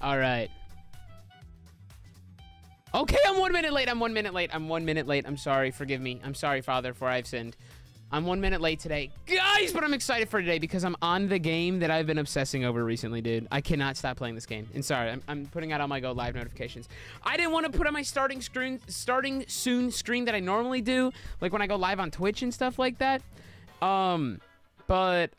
All right. Okay, I'm one minute late. I'm one minute late. I'm one minute late. I'm sorry. Forgive me. I'm sorry, Father, for I've sinned. I'm one minute late today. Guys, but I'm excited for today because I'm on the game that I've been obsessing over recently, dude. I cannot stop playing this game. And sorry, I'm, I'm putting out all my Go Live notifications. I didn't want to put on my starting screen, starting soon screen that I normally do, like when I go live on Twitch and stuff like that. Um, but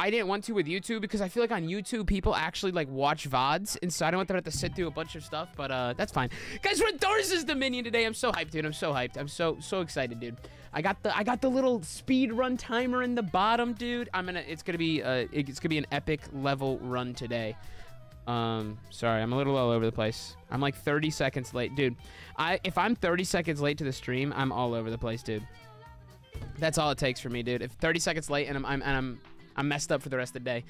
I didn't want to with YouTube because I feel like on YouTube people actually like watch VODs, and so I don't want them to have to sit through a bunch of stuff, but uh that's fine. Guys, we're Darza's Dominion today. I'm so hyped, dude. I'm so hyped. I'm so so excited, dude. I got the I got the little speed run timer in the bottom, dude. I'm gonna it's gonna be uh it's gonna be an epic level run today. Um, sorry, I'm a little all over the place. I'm like 30 seconds late, dude. I if I'm 30 seconds late to the stream, I'm all over the place, dude. That's all it takes for me, dude. If 30 seconds late and I'm, I'm and I'm I'm messed up for the rest of the day.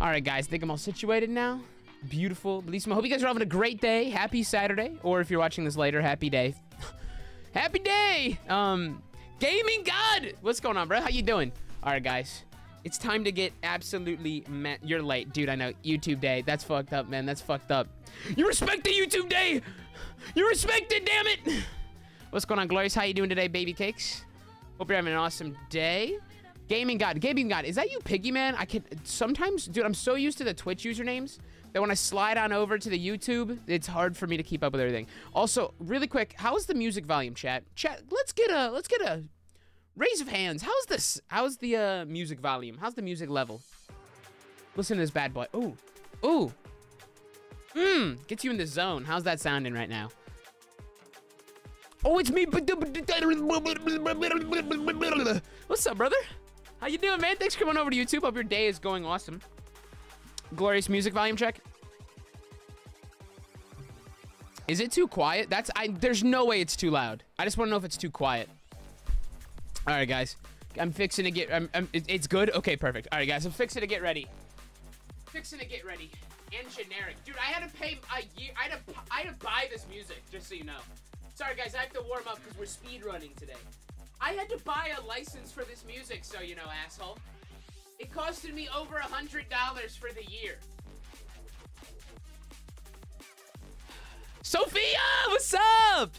All right, guys, think I'm all situated now. Beautiful. Bellissimo. Hope you guys are having a great day. Happy Saturday. Or if you're watching this later, happy day. happy day. Um, Gaming God. What's going on, bro? How you doing? All right, guys. It's time to get absolutely mad. You're late, dude. I know. YouTube day. That's fucked up, man. That's fucked up. You respect the YouTube day. You respect it, damn it. What's going on, Glorious? How you doing today, baby cakes? Hope you're having an awesome day. Gaming God, Gaming God, is that you, Piggy Man? I can sometimes, dude. I'm so used to the Twitch usernames that when I slide on over to the YouTube, it's hard for me to keep up with everything. Also, really quick, how's the music volume, chat? Chat, let's get a let's get a raise of hands. How's this? How's the uh, music volume? How's the music level? Listen to this bad boy. Ooh, ooh, mmm, gets you in the zone. How's that sounding right now? Oh, it's me. What's up, brother? How you doing, man? Thanks for coming over to YouTube. Hope your day is going awesome. Glorious music volume check. Is it too quiet? That's I. There's no way it's too loud. I just want to know if it's too quiet. All right, guys. I'm fixing to get. I'm, I'm, it's good. Okay, perfect. All right, guys. I'm fixing to get ready. Fixing to get ready. And generic, dude. I had to pay a year. I had to. I had to buy this music, just so you know. Sorry, guys. I have to warm up because we're speed running today. I had to buy a license for this music, so you know, asshole. It costed me over a hundred dollars for the year. Sophia, what's up?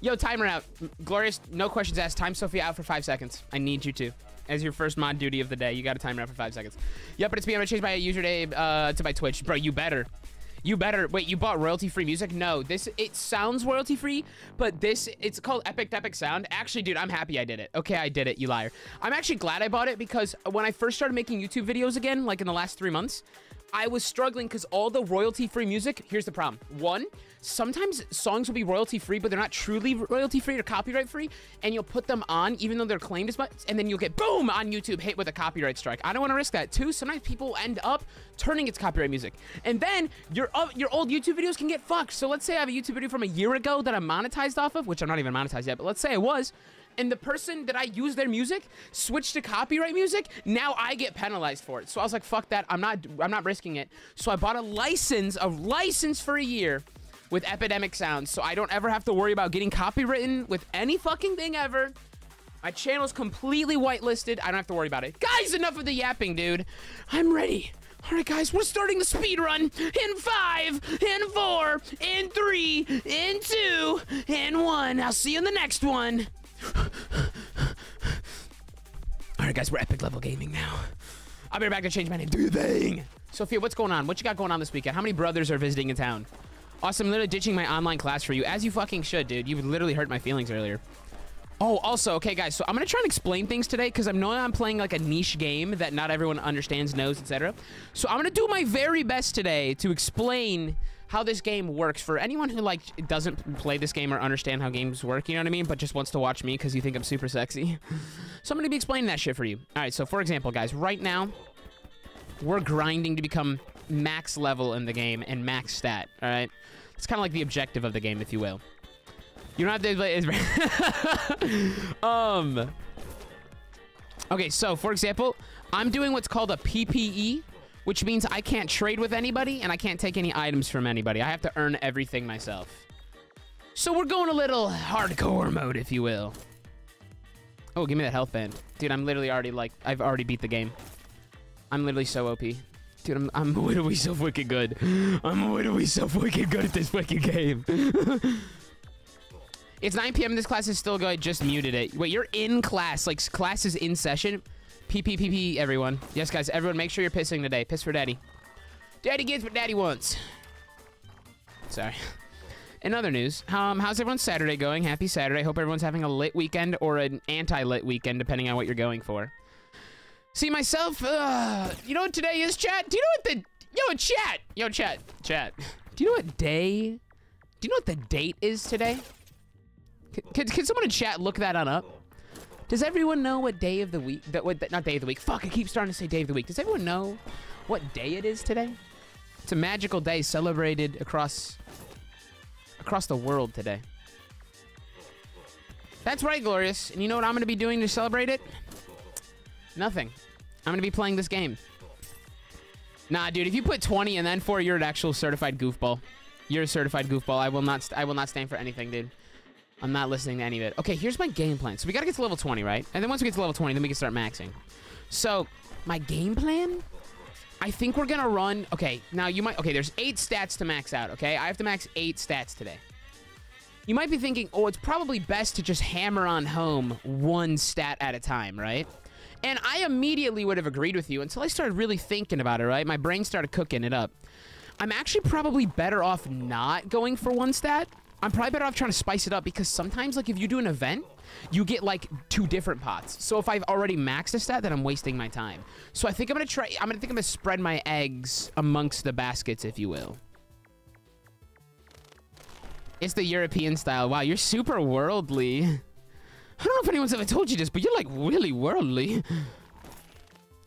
Yo, timer out. Glorious, no questions asked. Time Sophia out for five seconds. I need you to. As your first mod duty of the day, you got to timer out for five seconds. Yep, but it's me. I'm gonna change my uh, to my Twitch. Bro, you better. You better wait. You bought royalty-free music? No, this it sounds royalty-free, but this it's called Epic Epic Sound. Actually, dude, I'm happy I did it. Okay, I did it. You liar. I'm actually glad I bought it because when I first started making YouTube videos again, like in the last three months, I was struggling because all the royalty-free music. Here's the problem. One, sometimes songs will be royalty-free, but they're not truly royalty-free or copyright-free, and you'll put them on even though they're claimed as much, and then you'll get boom on YouTube hit with a copyright strike. I don't want to risk that. Two, sometimes people end up turning its copyright music, and then your uh, your old YouTube videos can get fucked. So let's say I have a YouTube video from a year ago that I'm monetized off of, which I'm not even monetized yet, but let's say I was and the person that I use their music switched to copyright music, now I get penalized for it. So I was like, fuck that. I'm not I'm not risking it. So I bought a license, a license for a year with Epidemic Sounds. So I don't ever have to worry about getting copywritten with any fucking thing ever. My channel's completely whitelisted. I don't have to worry about it. Guys, enough of the yapping, dude. I'm ready. All right, guys, we're starting the speed run in five, in four, in three, in two, in one. I'll see you in the next one. Alright, guys, we're epic level gaming now. I'll be right back to change my name. Do your thing. Sophia, what's going on? What you got going on this weekend? How many brothers are visiting in town? Awesome, literally ditching my online class for you, as you fucking should, dude. You literally hurt my feelings earlier. Oh, also, okay, guys, so I'm gonna try and explain things today because I'm knowing I'm playing like a niche game that not everyone understands, knows, etc. So I'm gonna do my very best today to explain how this game works for anyone who like doesn't play this game or understand how games work, you know what I mean? But just wants to watch me because you think I'm super sexy. so I'm gonna be explaining that shit for you. All right, so for example, guys, right now, we're grinding to become max level in the game and max stat, all right? It's kind of like the objective of the game, if you will. You don't have to... um... Okay, so, for example, I'm doing what's called a PPE, which means I can't trade with anybody and I can't take any items from anybody. I have to earn everything myself. So we're going a little hardcore mode, if you will. Oh, give me that health band. Dude, I'm literally already like, I've already beat the game. I'm literally so OP. Dude, I'm, I'm literally so wicked good. I'm literally so wicked good at this wicked game. it's 9 p.m. This class is still good. Just muted it. Wait, you're in class. Like, class is in session. PPPP, everyone. Yes, guys, everyone, make sure you're pissing today. Piss for daddy. Daddy gets what daddy wants. Sorry. In other news, um, how's everyone's Saturday going? Happy Saturday. Hope everyone's having a lit weekend or an anti-lit weekend, depending on what you're going for. See, myself, uh, you know what today is, chat? Do you know what the... Yo, chat! Yo, chat. Chat. Do you know what day... Do you know what the date is today? Can, can, someone in chat look that on up? Does everyone know what day of the week... That, what, not day of the week. Fuck, I keep starting to say day of the week. Does everyone know what day it is today? It's a magical day celebrated across across the world today. That's right, Glorious. And you know what I'm going to be doing to celebrate it? Nothing. I'm going to be playing this game. Nah, dude, if you put 20 and then 4, you're an actual certified goofball. You're a certified goofball. I will not I will not stand for anything, dude. I'm not listening to any of it. Okay, here's my game plan. So we got to get to level 20, right? And then once we get to level 20, then we can start maxing. So, my game plan I think we're gonna run. Okay, now you might. Okay, there's eight stats to max out. Okay, I have to max eight stats today. You might be thinking, oh, it's probably best to just hammer on home one stat at a time, right? And I immediately would have agreed with you until I started really thinking about it, right? My brain started cooking it up. I'm actually probably better off not going for one stat. I'm probably better off trying to spice it up because sometimes, like, if you do an event you get like two different pots. So if I've already maxed a stat, then I'm wasting my time. So I think I'm gonna try. I'm gonna think I'm gonna spread my eggs amongst the baskets, if you will. It's the European style. Wow, you're super worldly. I don't know if anyone's ever told you this, but you're like really worldly.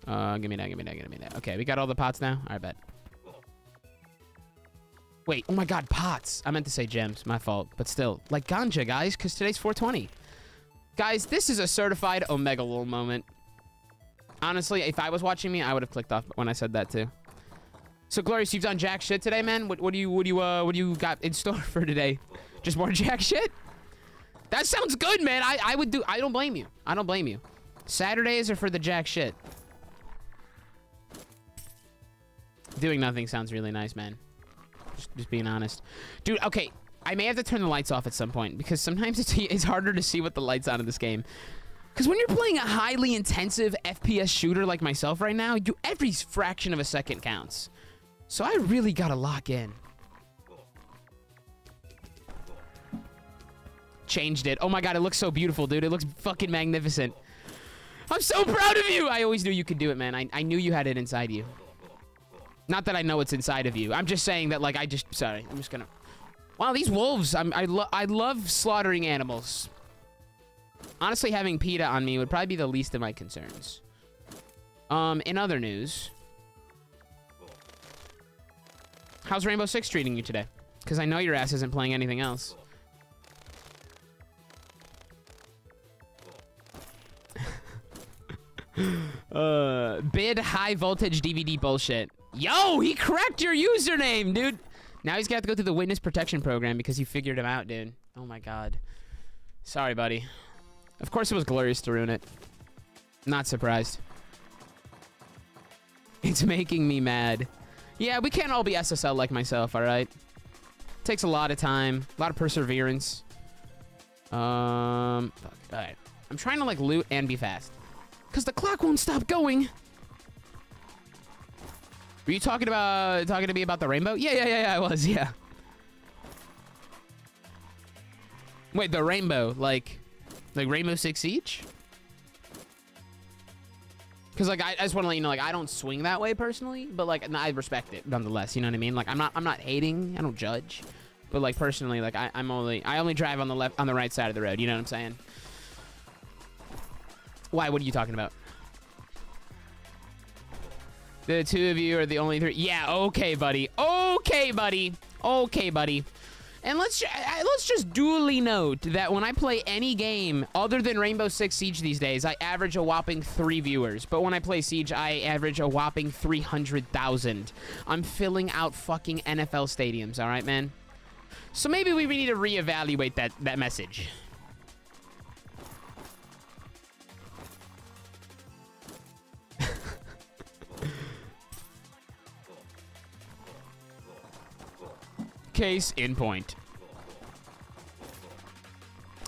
Uh, give me that, give me that, give me that. Okay, we got all the pots now? I bet. Wait, oh my god, pots. I meant to say gems, my fault. But still, like ganja, guys, because today's 420. Guys, this is a certified Omega Lol moment. Honestly, if I was watching me, I would have clicked off when I said that too. So Glorious, you've done jack shit today, man. What, what do you what do you uh what do you got in store for today? Just more jack shit? That sounds good, man. I I would do. I don't blame you. I don't blame you. Saturdays are for the jack shit. Doing nothing sounds really nice, man. Just, just being honest, dude. Okay, I may have to turn the lights off at some point because sometimes it's, it's harder to see what the lights on in this game. Because when you're playing a highly intensive FPS shooter like myself right now, you every fraction of a second counts. So I really gotta lock in. Changed it. Oh my god, it looks so beautiful, dude. It looks fucking magnificent. I'm so proud of you! I always knew you could do it, man. I, I knew you had it inside you. Not that I know it's inside of you. I'm just saying that, like, I just... Sorry. I'm just gonna... Wow, these wolves. I'm, I, lo I love slaughtering animals. Honestly, having PETA on me would probably be the least of my concerns. Um, in other news... How's Rainbow Six treating you today? Because I know your ass isn't playing anything else. uh, bid high voltage DVD bullshit. Yo, he cracked your username, dude. Now he's got to go through the witness protection program because you figured him out, dude. Oh my god. Sorry, buddy. Of course it was glorious to ruin it. Not surprised. It's making me mad. Yeah, we can't all be SSL like myself, alright? Takes a lot of time, a lot of perseverance. Um, alright. I'm trying to, like, loot and be fast. Because the clock won't stop going. Were you talking about talking to me about the rainbow? Yeah, yeah, yeah, yeah, I was, yeah. Wait, the rainbow, like, like Rainbow Six each? Because like I, I just want to let you know, like I don't swing that way personally, but like I respect it nonetheless. You know what I mean? Like I'm not I'm not hating. I don't judge, but like personally, like I, I'm only I only drive on the left on the right side of the road. You know what I'm saying? Why? What are you talking about? The two of you are the only three. Yeah, okay, buddy. Okay, buddy. Okay, buddy. And let's let's just duly note that when I play any game other than Rainbow Six Siege these days, I average a whopping three viewers. But when I play Siege, I average a whopping 300,000. I'm filling out fucking NFL stadiums, all right, man? So maybe we need to reevaluate that, that message. Case in point.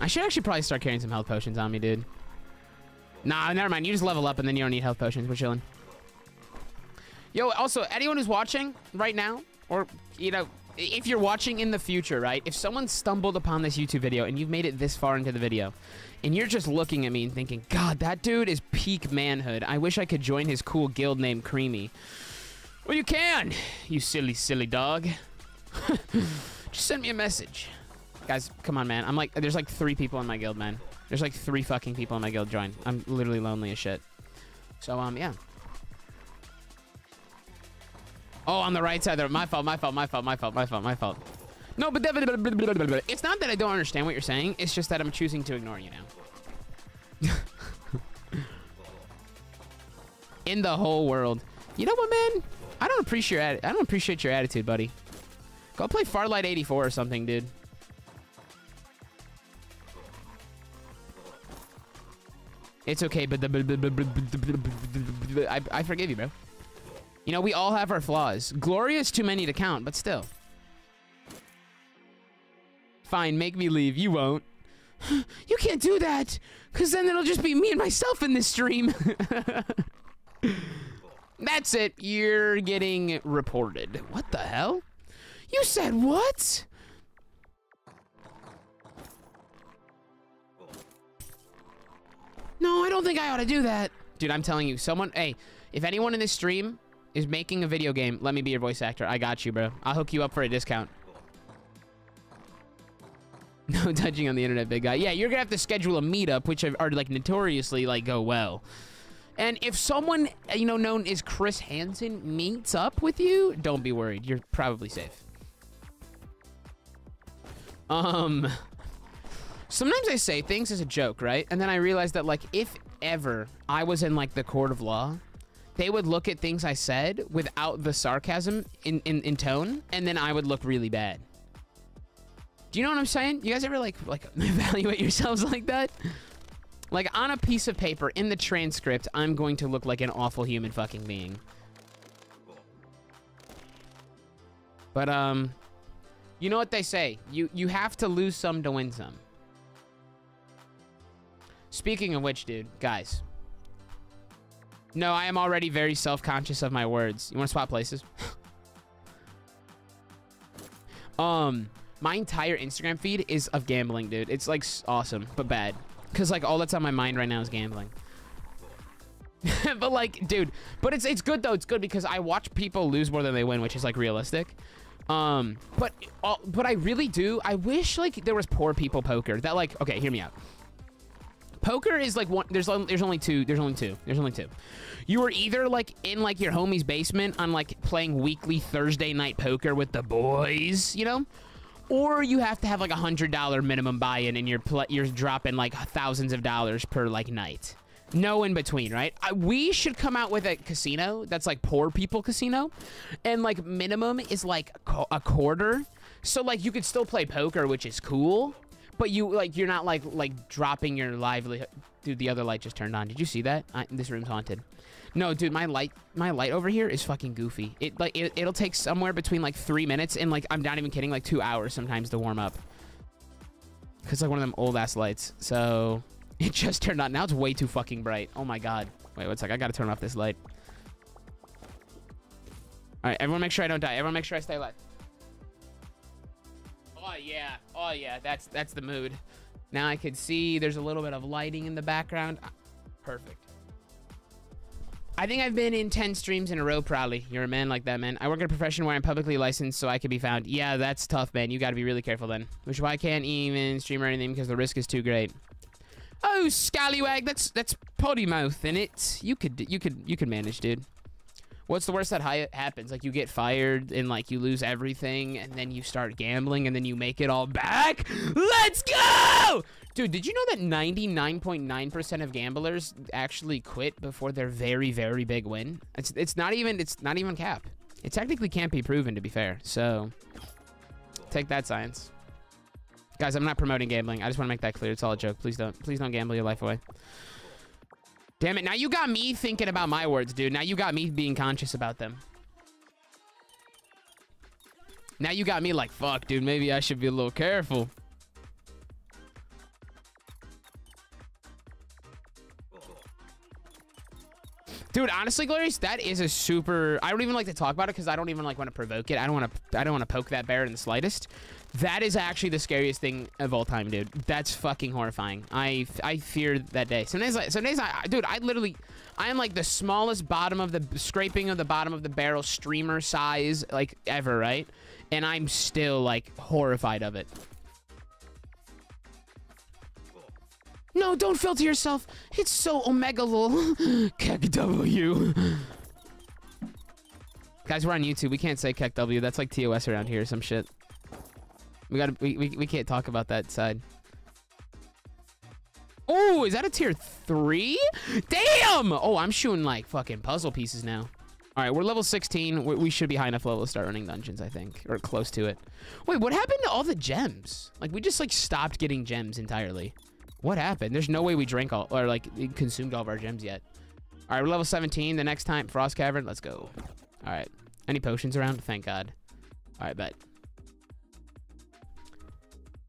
I should actually probably start carrying some health potions on me, dude. Nah, never mind. You just level up and then you don't need health potions. We're chilling. Yo, also, anyone who's watching right now, or, you know, if you're watching in the future, right? If someone stumbled upon this YouTube video and you've made it this far into the video, and you're just looking at me and thinking, God, that dude is peak manhood. I wish I could join his cool guild named Creamy. Well, you can, you silly, silly dog. Just send me a message. Guys, come on, man. I'm like, there's like three people in my guild, man. There's like three fucking people in my guild join. I'm literally lonely as shit. So, um, yeah. Oh, on the right side there. My fault, my fault, my fault, my fault, my fault, my fault. No, but it's not that I don't understand what you're saying. It's just that I'm choosing to ignore you now. In the whole world. You know what, man? I don't appreciate your I don't appreciate your attitude, buddy. Go play Farlight 84 or something, dude. It's okay, but I, I forgive you, bro. You know, we all have our flaws. Glorious too many to count, but still. Fine, make me leave. You won't. you can't do that, because then it'll just be me and myself in this stream. That's it. You're getting reported. What the hell? You said what? No, I don't think I ought to do that. Dude, I'm telling you, someone, hey, if anyone in this stream is making a video game, let me be your voice actor. I got you, bro. I'll hook you up for a discount. No touching on the internet, big guy. Yeah, you're gonna have to schedule a meetup, which are like notoriously like go well. And if someone, you know, known as Chris Hansen meets up with you, don't be worried. You're probably safe. Um, sometimes I say things as a joke, right? And then I realize that, like, if ever I was in, like, the court of law, they would look at things I said without the sarcasm in, in, in tone, and then I would look really bad. Do you know what I'm saying? You guys ever, like, like evaluate yourselves like that? Like, on a piece of paper, in the transcript, I'm going to look like an awful human fucking being. But, um, you know what they say? You, you have to lose some to win some. Speaking of which, dude, guys. No, I am already very self-conscious of my words. You want to swap places? um, my entire Instagram feed is of gambling, dude. It's like awesome, but bad. Because like all that's on my mind right now is gambling. but like, dude, but it's it's good though. It's good because I watch people lose more than they win, which is like realistic. Um, but uh, but I really do. I wish like there was poor people poker that like. Okay, hear me out. Poker is like one. There's there's only two. There's only two. There's only two. You are either like in like your homie's basement on like playing weekly Thursday night poker with the boys, you know, or you have to have like a hundred dollar minimum buy-in and you're you're dropping like thousands of dollars per like night. No in between, right? I, we should come out with a casino that's like poor people casino, and like minimum is like a quarter. So like you could still play poker, which is cool, but you like you're not like like dropping your livelihood. Dude, the other light just turned on. Did you see that? I, this room's haunted. No, dude, my light my light over here is fucking goofy. It like it, it'll take somewhere between like three minutes and like I'm not even kidding, like two hours sometimes to warm up. Cause like one of them old ass lights. So it just turned on. Now it's way too fucking bright. Oh my god. Wait, what's like? I gotta turn off this light. All right, everyone, make sure I don't die. Everyone, make sure I stay alive. Oh yeah. Oh yeah. That's that's the mood. Now I can see there's a little bit of lighting in the background. Ah, perfect. I think I've been in 10 streams in a row, probably. You're a man like that, man. I work in a profession where I'm publicly licensed, so I can be found. Yeah, that's tough, man. You got to be really careful then. Which is why I can't even stream or anything, because the risk is too great. Oh, scallywag, that's that's potty mouth in it. You could you could you could manage, dude. What's the worst that happens? Like you get fired and like you lose everything and then you start gambling and then you make it all back? Let's go! Dude, did you know that 99.9% of gamblers actually quit before their very very big win? It's it's not even it's not even cap. It technically can't be proven to be fair. So take that science. Guys, I'm not promoting gambling. I just want to make that clear. It's all a joke. Please don't please don't gamble your life away. Damn it, now you got me thinking about my words, dude. Now you got me being conscious about them. Now you got me like, fuck, dude. Maybe I should be a little careful. Dude, honestly, Glorious, that is a super. I don't even like to talk about it because I don't even like want to provoke it. I don't want to. I don't want to poke that bear in the slightest. That is actually the scariest thing of all time, dude. That's fucking horrifying. I I fear that day. Some days, days, I, dude, I literally, I am like the smallest bottom of the scraping of the bottom of the barrel streamer size like ever, right? And I'm still like horrified of it. No, don't filter yourself. It's so omega lol. Keck W. Guys, we're on YouTube. We can't say Keck W. That's like TOS around here some shit. We gotta we, we, we can't talk about that side. Oh, is that a tier three? Damn! Oh, I'm shooting like fucking puzzle pieces now. All right, we're level 16. We, we should be high enough level to start running dungeons, I think, or close to it. Wait, what happened to all the gems? Like, we just like stopped getting gems entirely. What happened? There's no way we drank all, or like consumed all of our gems yet. All right, we're level 17. The next time, Frost Cavern, let's go. All right. Any potions around? Thank God. All right, bet.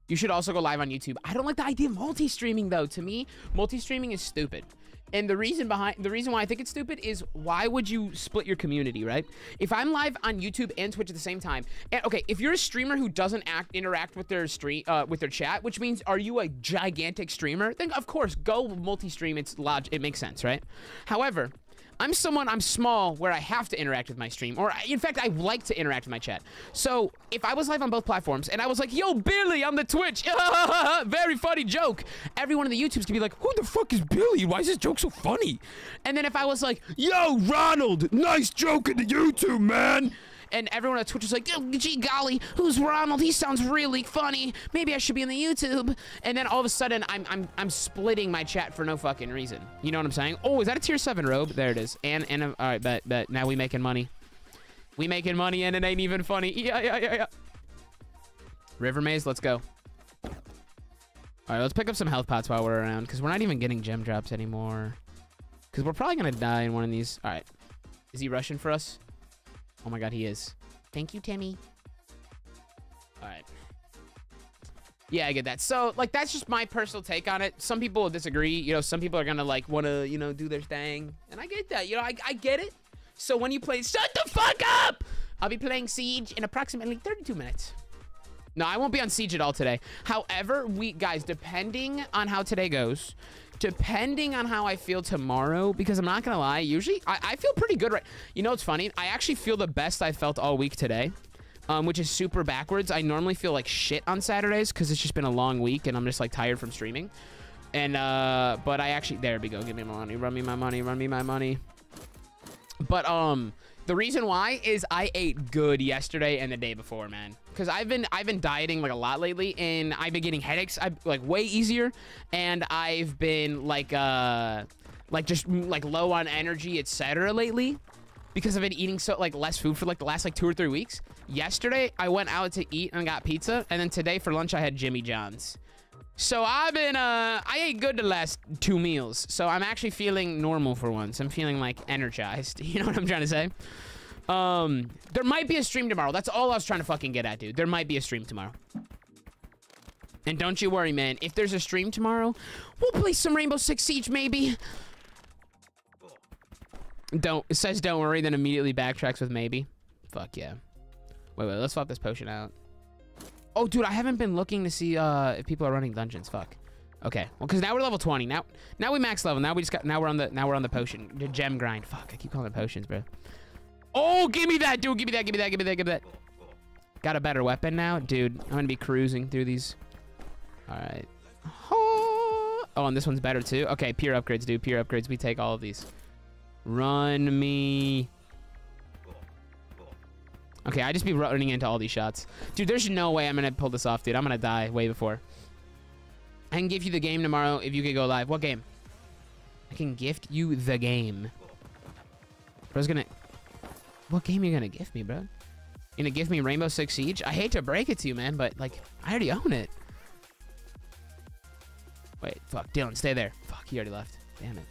You should also go live on YouTube. I don't like the idea of multi-streaming though. To me, multi-streaming is stupid. And the reason behind the reason why I think it's stupid is why would you split your community, right? If I'm live on YouTube and Twitch at the same time, and okay, if you're a streamer who doesn't act interact with their stream uh, with their chat, which means are you a gigantic streamer? Then of course go multi-stream. It's log it makes sense, right? However, I'm someone, I'm small, where I have to interact with my stream. Or, in fact, I like to interact with my chat. So, if I was live on both platforms, and I was like, yo, Billy on the Twitch, very funny joke, everyone in the YouTubes can be like, who the fuck is Billy? Why is this joke so funny? And then if I was like, yo, Ronald, nice joke in the YouTube, man and everyone at Twitch is like, oh, gee golly, who's Ronald? He sounds really funny. Maybe I should be in the YouTube. And then all of a sudden, I'm I'm I'm splitting my chat for no fucking reason. You know what I'm saying? Oh, is that a tier seven robe? There it is. And and uh, all right, bet bet. Now we making money. We making money, and it ain't even funny. Yeah yeah yeah yeah. River maze, let's go. All right, let's pick up some health pots while we're around, because we're not even getting gem drops anymore. Because we're probably gonna die in one of these. All right, is he rushing for us? Oh my god, he is. Thank you, Timmy. All right. Yeah, I get that. So, like, that's just my personal take on it. Some people will disagree. You know, some people are gonna, like, want to, you know, do their thing. And I get that. You know, I, I get it. So when you play... Shut the fuck up! I'll be playing Siege in approximately 32 minutes. No, I won't be on Siege at all today. However, we... Guys, depending on how today goes depending on how I feel tomorrow, because I'm not gonna lie, usually I, I feel pretty good right. You know what's funny? I actually feel the best I felt all week today. Um, which is super backwards. I normally feel like shit on Saturdays because it's just been a long week and I'm just like tired from streaming. And, uh, but I actually, there we go. Give me my money. Run me my money. Run me my money. But, um, the reason why is I ate good yesterday and the day before, man. Because I've been I've been dieting like a lot lately, and I've been getting headaches I, like way easier, and I've been like uh like just mm, like low on energy, etc. lately because I've been eating so like less food for like the last like two or three weeks. Yesterday I went out to eat and got pizza, and then today for lunch I had Jimmy John's. So I've been, uh, I ate good the last two meals. So I'm actually feeling normal for once. I'm feeling like energized. You know what I'm trying to say? Um, there might be a stream tomorrow. That's all I was trying to fucking get at, dude. There might be a stream tomorrow. And don't you worry, man. If there's a stream tomorrow, we'll play some Rainbow Six Siege, maybe. Don't, it says don't worry, then immediately backtracks with maybe. Fuck yeah. Wait, wait, let's swap this potion out. Oh, dude, I haven't been looking to see uh, if people are running dungeons. Fuck. Okay. Well, because now we're level 20. Now, now we max level. Now we just got. Now we're on the. Now we're on the potion. The gem grind. Fuck. I keep calling it potions, bro. Oh, give me that, dude. Give me that. Give me that. Give me that. Give me that. Got a better weapon now, dude. I'm gonna be cruising through these. All right. Oh, and this one's better too. Okay, pure upgrades, dude. Pure upgrades. We take all of these. Run me. Okay, I just be running into all these shots. Dude, there's no way I'm going to pull this off, dude. I'm going to die way before. I can give you the game tomorrow if you could go live. What game? I can gift you the game. Bro's going to... What game are you going to gift me, bro? You going to give me Rainbow Six Siege? I hate to break it to you, man, but, like, I already own it. Wait, fuck. Dylan, stay there. Fuck, he already left. Damn it.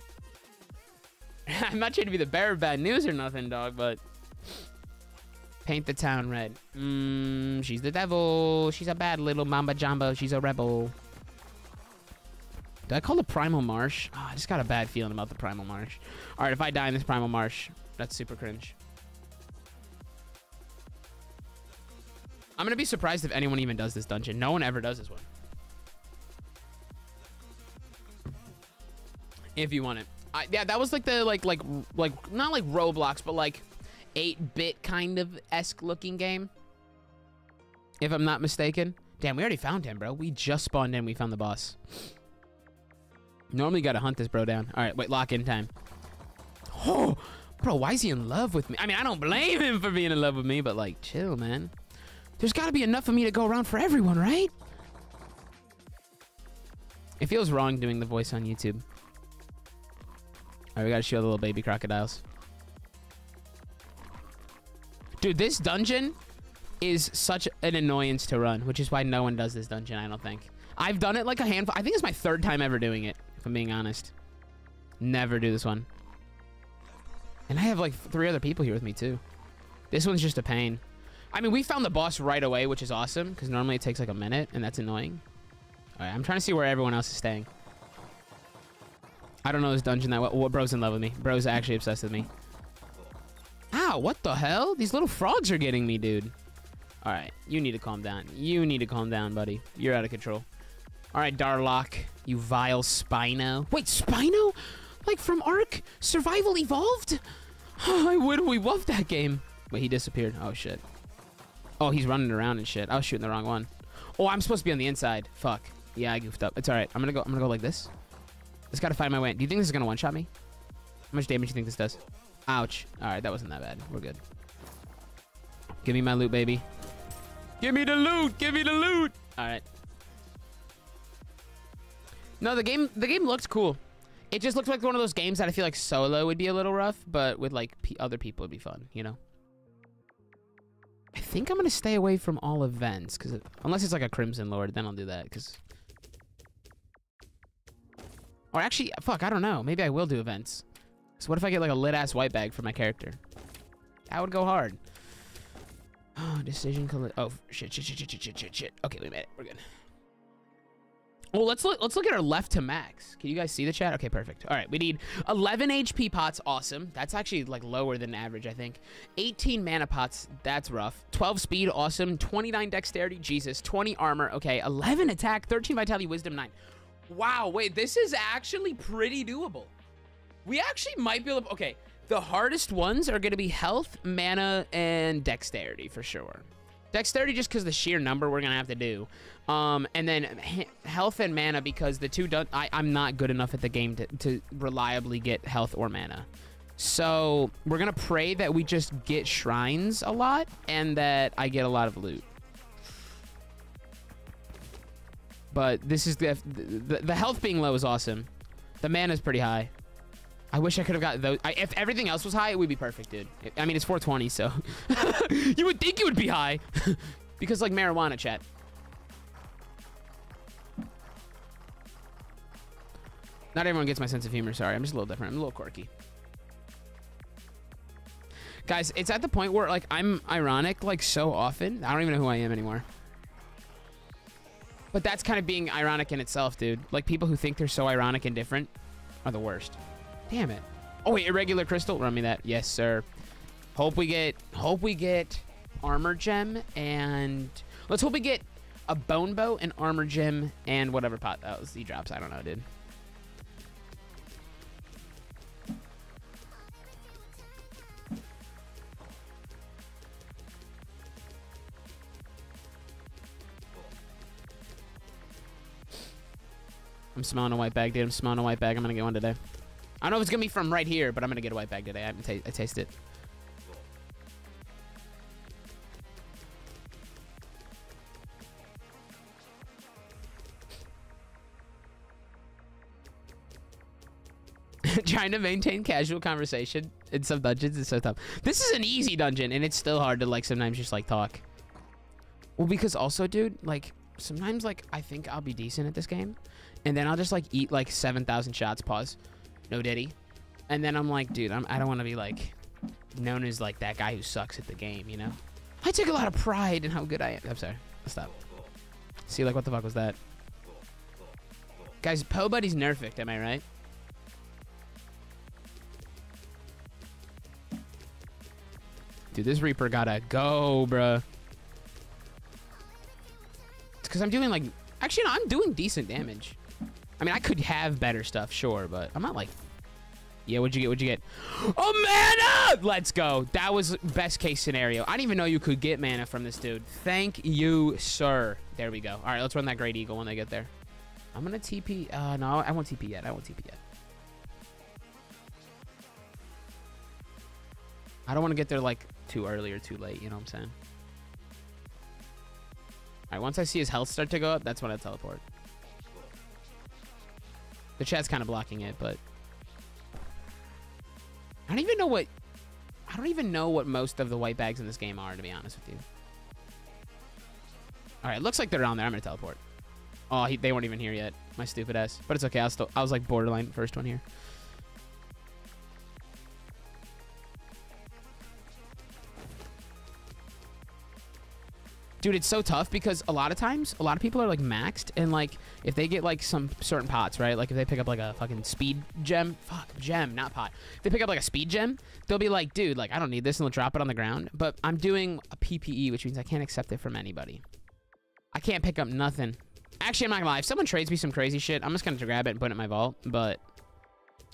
I'm not trying to be the bearer of bad news or nothing, dog, but... Paint the town red. Mmm, she's the devil. She's a bad little mamba jamba. She's a rebel. Did I call the Primal Marsh? Oh, I just got a bad feeling about the Primal Marsh. All right, if I die in this Primal Marsh, that's super cringe. I'm going to be surprised if anyone even does this dungeon. No one ever does this one. If you want it. I, yeah, that was like the, like, like, like, not like Roblox, but like 8-bit kind of esque looking game. If I'm not mistaken. Damn, we already found him, bro. We just spawned in. We found the boss. Normally got to hunt this bro down. All right, wait, lock in time. Oh, bro, why is he in love with me? I mean, I don't blame him for being in love with me, but like, chill, man. There's got to be enough of me to go around for everyone, right? It feels wrong doing the voice on YouTube. All right, we got to show the little baby crocodiles. Dude, this dungeon is such an annoyance to run, which is why no one does this dungeon, I don't think. I've done it like a handful. I think it's my third time ever doing it, if I'm being honest. Never do this one. And I have like three other people here with me too. This one's just a pain. I mean, we found the boss right away, which is awesome, because normally it takes like a minute, and that's annoying. All right, I'm trying to see where everyone else is staying. I don't know this dungeon that well. What bro's in love with me? Bro's actually obsessed with me. Ow, what the hell? These little frogs are getting me, dude. All right, you need to calm down. You need to calm down, buddy. You're out of control. All right, Darlock, you vile Spino. Wait, Spino? Like from Ark? Survival Evolved? I would we love that game. Wait, he disappeared. Oh, shit. Oh, he's running around and shit. I was shooting the wrong one. Oh, I'm supposed to be on the inside. Fuck. Yeah, I goofed up. It's all right. I'm gonna go. I'm gonna go like this. Just gotta find my way. Do you think this is gonna one-shot me? How much damage do you think this does? Ouch. All right, that wasn't that bad. We're good. Give me my loot, baby. Give me the loot. Give me the loot. All right. No, the game the game looked cool. It just looked like one of those games that I feel like solo would be a little rough, but with like other people would be fun, you know? I think I'm going to stay away from all events, because unless it's like a Crimson Lord, then I'll do that, because... Or actually, fuck, I don't know. Maybe I will do events. So what if I get like a lit-ass white bag for my character? That would go hard. Oh, decision... Oh, shit, shit, shit, shit, shit, shit, shit. Okay, we made it. We're good. Well, let's look. Let's look at our left to max. Can you guys see the chat? Okay, perfect. All right, we need 11 HP pots. Awesome. That's actually like lower than average, I think. 18 mana pots. That's rough. 12 speed. Awesome. 29 dexterity. Jesus. 20 armor. Okay. 11 attack. 13 vitality. Wisdom. 9. Wow. Wait. This is actually pretty doable. We actually might be able. To, okay. The hardest ones are going to be health, mana, and dexterity for sure. Dexterity just because the sheer number we're going to have to do. Um, and then health and mana because the two don't. I, I'm not good enough at the game to, to reliably get health or mana. So we're gonna pray that we just get shrines a lot and that I get a lot of loot. But this is the the, the health being low is awesome. The mana is pretty high. I wish I could have got those. I, if everything else was high, it would be perfect, dude. I mean, it's 420, so you would think it would be high because like marijuana, chat. Not everyone gets my sense of humor. Sorry, I'm just a little different. I'm a little quirky. Guys, it's at the point where like I'm ironic like so often. I don't even know who I am anymore. But that's kind of being ironic in itself, dude. Like people who think they're so ironic and different are the worst. Damn it. Oh wait, irregular crystal. Run me that. Yes, sir. Hope we get hope we get armor gem and let's hope we get a bone bow, an armor gem, and whatever pot that was he drops. I don't know, dude. I'm smelling a white bag, dude. I'm smelling a white bag. I'm gonna get one today. I don't know if it's gonna be from right here, but I'm gonna get a white bag today. I taste it. Trying to maintain casual conversation in some dungeons is so tough. This is an easy dungeon, and it's still hard to like sometimes just like talk. Well, because also, dude, like sometimes like I think I'll be decent at this game, and then I'll just like eat like 7,000 shots, pause, no diddy. And then I'm like, dude, I'm, I don't want to be like known as like that guy who sucks at the game, you know? I take a lot of pride in how good I am. I'm sorry. Stop. See, like, what the fuck was that? Guys, Po Buddy's nerfed, am I right? Dude, this Reaper gotta go, bruh. It's because I'm doing, like... Actually, no, I'm doing decent damage. I mean, I could have better stuff, sure, but I'm not, like... Yeah, what'd you get? What'd you get? Oh, mana! Let's go. That was best case scenario. I didn't even know you could get mana from this dude. Thank you, sir. There we go. All right, let's run that Great Eagle when they get there. I'm going to TP. Uh, no, I won't TP yet. I won't TP yet. I don't want to get there, like, too early or too late. You know what I'm saying? All right, once I see his health start to go up, that's when I teleport. The chat's kind of blocking it, but... I don't even know what... I don't even know what most of the white bags in this game are, to be honest with you. All right, looks like they're on there. I'm to teleport. Oh, he, they weren't even here yet. My stupid ass. But it's okay. I was still... I was like borderline first one here. Dude it's so tough because a lot of times a lot of people are like maxed and like if they get like some certain pots right? Like if they pick up like a fucking speed gem fuck gem not pot. If they pick up like a speed gem they'll be like dude like i don't need this and they'll drop it on the ground. But i'm doing a ppe which means i can't accept it from anybody. I can't pick up nothing. Actually i'm not gonna lie. If someone trades me some crazy shit i'm just gonna grab it and put it in my vault but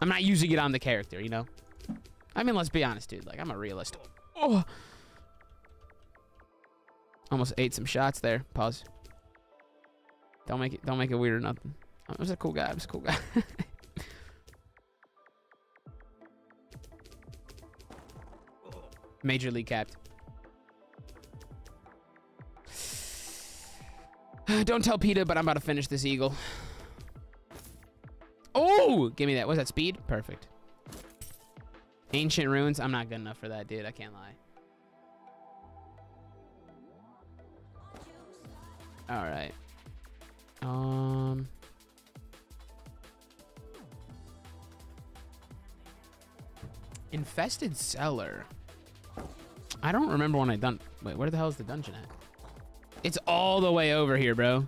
i'm not using it on the character you know? I mean let's be honest dude. Like i'm a realist. Oh Almost ate some shots there. Pause. Don't make it. Don't make it weird or nothing. Oh, I was a cool guy. I was a cool guy. Major league capped. Don't tell Peter, but I'm about to finish this eagle. Oh, give me that. Was that speed? Perfect. Ancient ruins. I'm not good enough for that, dude. I can't lie. All right. Um. Infested cellar. I don't remember when I done. Wait, where the hell is the dungeon at? It's all the way over here, bro. All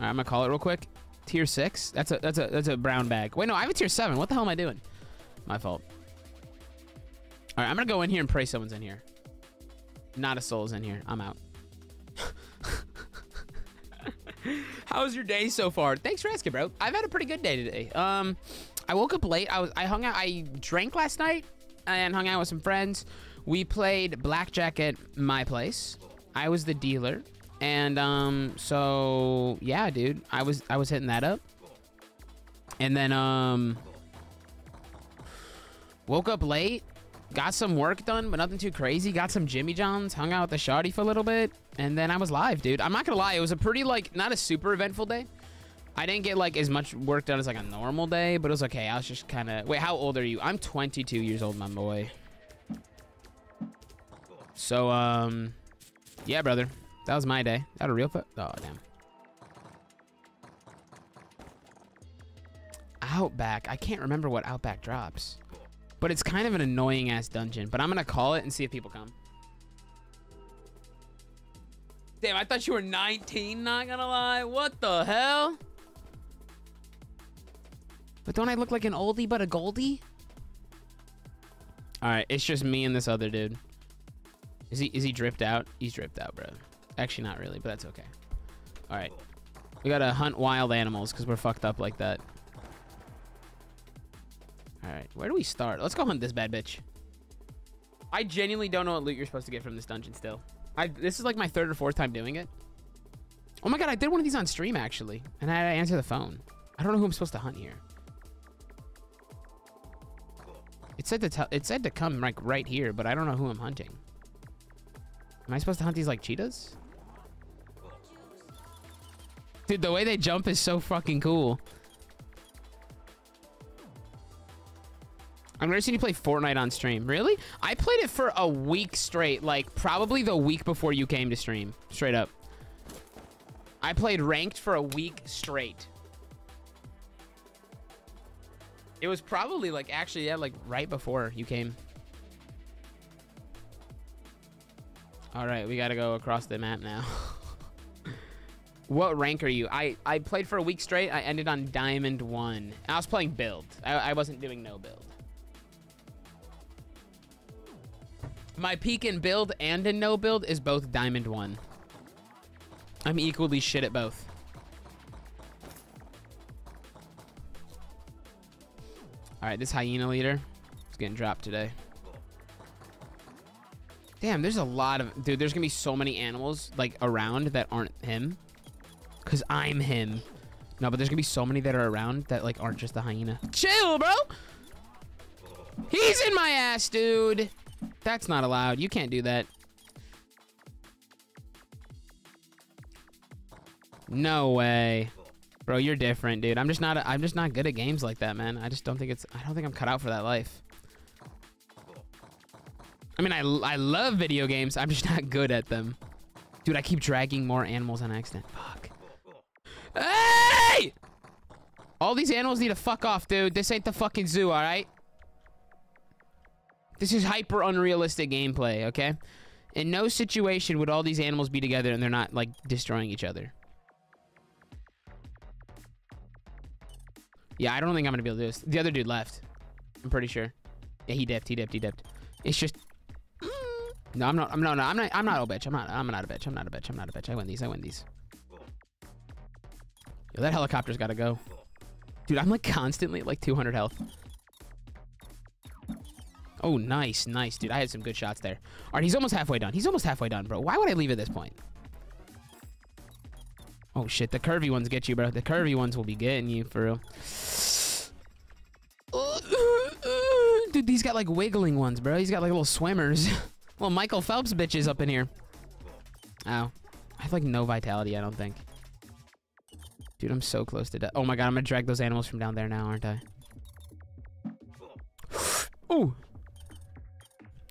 right, I'm gonna call it real quick. Tier six. That's a that's a that's a brown bag. Wait, no, I have a tier seven. What the hell am I doing? My fault. All right, I'm gonna go in here and pray someone's in here. Not a soul's in here. I'm out. How's your day so far? Thanks for asking, bro. I've had a pretty good day today. Um, I woke up late. I was I hung out. I drank last night and hung out with some friends. We played blackjack at my place. I was the dealer, and um, so yeah, dude, I was I was hitting that up, and then um, woke up late got some work done, but nothing too crazy. Got some Jimmy John's, hung out with the shawty for a little bit, and then I was live, dude. I'm not gonna lie, it was a pretty, like, not a super eventful day. I didn't get, like, as much work done as, like, a normal day, but it was okay. I was just kind of... Wait, how old are you? I'm 22 years old, my boy. So, um... Yeah, brother. That was my day. That a real... Oh, damn. Outback. I can't remember what Outback drops. But it's kind of an annoying ass dungeon. But I'm going to call it and see if people come. Damn, I thought you were 19, not gonna lie. What the hell? But don't I look like an oldie but a goldie? Alright, it's just me and this other dude. Is he is he dripped out? He's dripped out, bro. Actually, not really, but that's okay. Alright. We gotta hunt wild animals because we're fucked up like that. All right, where do we start? Let's go hunt this bad bitch. I genuinely don't know what loot you're supposed to get from this dungeon still. I This is like my third or fourth time doing it. Oh my god, I did one of these on stream actually. And I had to answer the phone. I don't know who I'm supposed to hunt here. It said to tell it said to come like right here, but I don't know who I'm hunting. Am I supposed to hunt these like cheetahs? Dude, the way they jump is so fucking cool. I've never seen you play Fortnite on stream. Really? I played it for a week straight. Like, probably the week before you came to stream. Straight up. I played ranked for a week straight. It was probably, like, actually, yeah, like, right before you came. All right, we gotta go across the map now. what rank are you? I, I played for a week straight. I ended on Diamond 1. I was playing build. I, I wasn't doing no build. My peak in build and in no build is both Diamond 1. I'm equally shit at both. All right, this hyena leader is getting dropped today. Damn, there's a lot of... Dude, there's going to be so many animals, like, around that aren't him. Because I'm him. No, but there's going to be so many that are around that, like, aren't just the hyena. Chill, bro! He's in my ass, dude! That's not allowed. You can't do that. No way. Bro, you're different, dude. I'm just not I'm just not good at games like that, man. I just don't think it's I don't think I'm cut out for that life. I mean, I, I love video games. I'm just not good at them. Dude, I keep dragging more animals on accident. Fuck. Hey! All these animals need to fuck off, dude. This ain't the fucking zoo, all right? This is hyper unrealistic gameplay, okay? In no situation would all these animals be together and they're not, like, destroying each other. Yeah, I don't think I'm gonna be able to do this. The other dude left. I'm pretty sure. Yeah, he dipped, he dipped, he dipped. It's just no, I'm not. I'm no, no. I'm not. I'm not a bitch. I'm not. I'm not a bitch. I'm not a bitch. I'm not a bitch. I win these. I win these. Yo, that helicopter's got to go. Dude, I'm like constantly like 200 health. Oh, nice, nice, dude. I had some good shots there. All right, he's almost halfway done. He's almost halfway done, bro. Why would I leave at this point? Oh, shit. The curvy ones get you, bro. The curvy ones will be getting you, for real. Dude, he's got like wiggling ones, bro. He's got like little swimmers. Well, Michael Phelps bitches up in here. Ow. I have like no vitality, I don't think. Dude, I'm so close to death. Oh my god, I'm gonna drag those animals from down there now, aren't I? Ooh.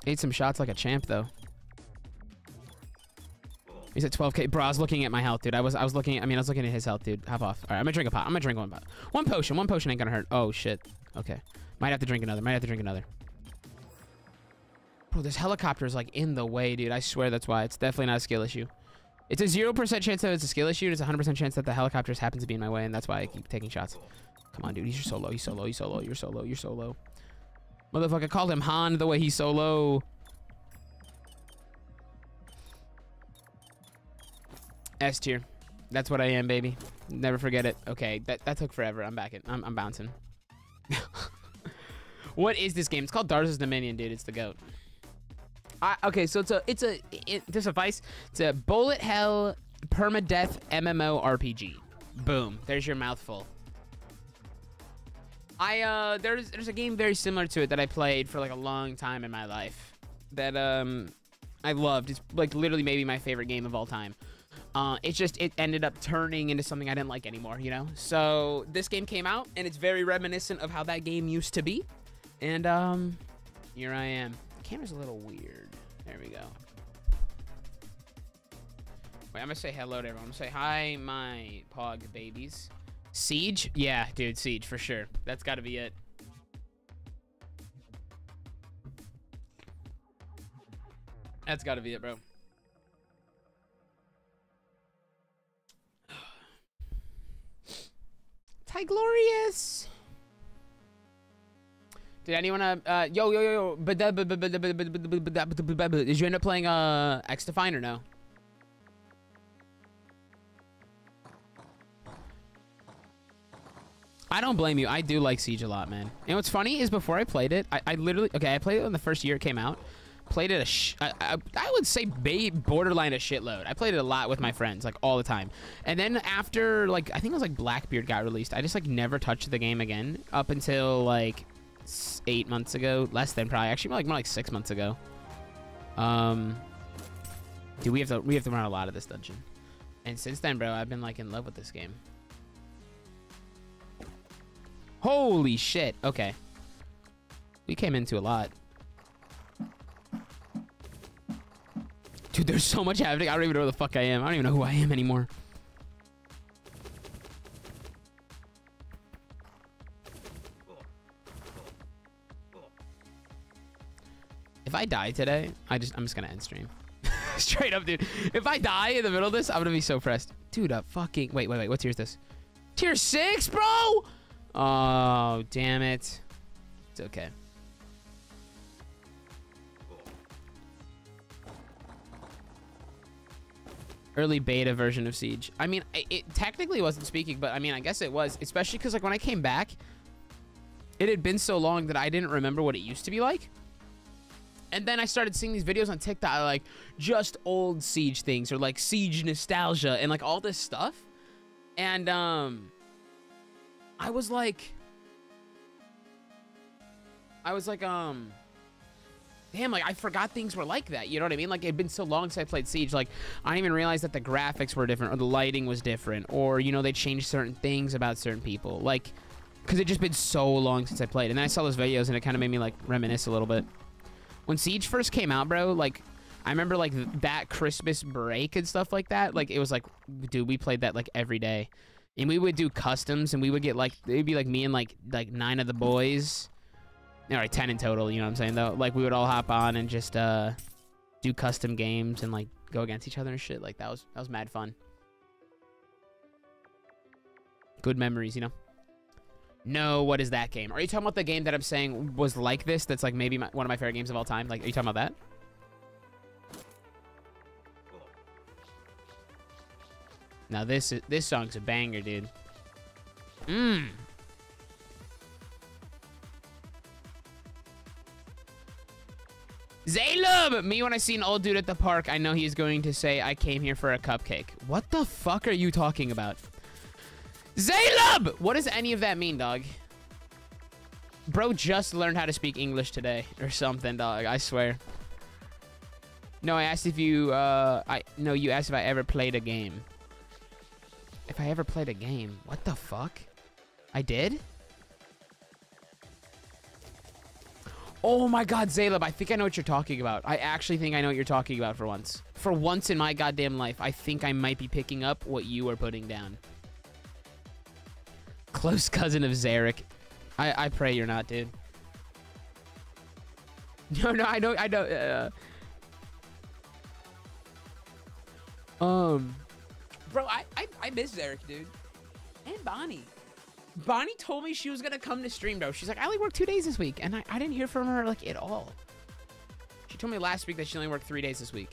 Ate some shots like a champ though. He's at 12k. Bro, I was looking at my health, dude. I was I was looking at I mean I was looking at his health, dude. Hop off. Alright, I'm gonna drink a pot. I'm gonna drink one pot. One potion. One potion ain't gonna hurt. Oh shit. Okay. Might have to drink another. Might have to drink another. Bro, this helicopter is like in the way, dude. I swear that's why. It's definitely not a skill issue. It's a 0% chance that it's a skill issue. It's a 100% chance that the helicopters happen to be in my way, and that's why I keep taking shots. Come on, dude. He's so low. He's so low. He's so low. You're so low. You're so low. Motherfucker called him Han the way he's so low. S tier. That's what I am, baby. Never forget it. Okay, that, that took forever. I'm back. In. I'm, I'm bouncing. what is this game? It's called Darza's Dominion, dude. It's the GOAT. I, okay, so it's a it's a it, to suffice, it's a bullet hell permadeath MMO RPG. Boom. There's your mouthful. I uh there's there's a game very similar to it that I played for like a long time in my life that um I loved. It's like literally maybe my favorite game of all time. Uh, it just it ended up turning into something I didn't like anymore, you know. So this game came out and it's very reminiscent of how that game used to be, and um, here I am. The camera's a little weird. There we go. Wait, I'm gonna say hello to everyone. I'm gonna say hi, my pog babies. Siege? Yeah, dude, Siege for sure. That's got to be it. That's got to be it, bro. Ty Glorious. Did anyone uh, uh yo yo yo but did you end up playing uh XDefiant or no? I don't blame you. I do like Siege a lot, man. And what's funny is before I played it, I, I literally okay, I played it in the first year it came out. Played it a sh I, I, I would say borderline a shitload. I played it a lot with my friends, like all the time. And then after like I think it was like Blackbeard got released, I just like never touched the game again up until like eight months ago. Less than probably. Actually, more like more like six months ago. Um, dude, we have to we have to run a lot of this dungeon. And since then, bro, I've been like in love with this game. Holy shit. Okay. We came into a lot. Dude, there's so much happening. I don't even know where the fuck I am. I don't even know who I am anymore. If I die today, I just I'm just gonna end stream. Straight up, dude. If I die in the middle of this, I'm gonna be so pressed. Dude, a fucking... Wait, wait, wait. What tier is this? Tier 6, bro? Oh, damn it. It's okay. Early beta version of Siege. I mean, it, technically wasn't speaking, but I mean, I guess it was. Especially because, like, when I came back, it had been so long that I didn't remember what it used to be like. And then I started seeing these videos on TikTok, like, just old Siege things, or, like, Siege nostalgia, and, like, all this stuff. And, um... I was like... I was like, um damn, like I forgot things were like that. You know what I mean? Like it'd been so long since I played Siege. Like I didn't even realize that the graphics were different or the lighting was different or you know they changed certain things about certain people. Like because it just been so long since I played. And then I saw those videos and it kind of made me like reminisce a little bit. When Siege first came out, bro, like I remember like that Christmas break and stuff like that. Like it was like, dude, we played that like every day. And we would do customs and we would get like it'd be like me and like like nine of the boys all right, 10 in total, you know what I'm saying? Though, like, we would all hop on and just uh, do custom games and, like, go against each other and shit. Like, that was, that was mad fun. Good memories, you know? No, what is that game? Are you talking about the game that I'm saying was like this? That's, like, maybe my, one of my favorite games of all time? Like, are you talking about that? Now, this, is, this song's a banger, dude. Mmm. Me, when I see an old dude at the park, I know he's going to say, I came here for a cupcake. What the fuck are you talking about? Zalub! What does any of that mean, dog? Bro just learned how to speak English today or something, dog. I swear. No, I asked if you, uh, I, no, you asked if I ever played a game. If I ever played a game. What the fuck? I did? Oh my god, Zaleb, I think I know what you're talking about. I actually think I know what you're talking about for once. For once in my goddamn life, I think I might be picking up what you are putting down. Close cousin of Zarek. I, I pray you're not, dude. No, no, I know, I know. Uh, um, bro, I, I, I miss Zarek, dude. And Bonnie. Bonnie told me she was gonna come to stream though. She's like, I only worked two days this week, and I, I didn't hear from her like at all. She told me last week that she only worked three days this week.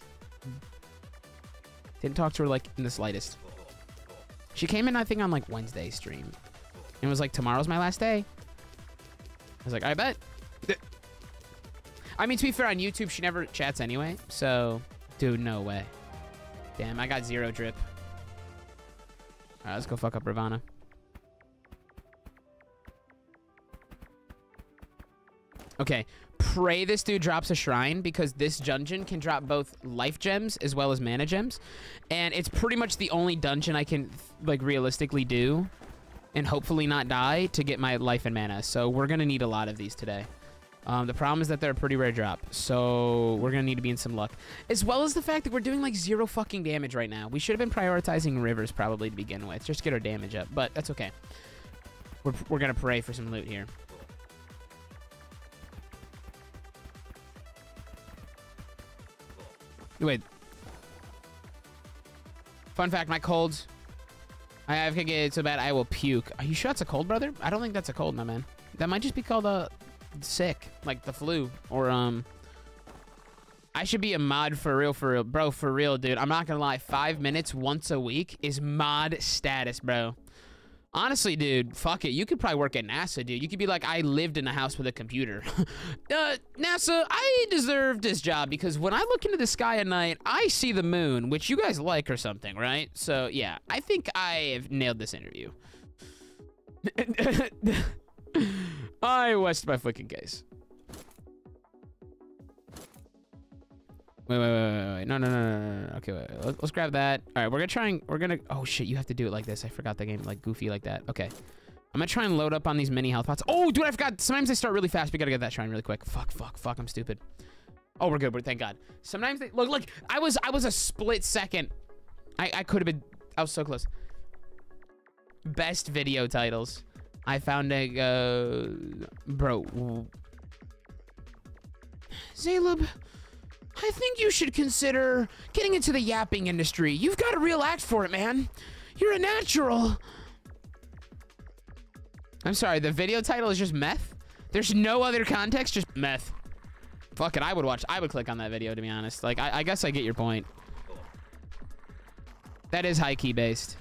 Didn't talk to her like in the slightest. She came in, I think, on like Wednesday stream. And was like, tomorrow's my last day. I was like, I bet. I mean, to be fair, on YouTube, she never chats anyway. So, dude, no way. Damn, I got zero drip. All right, let's go fuck up Ravana. Okay, pray this dude drops a shrine because this dungeon can drop both life gems as well as mana gems. And it's pretty much the only dungeon I can, like, realistically do and hopefully not die to get my life and mana. So we're going to need a lot of these today. Um, the problem is that they're a pretty rare drop, so we're going to need to be in some luck. As well as the fact that we're doing, like, zero fucking damage right now. We should have been prioritizing rivers probably to begin with, just get our damage up, but that's okay. We're, we're going to pray for some loot here. Wait. Fun fact, my colds. I have to get it so bad I will puke. Are you sure that's a cold, brother? I don't think that's a cold, my man. That might just be called a sick, like the flu, or um. I should be a mod for real, for real, bro, for real, dude. I'm not gonna lie. Five minutes once a week is mod status, bro. Honestly, dude, fuck it. You could probably work at NASA, dude. You could be like, I lived in a house with a computer. uh, NASA, I deserve this job because when I look into the sky at night, I see the moon, which you guys like or something, right? So, yeah, I think I have nailed this interview. I west my fucking case. Wait, wait, wait, wait, wait. No, no, no, no, no. Okay, wait, wait. Let's, let's grab that. All right, we're gonna try and we're gonna. Oh shit, you have to do it like this. I forgot the game, like goofy like that. Okay, I'm gonna try and load up on these mini health pots. Oh, dude, I forgot. Sometimes they start really fast. We gotta get that shrine really quick. Fuck, fuck, fuck. I'm stupid. Oh, we're good. We're thank God. Sometimes they look. Look, I was I was a split second. I I could have been. I was so close. Best video titles. I found a uh, bro. Zaleb. I think you should consider getting into the yapping industry. You've got a real act for it, man. You're a natural. I'm sorry, the video title is just meth? There's no other context, just meth. Fuck it, I would watch, I would click on that video, to be honest. Like, I, I guess I get your point. That is high key based.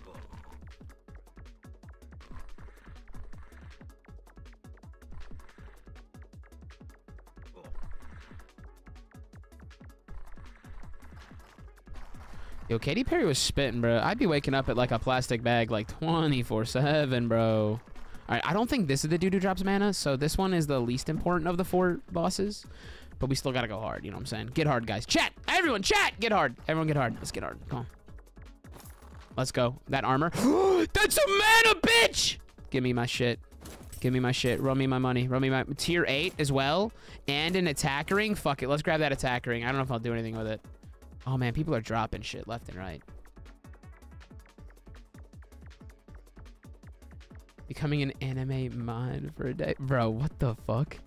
Yo, Katy Perry was spitting, bro. I'd be waking up at like a plastic bag like 24-7, bro. All right, I don't think this is the dude who drops mana, so this one is the least important of the four bosses. But we still gotta go hard, you know what I'm saying? Get hard, guys. Chat! Everyone, chat! Get hard. Everyone get hard. Let's get hard. Come on. Let's go. That armor. That's a mana, bitch! Give me my shit. Give me my shit. Roll me my money. Roll me my... Tier 8 as well. And an attack ring. Fuck it. Let's grab that attack ring. I don't know if I'll do anything with it. Oh, man. People are dropping shit left and right. Becoming an anime mod for a day. Bro, what the fuck?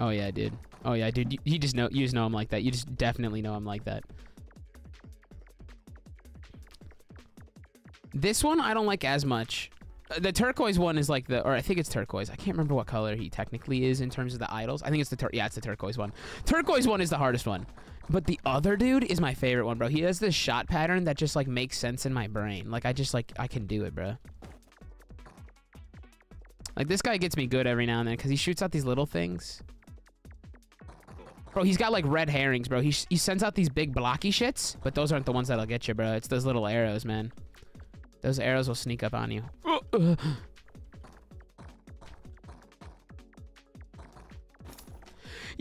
Oh yeah, dude. Oh yeah, dude. You, you just know you just know I'm like that. You just definitely know I'm like that. This one I don't like as much. Uh, The turquoise one is like the, or I think it's turquoise. I can't remember what color he technically is in terms of the idols. I think it's the tur- yeah, it's the turquoise one. Turquoise one is the hardest one. But the other dude is my favorite one, bro. He has this shot pattern that just like makes sense in my brain. Like I just like I can do it, bro. Like this guy gets me good every now and then because he shoots out these little things. Bro, he's got like red herrings, bro. He, he sends out these big blocky shits, but those aren't the ones that'll get you, bro. It's those little arrows, man. Those arrows will sneak up on you.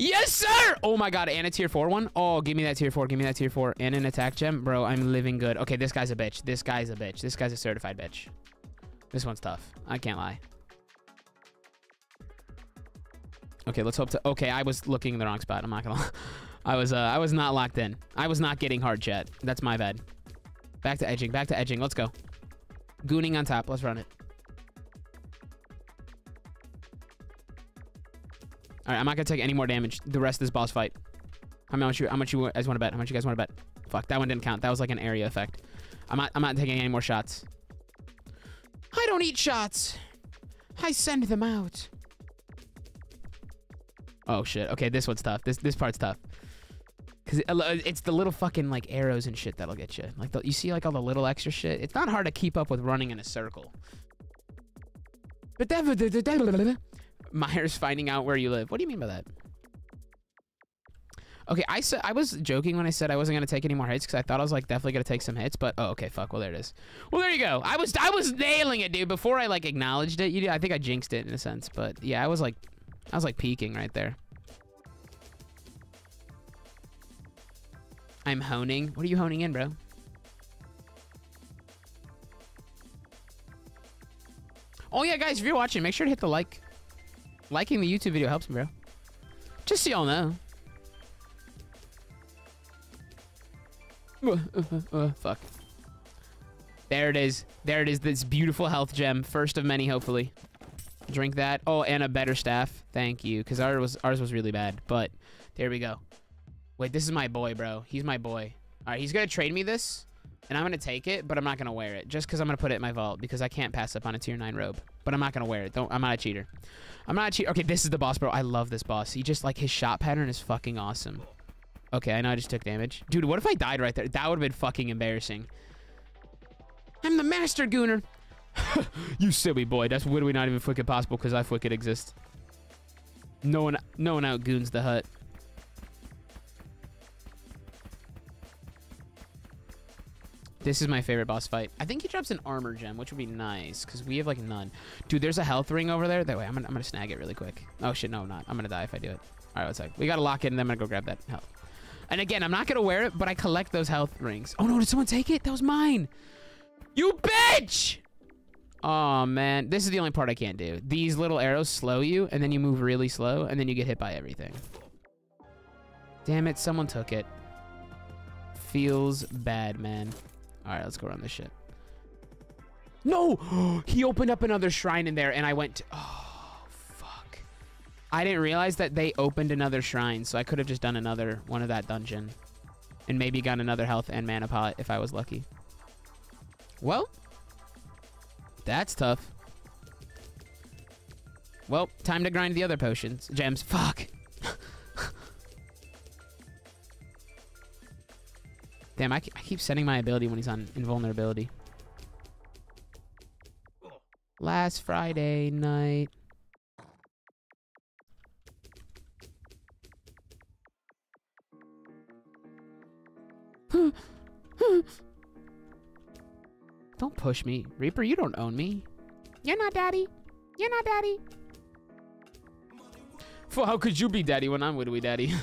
Yes, sir! Oh my god, and a tier 4 one. Oh, give me that tier 4. Give me that tier 4. And an attack gem. Bro, I'm living good. Okay, this guy's a bitch. This guy's a bitch. This guy's a certified bitch. This one's tough. I can't lie. Okay, let's hope to... Okay, I was looking in the wrong spot. I'm not gonna. I was, uh, I was not locked in. I was not getting hard chat. That's my bad. Back to edging. Back to edging. Let's go. Gooning on top. Let's run it. All right, I'm not gonna take any more damage the rest of this boss fight. How much you? How much you guys want to bet? How much you guys want to bet? Fuck, that one didn't count. That was like an area effect. I'm not. I'm not taking any more shots. I don't eat shots. I send them out. Oh shit. Okay, this one's tough. This this part's tough. Cause it, uh, it's the little fucking like arrows and shit that'll get you. Like the, you see like all the little extra shit. It's not hard to keep up with running in a circle. But that Myers finding out where you live. What do you mean by that? Okay, I said I was joking when I said I wasn't gonna take any more hits because I thought I was like definitely gonna take some hits, but oh okay, fuck. Well there it is. Well there you go. I was I was nailing it, dude. Before I like acknowledged it, you I think I jinxed it in a sense, but yeah, I was like, I was like peeking right there. I'm honing. What are you honing in, bro? Oh yeah, guys, if you're watching, make sure to hit the like. Liking the YouTube video helps me, bro. Just so y'all know. Uh, uh, uh, fuck. There it is. There it is. This beautiful health gem. First of many, hopefully. Drink that. Oh, and a better staff. Thank you. Because ours was, ours was really bad. But there we go. Wait, this is my boy, bro. He's my boy. All right, he's going to trade me this. And I'm going to take it, but I'm not going to wear it. Just because I'm going to put it in my vault. Because I can't pass up on a tier 9 robe. But I'm not going to wear it. Don't. I'm not a cheater. I'm not a cheater. Okay, this is the boss, bro. I love this boss. He just, like, his shot pattern is fucking awesome. Okay, I know I just took damage. Dude, what if I died right there? That would have been fucking embarrassing. I'm the master gooner. you silly boy. That's literally not even fucking possible because I fucking exist. No one, no one outgoons the hut. This is my favorite boss fight. I think he drops an armor gem, which would be nice because we have like none. Dude, there's a health ring over there. That way, I'm gonna, I'm gonna snag it really quick. Oh shit, no, I'm not. I'm gonna die if I do it. All right, let's like we gotta lock it, and then I'm gonna go grab that health. And again, I'm not gonna wear it, but I collect those health rings. Oh no, did someone take it? That was mine. You bitch! Oh man, this is the only part I can't do. These little arrows slow you, and then you move really slow, and then you get hit by everything. Damn it, someone took it. Feels bad, man. All right, let's go run this shit. No! he opened up another shrine in there and I went... Oh, fuck. I didn't realize that they opened another shrine, so I could have just done another one of that dungeon. And maybe got another health and mana pot if I was lucky. Well, that's tough. Well, time to grind the other potions. Gems. Fuck. Damn, I, I keep setting my ability when he's on invulnerability. Last Friday night. don't push me. Reaper, you don't own me. You're not daddy. You're not daddy. Well, how could you be daddy when I'm widowy daddy?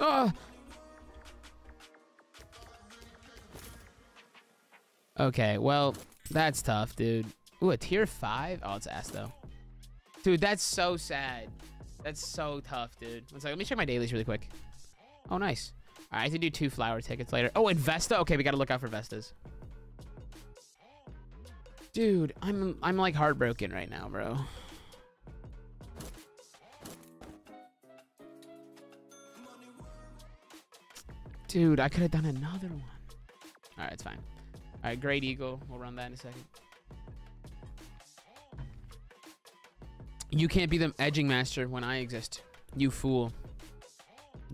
uh. Okay, well, that's tough, dude. Ooh, a tier 5? Oh, it's ass, though. Dude, that's so sad. That's so tough, dude. One second, let me check my dailies really quick. Oh, nice. All right, I have to do two flower tickets later. Oh, and Vesta? Okay, we got to look out for Vestas. Dude, I'm I'm like heartbroken right now, bro. Dude, I could have done another one. All right, it's fine. All right, Great Eagle. We'll run that in a second. You can't be the edging master when I exist. You fool.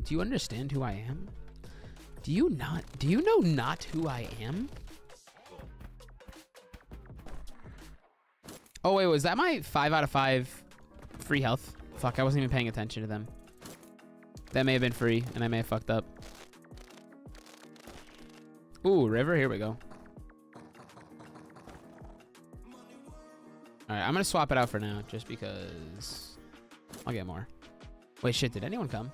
Do you understand who I am? Do you not? Do you know not who I am? Oh, wait, was that my five out of five free health? Fuck, I wasn't even paying attention to them. That may have been free, and I may have fucked up. Ooh, river, here we go. All right, I'm gonna swap it out for now, just because I'll get more. Wait, shit, did anyone come?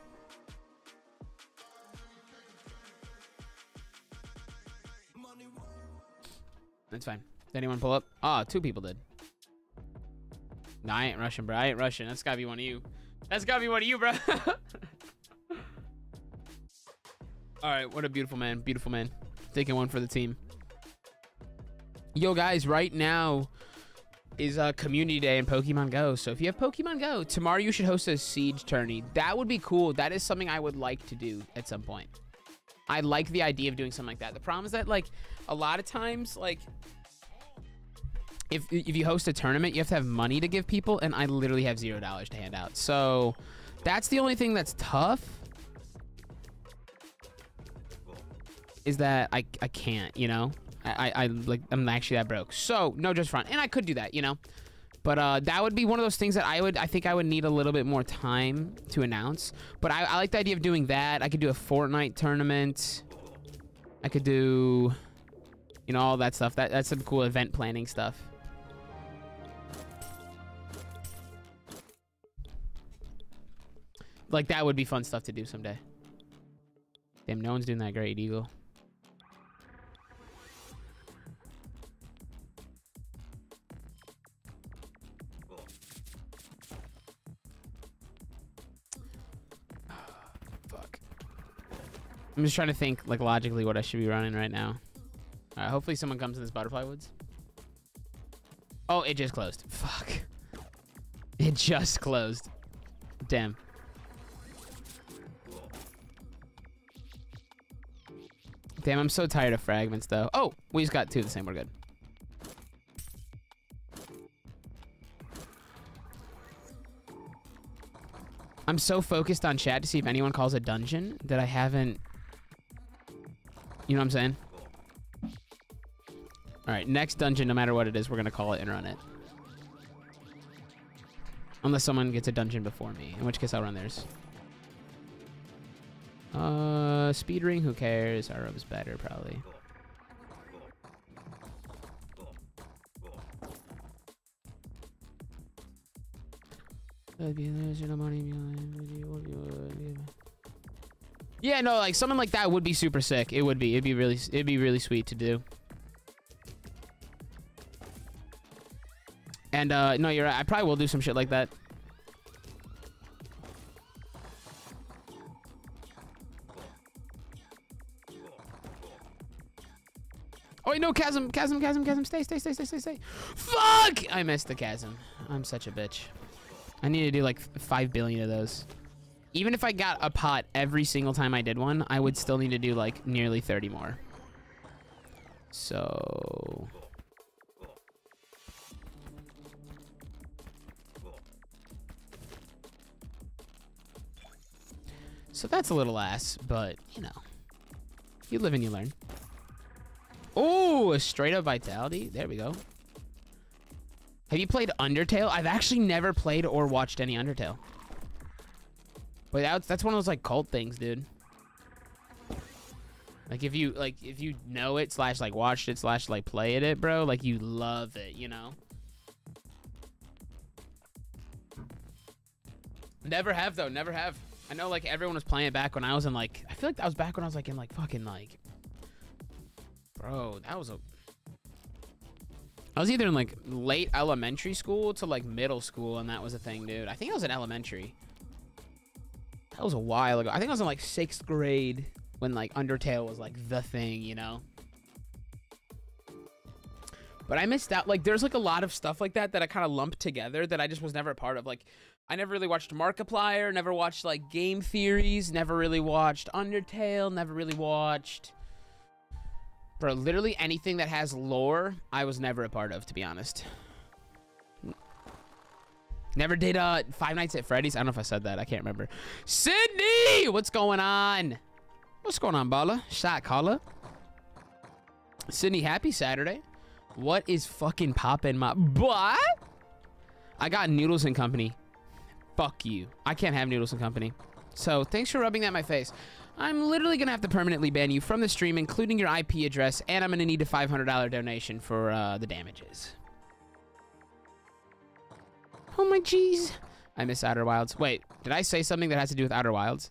That's fine. Did anyone pull up? Ah, oh, two people did. No, I ain't rushing, bro. I ain't rushing. That's gotta be one of you. That's gotta be one of you, bro. All right, what a beautiful man. Beautiful man. Taking one for the team. Yo, guys, right now is a community day in Pokemon Go. So if you have Pokemon Go, tomorrow you should host a siege tourney. That would be cool. That is something I would like to do at some point. I like the idea of doing something like that. The problem is that, like, a lot of times, like, if if you host a tournament, you have to have money to give people, and I literally have zero dollars to hand out. So that's the only thing that's tough. Is that I I can't, you know? I, I, like I'm actually that broke. So no just front. And I could do that, you know. But uh, that would be one of those things that I would, I think I would need a little bit more time to announce. But I, I like the idea of doing that. I could do a Fortnite tournament. I could do, you know, all that stuff. That That's some cool event planning stuff. Like, that would be fun stuff to do someday. Damn, no one's doing that great, Eagle. I'm just trying to think, like, logically what I should be running right now. Alright, hopefully someone comes in this butterfly woods. Oh, it just closed. Fuck. It just closed. Damn. Damn, I'm so tired of fragments, though. Oh, we just got two the same. We're good. I'm so focused on chat to see if anyone calls a dungeon that I haven't... You know what I'm saying? All right, next dungeon, no matter what it is, we're going to call it and run it. Unless someone gets a dungeon before me, in which case I'll run theirs. Uh, speed ring, who cares? Our room's better, probably. Yeah, no, like something like that would be super sick. It would be. It'd be really. It'd be really sweet to do. And uh, no, you're right. I probably will do some shit like that. Oh wait, no, chasm, chasm, chasm, chasm. Stay, stay, stay, stay, stay, stay. Fuck! I missed the chasm. I'm such a bitch. I need to do like five billion of those. Even if I got a pot every single time I did one, I would still need to do like nearly 30 more. So... So that's a little ass, but you know, you live and you learn. Oh, a straight up vitality. There we go. Have you played Undertale? I've actually never played or watched any Undertale. But that's, that's one of those like cult things, dude. Like if you like if you know it slash like watched it slash like played it, bro, like you love it, you know. Never have though, never have. I know like everyone was playing it back when I was in like I feel like that was back when I was like in like fucking like Bro, that was a I was either in like late elementary school to like middle school and that was a thing, dude. I think I was in elementary. That was a while ago. I think I was in like sixth grade when like Undertale was like the thing, you know? But I missed out. Like, there's like a lot of stuff like that that I kind of lumped together that I just was never a part of. Like, I never really watched Markiplier, never watched like Game Theories, never really watched Undertale, never really watched. Bro, literally anything that has lore, I was never a part of, to be honest. Never did uh Five Nights at Freddy's. I don't know if I said that. I can't remember. Sydney! What's going on? What's going on, Bala? Shot caller. Sydney, happy Saturday. What is fucking popping my... What? I got Noodles and Company. Fuck you. I can't have Noodles and Company. So, thanks for rubbing that in my face. I'm literally going to have to permanently ban you from the stream, including your IP address, and I'm going to need a $500 donation for uh, the damages. Oh my jeez. I miss Outer Wilds. Wait, did I say something that has to do with Outer Wilds?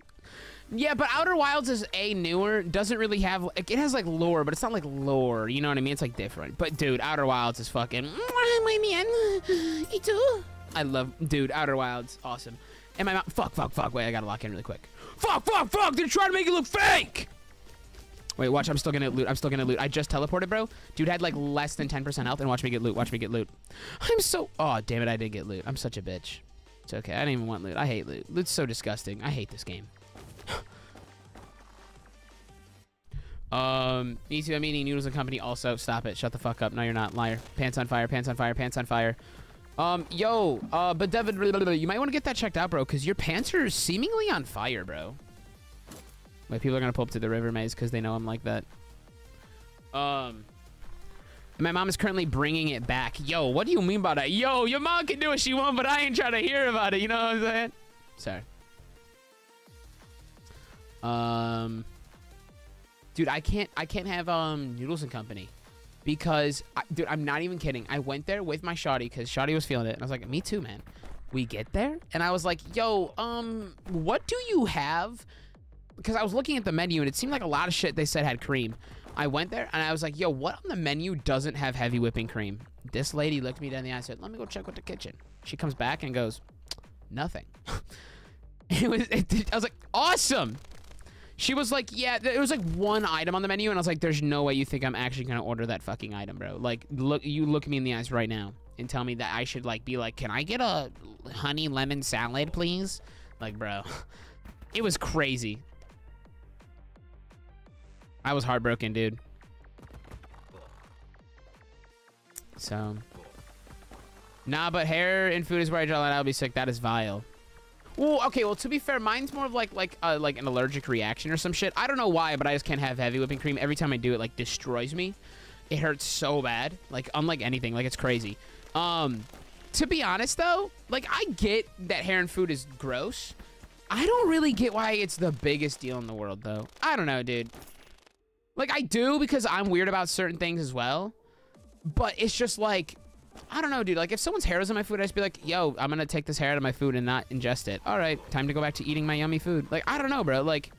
Yeah, but Outer Wilds is a newer. Doesn't really have like it has like lore, but it's not like lore. You know what I mean? It's like different. But dude, Outer Wilds is fucking. My man, you. I love, dude. Outer Wilds, awesome. And my mom. Fuck, fuck, fuck. Wait, I gotta lock in really quick. Fuck, fuck, fuck. They're trying to make it look fake. Wait, watch. I'm still gonna loot. I'm still gonna loot. I just teleported, bro. Dude had like less than 10% health, and watch me get loot. Watch me get loot. I'm so. Oh, damn it! I did get loot. I'm such a bitch. It's okay. I didn't even want loot. I hate loot. Loot's so disgusting. I hate this game. um, me too. I'm eating noodles and company. Also, stop it. Shut the fuck up. No, you're not. Liar. Pants on fire. Pants on fire. Pants on fire. Um, yo, uh, but Devin, you might want to get that checked out, bro, because your pants are seemingly on fire, bro. Wait, people are gonna pull up to the river maze because they know I'm like that. Um, my mom is currently bringing it back. Yo, what do you mean by that? Yo, your mom can do what she want, but I ain't trying to hear about it. You know what I'm saying? Sorry. Um, dude, I can't, I can't have um noodles and company because, I, dude, I'm not even kidding. I went there with my shoddy because shoddy was feeling it, and I was like, me too, man. We get there, and I was like, yo, um, what do you have? Because I was looking at the menu, and it seemed like a lot of shit they said had cream. I went there, and I was like, yo, what on the menu doesn't have heavy whipping cream? This lady looked me down the eye and said, let me go check with the kitchen. She comes back and goes, nothing. it was, it, I was like, awesome. She was like, yeah, it was like one item on the menu, and I was like, there's no way you think I'm actually gonna order that fucking item, bro. Like, look, you look me in the eyes right now and tell me that I should like be like, can I get a honey lemon salad, please? Like, bro, it was crazy. I was heartbroken, dude. So, nah, but hair and food is where I draw that. I'll be sick. That is vile. Well, okay. Well, to be fair, mine's more of like like uh, like an allergic reaction or some shit. I don't know why, but I just can't have heavy whipping cream. Every time I do it, like destroys me. It hurts so bad. Like unlike anything. Like it's crazy. Um, to be honest though, like I get that hair and food is gross. I don't really get why it's the biggest deal in the world though. I don't know, dude. Like I do because I'm weird about certain things as well. But it's just like I don't know, dude. Like, if someone's hair is in my food, I just be like, yo, I'm gonna take this hair out of my food and not ingest it. All right, time to go back to eating my yummy food. Like, I don't know, bro. Like,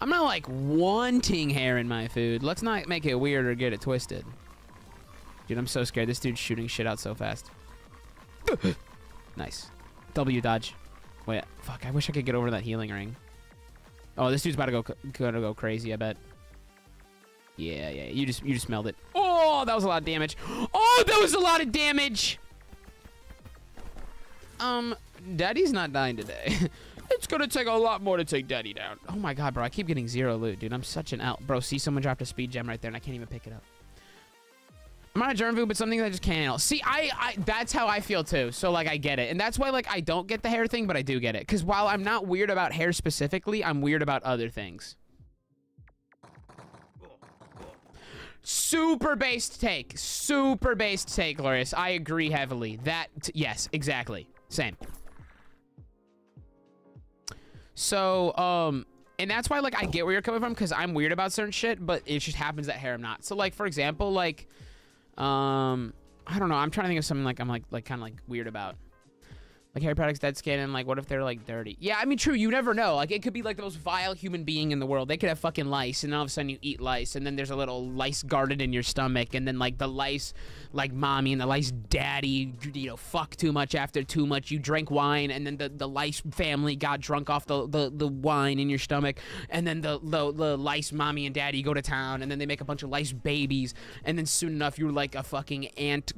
I'm not, like, wanting hair in my food. Let's not make it weird or get it twisted. Dude, I'm so scared. This dude's shooting shit out so fast. nice. W dodge. Wait, fuck. I wish I could get over that healing ring. Oh, this dude's about to go, gonna go crazy, I bet. Yeah, yeah. You just you just smelled it. Oh, that was a lot of damage. Oh, that was a lot of damage. Um, Daddy's not dying today. it's gonna take a lot more to take Daddy down. Oh my god, bro. I keep getting zero loot, dude. I'm such an out. Bro, see someone dropped a speed gem right there and I can't even pick it up. I'm not a germ food, but something that I just can't handle. See, I, I, that's how I feel too. So like, I get it, and that's why like I don't get the hair thing, but I do get it. Cause while I'm not weird about hair specifically, I'm weird about other things. Super based take. Super based take, Glorious. I agree heavily. That, yes, exactly. Same. So, um, and that's why, like, I get where you're coming from, because I'm weird about certain shit, but it just happens that hair I'm not. So, like, for example, like, um, I don't know. I'm trying to think of something like I'm, like, like kind of, like, weird about like hair products dead skin and like what if they're like dirty? Yeah i mean true you never know. Like it could be like the most vile human being in the world. They could have fucking lice and then all of a sudden you eat lice and then there's a little lice garden in your stomach and then like the lice like mommy and the lice daddy you know fuck too much after too much. You drank wine and then the, the lice family got drunk off the, the, the wine in your stomach and then the, the the lice mommy and daddy go to town and then they make a bunch of lice babies and then soon enough you're like a fucking ant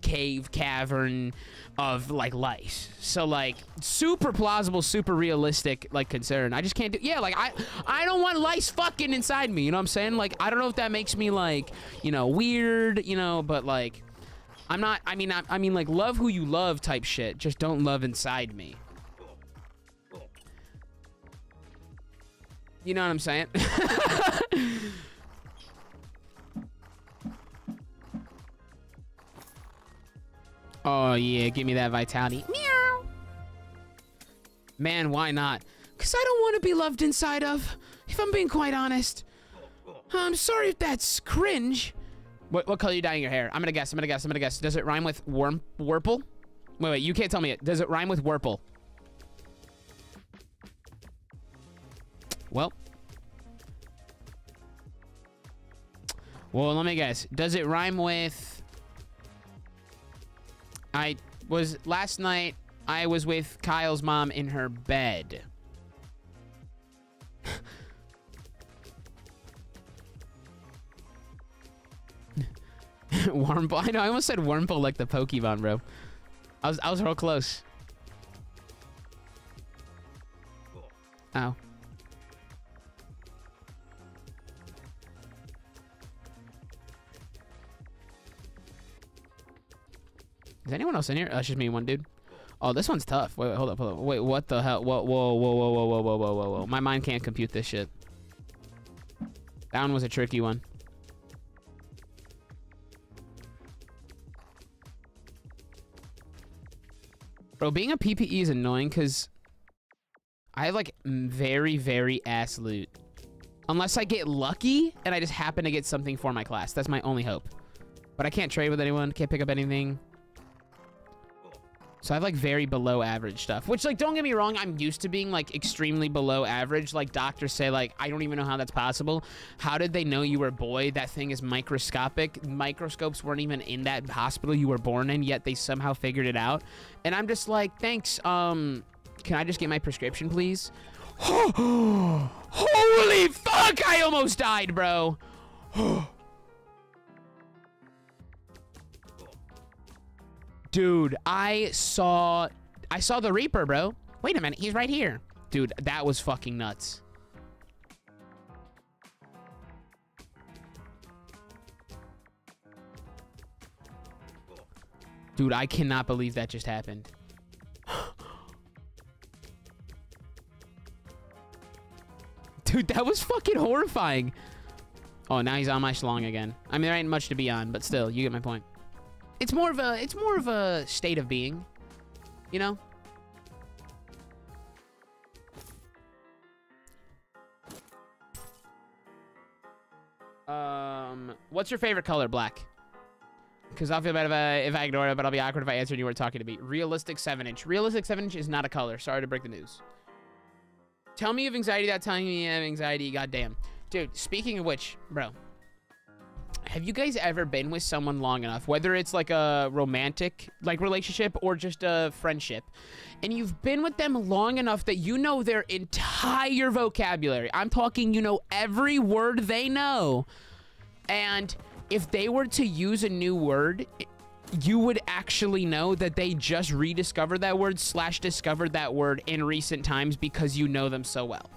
cave cavern of like lice so like super plausible, super realistic like concern. I just can't do yeah, like I I don't want lice fucking inside me, you know what I'm saying? Like I don't know if that makes me like, you know, weird, you know, but like I'm not I mean I, I mean like love who you love type shit. Just don't love inside me. You know what I'm saying? oh yeah, give me that vitality. Meow. Man, why not? Because I don't want to be loved inside of, if I'm being quite honest. I'm sorry if that's cringe. What, what color are you dyeing your hair? I'm gonna guess, I'm gonna guess, I'm gonna guess. Does it rhyme with worm, Wurple? Wait, wait, you can't tell me it. Does it rhyme with Wurple? Well. Well, let me guess. Does it rhyme with... I was last night I was with Kyle's mom in her bed. Wurmple. I know. I almost said Wurmple like the Pokemon, bro. I was I was real close. Oh. Is anyone else in here? Oh, it's just me one dude. Oh, this one's tough. Wait, wait, hold up, hold up. Wait, what the hell? Whoa, whoa, whoa, whoa, whoa, whoa, whoa, whoa, whoa, whoa. My mind can't compute this shit. That one was a tricky one. Bro, being a PPE is annoying because I have like very, very ass loot. Unless I get lucky and I just happen to get something for my class. That's my only hope. But I can't trade with anyone, can't pick up anything. So I have like very below average stuff, which like, don't get me wrong. I'm used to being like extremely below average. Like doctors say like, I don't even know how that's possible. How did they know you were a boy? That thing is microscopic. Microscopes weren't even in that hospital you were born in, yet they somehow figured it out. And I'm just like, thanks. Um, can I just get my prescription, please? Holy fuck, I almost died, bro. Dude, I saw I saw the Reaper, bro. Wait a minute, he's right here. Dude, that was fucking nuts. Dude, I cannot believe that just happened. Dude, that was fucking horrifying. Oh, now he's on my schlong again. I mean, there ain't much to be on, but still, you get my point. It's more of a it's more of a state of being, you know. Um, what's your favorite color? Black. Because I'll feel bad if I, if I ignore it, but I'll be awkward if I answer and you weren't talking to me. Realistic 7-inch. Realistic 7-inch is not a color. Sorry to break the news. Tell me of anxiety without telling me you have anxiety. Goddamn. Dude, speaking of which, bro, have you guys ever been with someone long enough, whether it's like a romantic like relationship or just a friendship, and you've been with them long enough that you know their entire vocabulary? I'm talking, you know, every word they know. And if they were to use a new word, you would actually know that they just rediscovered that word slash discovered that word in recent times because you know them so well.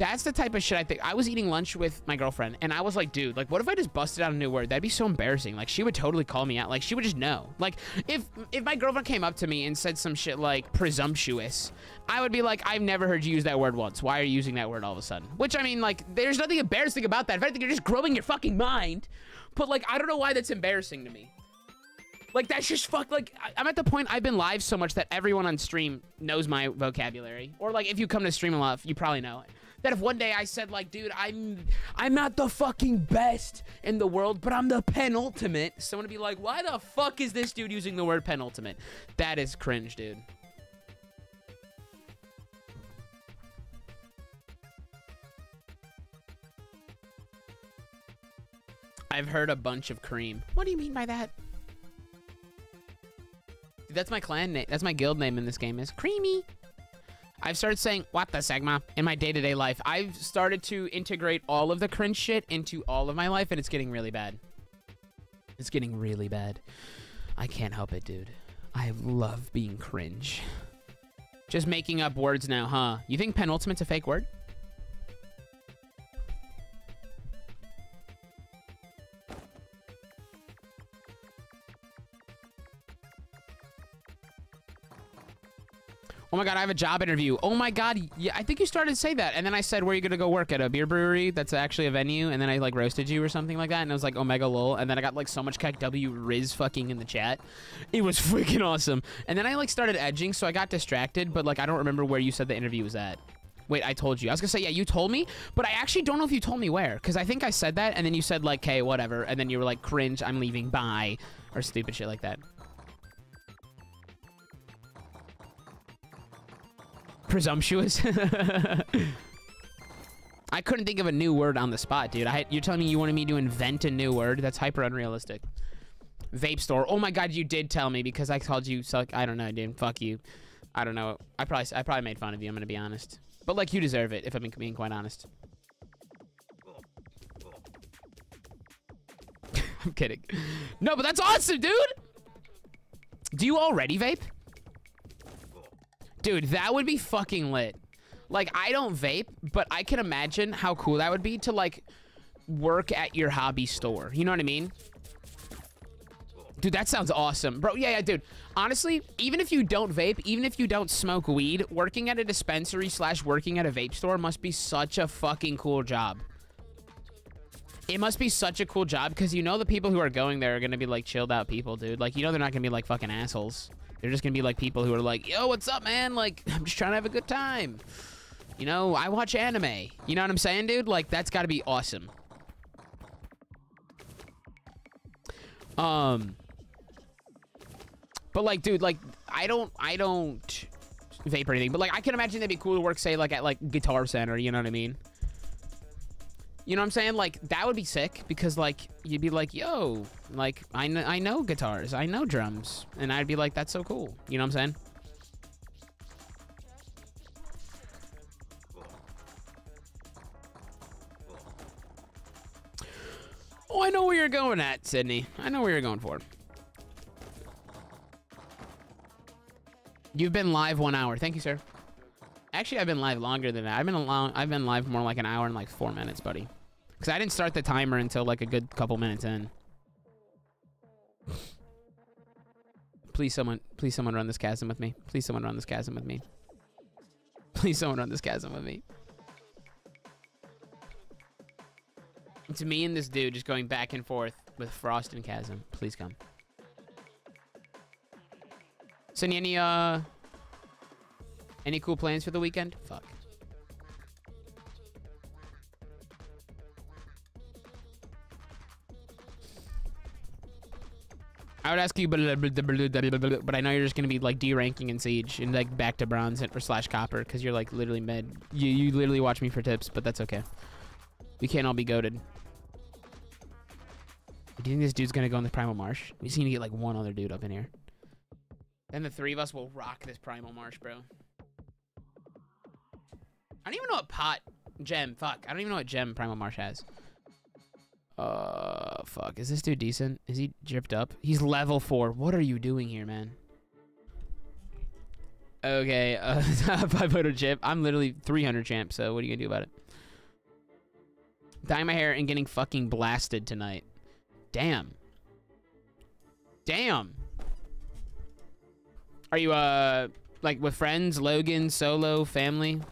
That's the type of shit I think. I was eating lunch with my girlfriend and I was like, dude, like, what if I just busted out a new word? That'd be so embarrassing. Like, she would totally call me out. Like, she would just know. Like, if if my girlfriend came up to me and said some shit like presumptuous, I would be like, I've never heard you use that word once. Why are you using that word all of a sudden? Which, I mean, like, there's nothing embarrassing about that. If anything, you're just growing your fucking mind. But, like, I don't know why that's embarrassing to me. Like, that's just fuck. Like, I'm at the point I've been live so much that everyone on stream knows my vocabulary. Or, like, if you come to stream a lot, you probably know it that if one day I said like, dude, I'm I'm not the fucking best in the world, but I'm the penultimate, someone would be like, why the fuck is this dude using the word penultimate? That is cringe, dude. I've heard a bunch of cream. What do you mean by that? That's my clan name. That's my guild name in this game is Creamy. I've started saying, what the Sigma, in my day-to-day -day life. I've started to integrate all of the cringe shit into all of my life, and it's getting really bad. It's getting really bad. I can't help it, dude. I love being cringe. Just making up words now, huh? You think penultimate's a fake word? Oh my god, I have a job interview. Oh my god, yeah, I think you started to say that. And then I said, where are you going to go work? At a beer brewery that's actually a venue. And then I like roasted you or something like that. And I was like, Omega lol. And then I got like so much W Riz fucking in the chat. It was freaking awesome. And then I like started edging, so I got distracted. But like, I don't remember where you said the interview was at. Wait, I told you. I was gonna say, yeah, you told me, but I actually don't know if you told me where. Because I think I said that, and then you said, like, hey, whatever. And then you were like, cringe, I'm leaving, bye. Or stupid shit like that. Presumptuous. I couldn't think of a new word on the spot, dude. I, you're telling me you wanted me to invent a new word? That's hyper unrealistic. Vape store. Oh my god, you did tell me because I called you suck. I don't know, dude. Fuck you. I don't know. I probably I probably made fun of you. I'm gonna be honest. But like you deserve it if I'm being quite honest. I'm kidding. No, but that's awesome, dude. Do you already vape? Dude, that would be fucking lit. Like, I don't vape, but I can imagine how cool that would be to, like, work at your hobby store. You know what I mean? Dude, that sounds awesome. Bro, yeah, yeah, dude. Honestly, even if you don't vape, even if you don't smoke weed, working at a dispensary slash working at a vape store must be such a fucking cool job. It must be such a cool job because you know the people who are going there are going to be, like, chilled out people, dude. Like, you know they're not going to be, like, fucking assholes. They're just gonna be like people who are like, yo, what's up, man? Like, I'm just trying to have a good time. You know, I watch anime. You know what I'm saying, dude? Like, that's gotta be awesome. Um, but like, dude, like, I don't, I don't vape or anything, but like, I can imagine that'd be cool to work, say, like at like Guitar Center. You know what I mean? You know what I'm saying? Like, that would be sick because, like, you'd be like, yo, like, I, kn I know guitars, I know drums. And I'd be like, that's so cool. You know what I'm saying? Oh, I know where you're going at, Sydney. I know where you're going for. You've been live one hour. Thank you, sir. Actually, I've been live longer than that. I've been long. I've been live more like an hour and like four minutes, buddy. Because I didn't start the timer until like a good couple minutes in. please someone, please someone run this chasm with me. Please someone run this chasm with me. Please someone run this chasm with me. It's me and this dude just going back and forth with Frost and Chasm. Please come. So any uh any cool plans for the weekend? Fuck. I would ask you, but I know you're just gonna be like D-ranking in Siege and like back to bronze for slash copper because you're like literally mid. You you literally watch me for tips, but that's okay. We can't all be goaded. Do you think this dude's gonna go in the Primal Marsh? We just need to get like one other dude up in here. Then the three of us will rock this Primal Marsh, bro. I don't even know what pot gem. Fuck, I don't even know what gem Primal Marsh has. Uh, fuck. Is this dude decent? Is he dripped up? He's level four. What are you doing here, man? Okay, uh, five photo chip. I'm literally 300 champ, so what are you gonna do about it? Dyeing my hair and getting fucking blasted tonight. Damn. Damn. Are you, uh, like with friends, Logan, solo, family?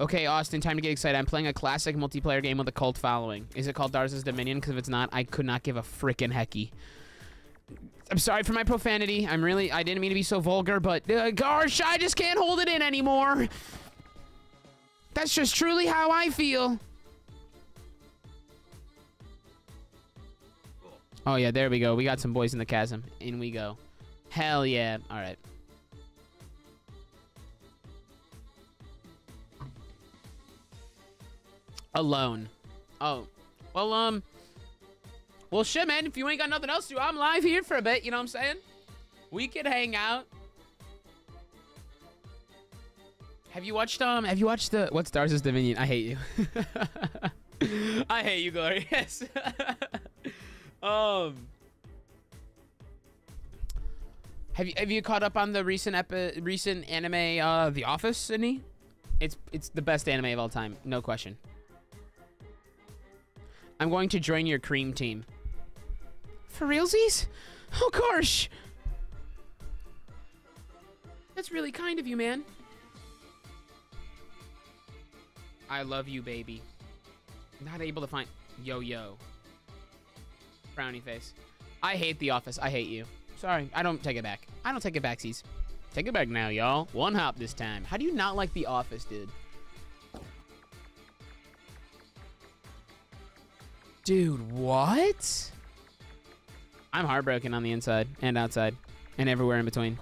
Okay, Austin, time to get excited. I'm playing a classic multiplayer game with a cult following. Is it called Darza's Dominion? Because if it's not, I could not give a freaking hecky. I'm sorry for my profanity. I'm really, I didn't mean to be so vulgar, but uh, gosh, I just can't hold it in anymore. That's just truly how I feel. Oh yeah, there we go. We got some boys in the chasm. In we go. Hell yeah. All right. Alone. Oh. Well, um. Well, shit, man. If you ain't got nothing else to do, I'm live here for a bit. You know what I'm saying? We could hang out. Have you watched, um, have you watched the, what's Darza's Dominion? I hate you. I hate you, Glorious. um. Have you, have you caught up on the recent epi recent anime, uh, The Office, Sydney? It's, it's the best anime of all time. No question. I'm going to join your cream team. For realsies? Oh gosh. That's really kind of you, man. I love you, baby. Not able to find... Yo, yo. Frowny face. I hate The Office. I hate you. Sorry. I don't take it back. I don't take it back, C's. Take it back now, y'all. One hop this time. How do you not like The Office, dude? Dude, what? I'm heartbroken on the inside and outside and everywhere in between.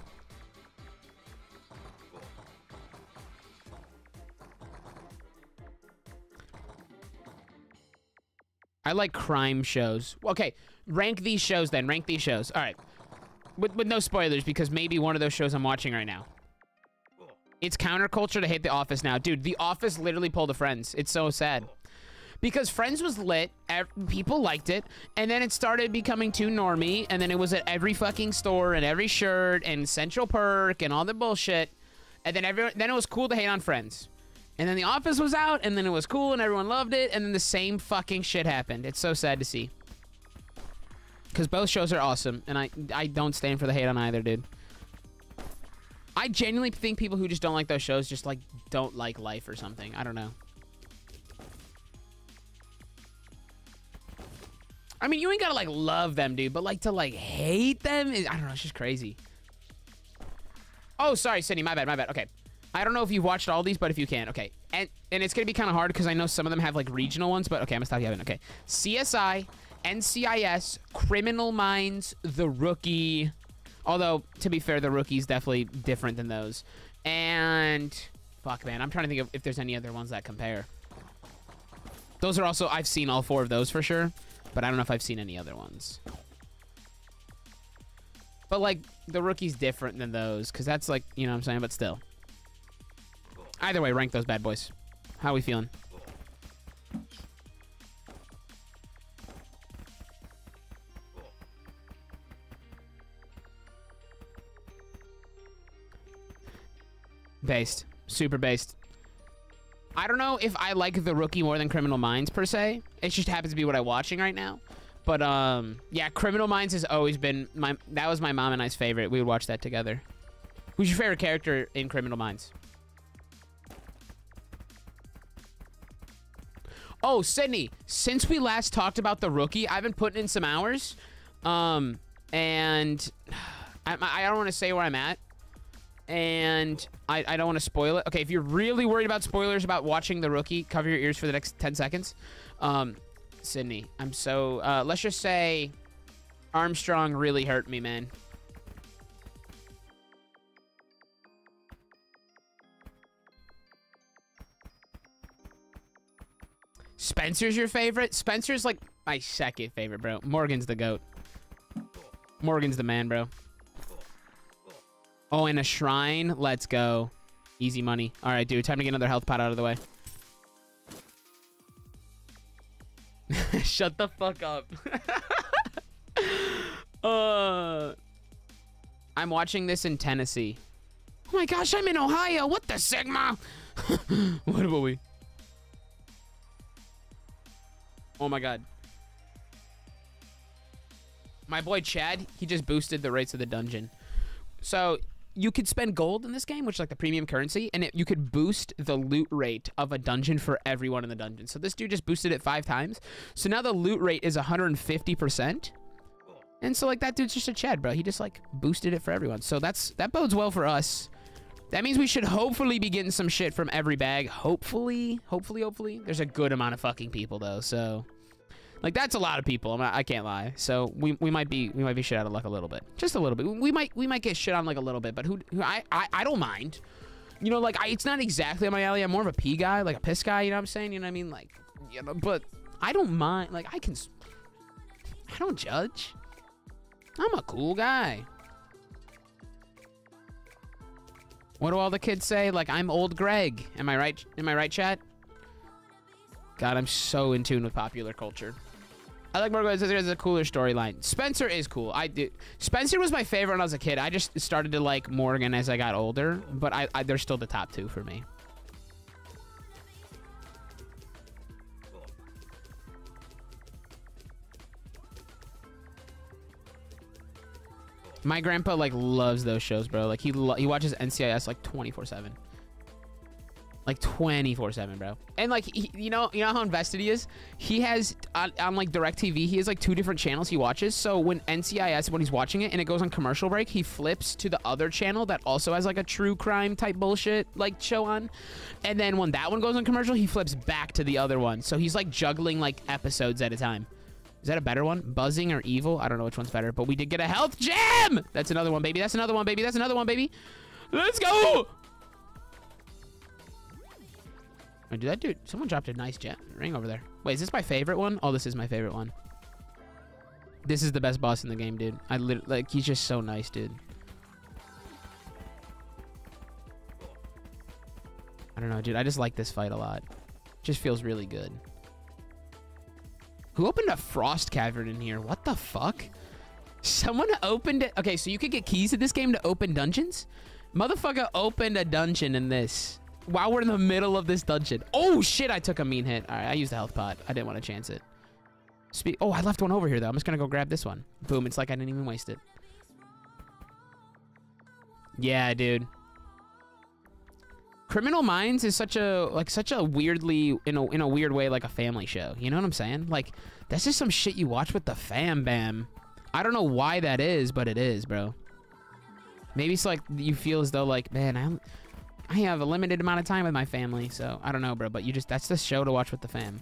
I like crime shows. Okay, rank these shows then. Rank these shows. All right. With, with no spoilers because maybe one of those shows I'm watching right now. It's counterculture to hate The Office now. Dude, The Office literally pulled a Friends. It's so sad because Friends was lit, people liked it, and then it started becoming too normy, and then it was at every fucking store and every shirt and Central Perk and all the bullshit, and then everyone, then it was cool to hate on Friends, and then The Office was out, and then it was cool and everyone loved it, and then the same fucking shit happened. It's so sad to see. Because both shows are awesome, and I I don't stand for the hate on either, dude. I genuinely think people who just don't like those shows just like don't like life or something. I don't know. I mean, you ain't gotta like love them, dude, but like to like hate them is, I don't know, it's just crazy. Oh, sorry, Sydney, my bad, my bad. Okay. I don't know if you've watched all these, but if you can, okay. And and it's gonna be kind of hard because I know some of them have like regional ones, but okay, I'm gonna stop yapping. Okay. CSI, NCIS, Criminal Minds, The Rookie. Although, to be fair, The Rookie's definitely different than those. And fuck, man, I'm trying to think of if there's any other ones that compare. Those are also, I've seen all four of those for sure but I don't know if I've seen any other ones. But, like, the rookie's different than those, because that's, like, you know what I'm saying? But still. Either way, rank those bad boys. How are we feeling? Based. Super based. I don't know if I like the rookie more than Criminal Minds per se. It just happens to be what I'm watching right now. But um, yeah, Criminal Minds has always been my. That was my mom and I's favorite. We would watch that together. Who's your favorite character in Criminal Minds? Oh, Sydney. Since we last talked about the rookie, I've been putting in some hours, um, and I, I don't want to say where I'm at and I, I don't want to spoil it. Okay, if you're really worried about spoilers about watching The Rookie, cover your ears for the next 10 seconds. Um, Sydney, I'm so, uh, let's just say Armstrong really hurt me, man. Spencer's your favorite? Spencer's like my second favorite, bro. Morgan's the GOAT. Morgan's the man, bro. Oh, and a shrine. Let's go. Easy money. All right, dude. Time to get another health pot out of the way. Shut the fuck up. uh, I'm watching this in Tennessee. Oh my gosh, I'm in Ohio. What the Sigma? what about we? Oh my god. My boy Chad, he just boosted the rates of the dungeon. So you could spend gold in this game, which is like the premium currency, and it, you could boost the loot rate of a dungeon for everyone in the dungeon. So this dude just boosted it five times. So now the loot rate is 150%. And so like that dude's just a Chad, bro. He just like boosted it for everyone. So that's that bodes well for us. That means we should hopefully be getting some shit from every bag. Hopefully, hopefully, hopefully. There's a good amount of fucking people though, so like that's a lot of people. I'm not, I can't lie. So we, we might be we might be shit out of luck a little bit, just a little bit. We might we might get shit on like a little bit, but who, who I, I I don't mind. You know, like I, it's not exactly on my alley. I'm more of a pee guy, like a piss guy. You know what I'm saying? You know what I mean? Like, you know, but I don't mind. Like I can. I don't judge. I'm a cool guy. What do all the kids say? Like I'm old Greg. Am I right? Am I right, chat? God, I'm so in tune with popular culture. I like Morgan says there's a cooler storyline. Spencer is cool. I do. Spencer was my favorite when I was a kid. I just started to like Morgan as I got older, but I, I they're still the top two for me. My grandpa like loves those shows, bro. Like he he watches NCIS like 24/7 like 24 7 bro and like he, you know you know how invested he is he has on, on like DirecTV he has like two different channels he watches so when ncis when he's watching it and it goes on commercial break he flips to the other channel that also has like a true crime type bullshit like show on and then when that one goes on commercial he flips back to the other one so he's like juggling like episodes at a time is that a better one? Buzzing or evil? I don't know which one's better, but we did get a health gem! That's another one, baby. That's another one, baby. That's another one, baby. Let's go! Oh, Wait, did that dude? Someone dropped a nice jet ring over there. Wait, is this my favorite one? Oh, this is my favorite one. This is the best boss in the game, dude. I lit like he's just so nice, dude. I don't know, dude. I just like this fight a lot. Just feels really good. Who opened a frost cavern in here? What the fuck? Someone opened it. Okay, so you could get keys to this game to open dungeons? Motherfucker opened a dungeon in this while we're in the middle of this dungeon. Oh, shit, I took a mean hit. All right, I used the health pot. I didn't want to chance it. Spe oh, I left one over here, though. I'm just going to go grab this one. Boom, it's like I didn't even waste it. Yeah, dude. Criminal Minds is such a like such a weirdly in a in a weird way like a family show. You know what I'm saying? Like that's just some shit you watch with the fam bam. I don't know why that is, but it is, bro. Maybe it's like you feel as though like, man, I'm I have a limited amount of time with my family, so I don't know, bro. But you just that's the show to watch with the fam.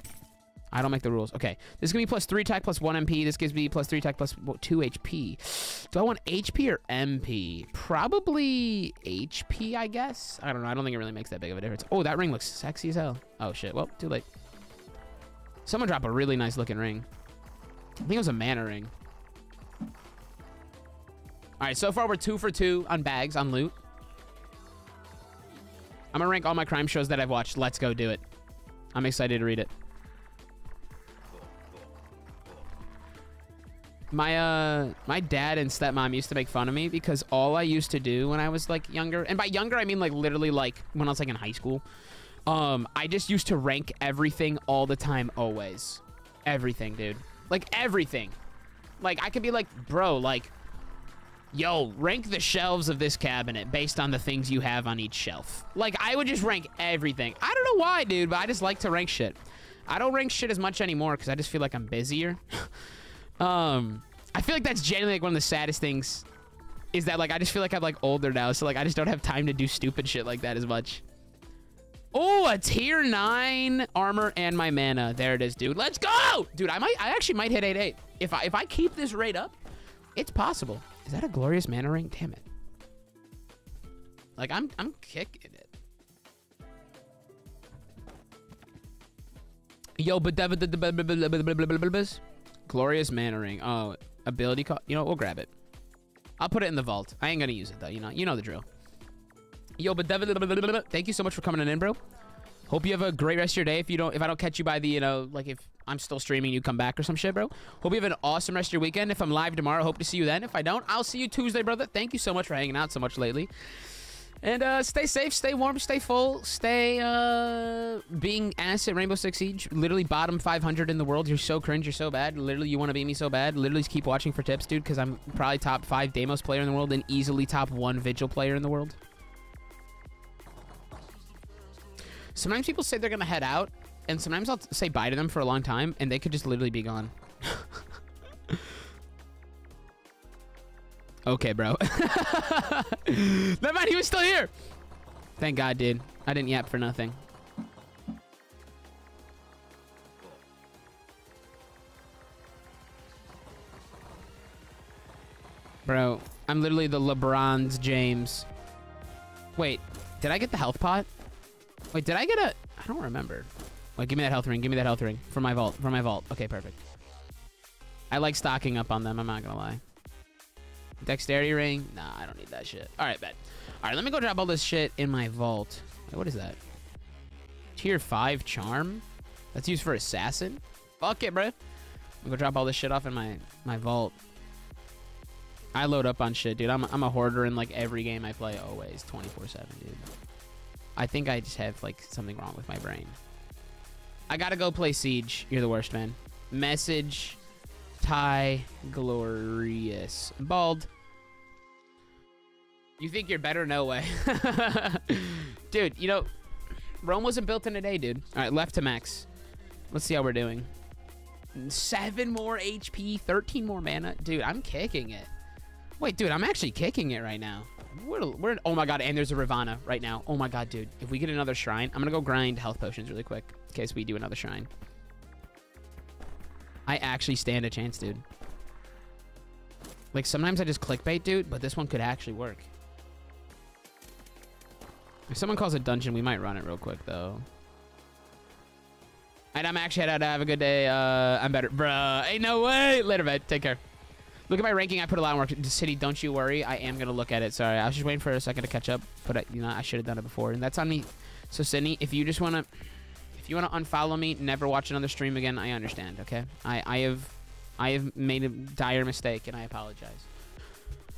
I don't make the rules. Okay, this is gonna be plus three attack plus one MP. This gives me plus three attack plus two HP. Do I want HP or MP? Probably HP, I guess. I don't know. I don't think it really makes that big of a difference. Oh, that ring looks sexy as hell. Oh shit. Well, too late. Someone drop a really nice looking ring. I think it was a mana ring. All right, so far we're two for two on bags on loot. I'm gonna rank all my crime shows that I've watched. Let's go do it. I'm excited to read it. My uh my dad and stepmom used to make fun of me because all I used to do when I was like younger, and by younger I mean like literally like when I was like in high school, um, I just used to rank everything all the time, always. Everything, dude. Like everything. Like I could be like, bro, like yo, rank the shelves of this cabinet based on the things you have on each shelf. Like, I would just rank everything. I don't know why, dude, but I just like to rank shit. I don't rank shit as much anymore because I just feel like I'm busier. um, I feel like that's genuinely like one of the saddest things is that like I just feel like I'm like older now, so like I just don't have time to do stupid shit like that as much. Oh, a tier nine armor and my mana. There it is, dude. Let's go, dude. I might, I actually might hit eight eight if I if I keep this rate up. It's possible. Is that a glorious mana ring? Damn it. Like, I'm, I'm kicking it. Yo, but glorious mana ring. Oh, ability call. You know, we'll grab it. I'll put it in the vault. I ain't gonna use it though. You know, you know the drill. Yo, but thank you so much for coming in, bro. Hope you have a great rest of your day. If you don't, if I don't catch you by the, you know, like if I'm still streaming, you come back or some shit, bro. Hope you have an awesome rest of your weekend. If I'm live tomorrow, hope to see you then. If I don't, I'll see you Tuesday, brother. Thank you so much for hanging out so much lately. And uh, stay safe, stay warm, stay full, stay uh, being ass at Rainbow Six Siege. Literally bottom 500 in the world. You're so cringe, you're so bad. Literally, you want to beat me so bad. Literally, just keep watching for tips, dude, because I'm probably top five Deimos player in the world and easily top one Vigil player in the world. Sometimes people say they're going to head out, and sometimes I'll say bye to them for a long time, and they could just literally be gone. okay, bro. Never mind, he was still here. Thank God, dude. I didn't yap for nothing. Bro, I'm literally the LeBron's James. Wait, did I get the health pot? Wait, did I get a... I don't remember. Wait, give me that health ring. Give me that health ring. For my vault. For my vault. Okay, perfect. I like stocking up on them. I'm not going to lie. Dexterity ring? Nah, I don't need that shit. All right, bet. All right, let me go drop all this shit in my vault. Wait, what is that? Tier 5 charm? That's used for assassin? Fuck it, bro. I'm gonna drop all this shit off in my, my vault. I load up on shit, dude. I'm, I'm a hoarder in like every game I play always. 24-7, dude. I think I just have like something wrong with my brain. I gotta go play Siege. You're the worst, man. Message. Ty. Glorious. Bald. You think you're better? No way. dude, you know, Rome wasn't built in a day, dude. All right, left to max. Let's see how we're doing. Seven more HP, 13 more mana. Dude, I'm kicking it. Wait, dude, I'm actually kicking it right now. We're, we're, oh my god, and there's a Ravana right now. Oh my god, dude. If we get another shrine, I'm gonna go grind health potions really quick in case we do another shrine. I actually stand a chance, dude. Like, sometimes I just clickbait, dude, but this one could actually work. If someone calls a dungeon, we might run it real quick, though. And I'm actually head out. to Have a good day. Uh, I'm better. Bruh. Ain't no way. Later, bed. Take care. Look at my ranking. I put a lot of work into City. Don't you worry. I am going to look at it. Sorry. I was just waiting for a second to catch up. But, I, you know, I should have done it before. And that's on me. So, Sydney, if you just want to... If you want to unfollow me, never watch another stream again, I understand, okay? I, I have... I have made a dire mistake, and I apologize.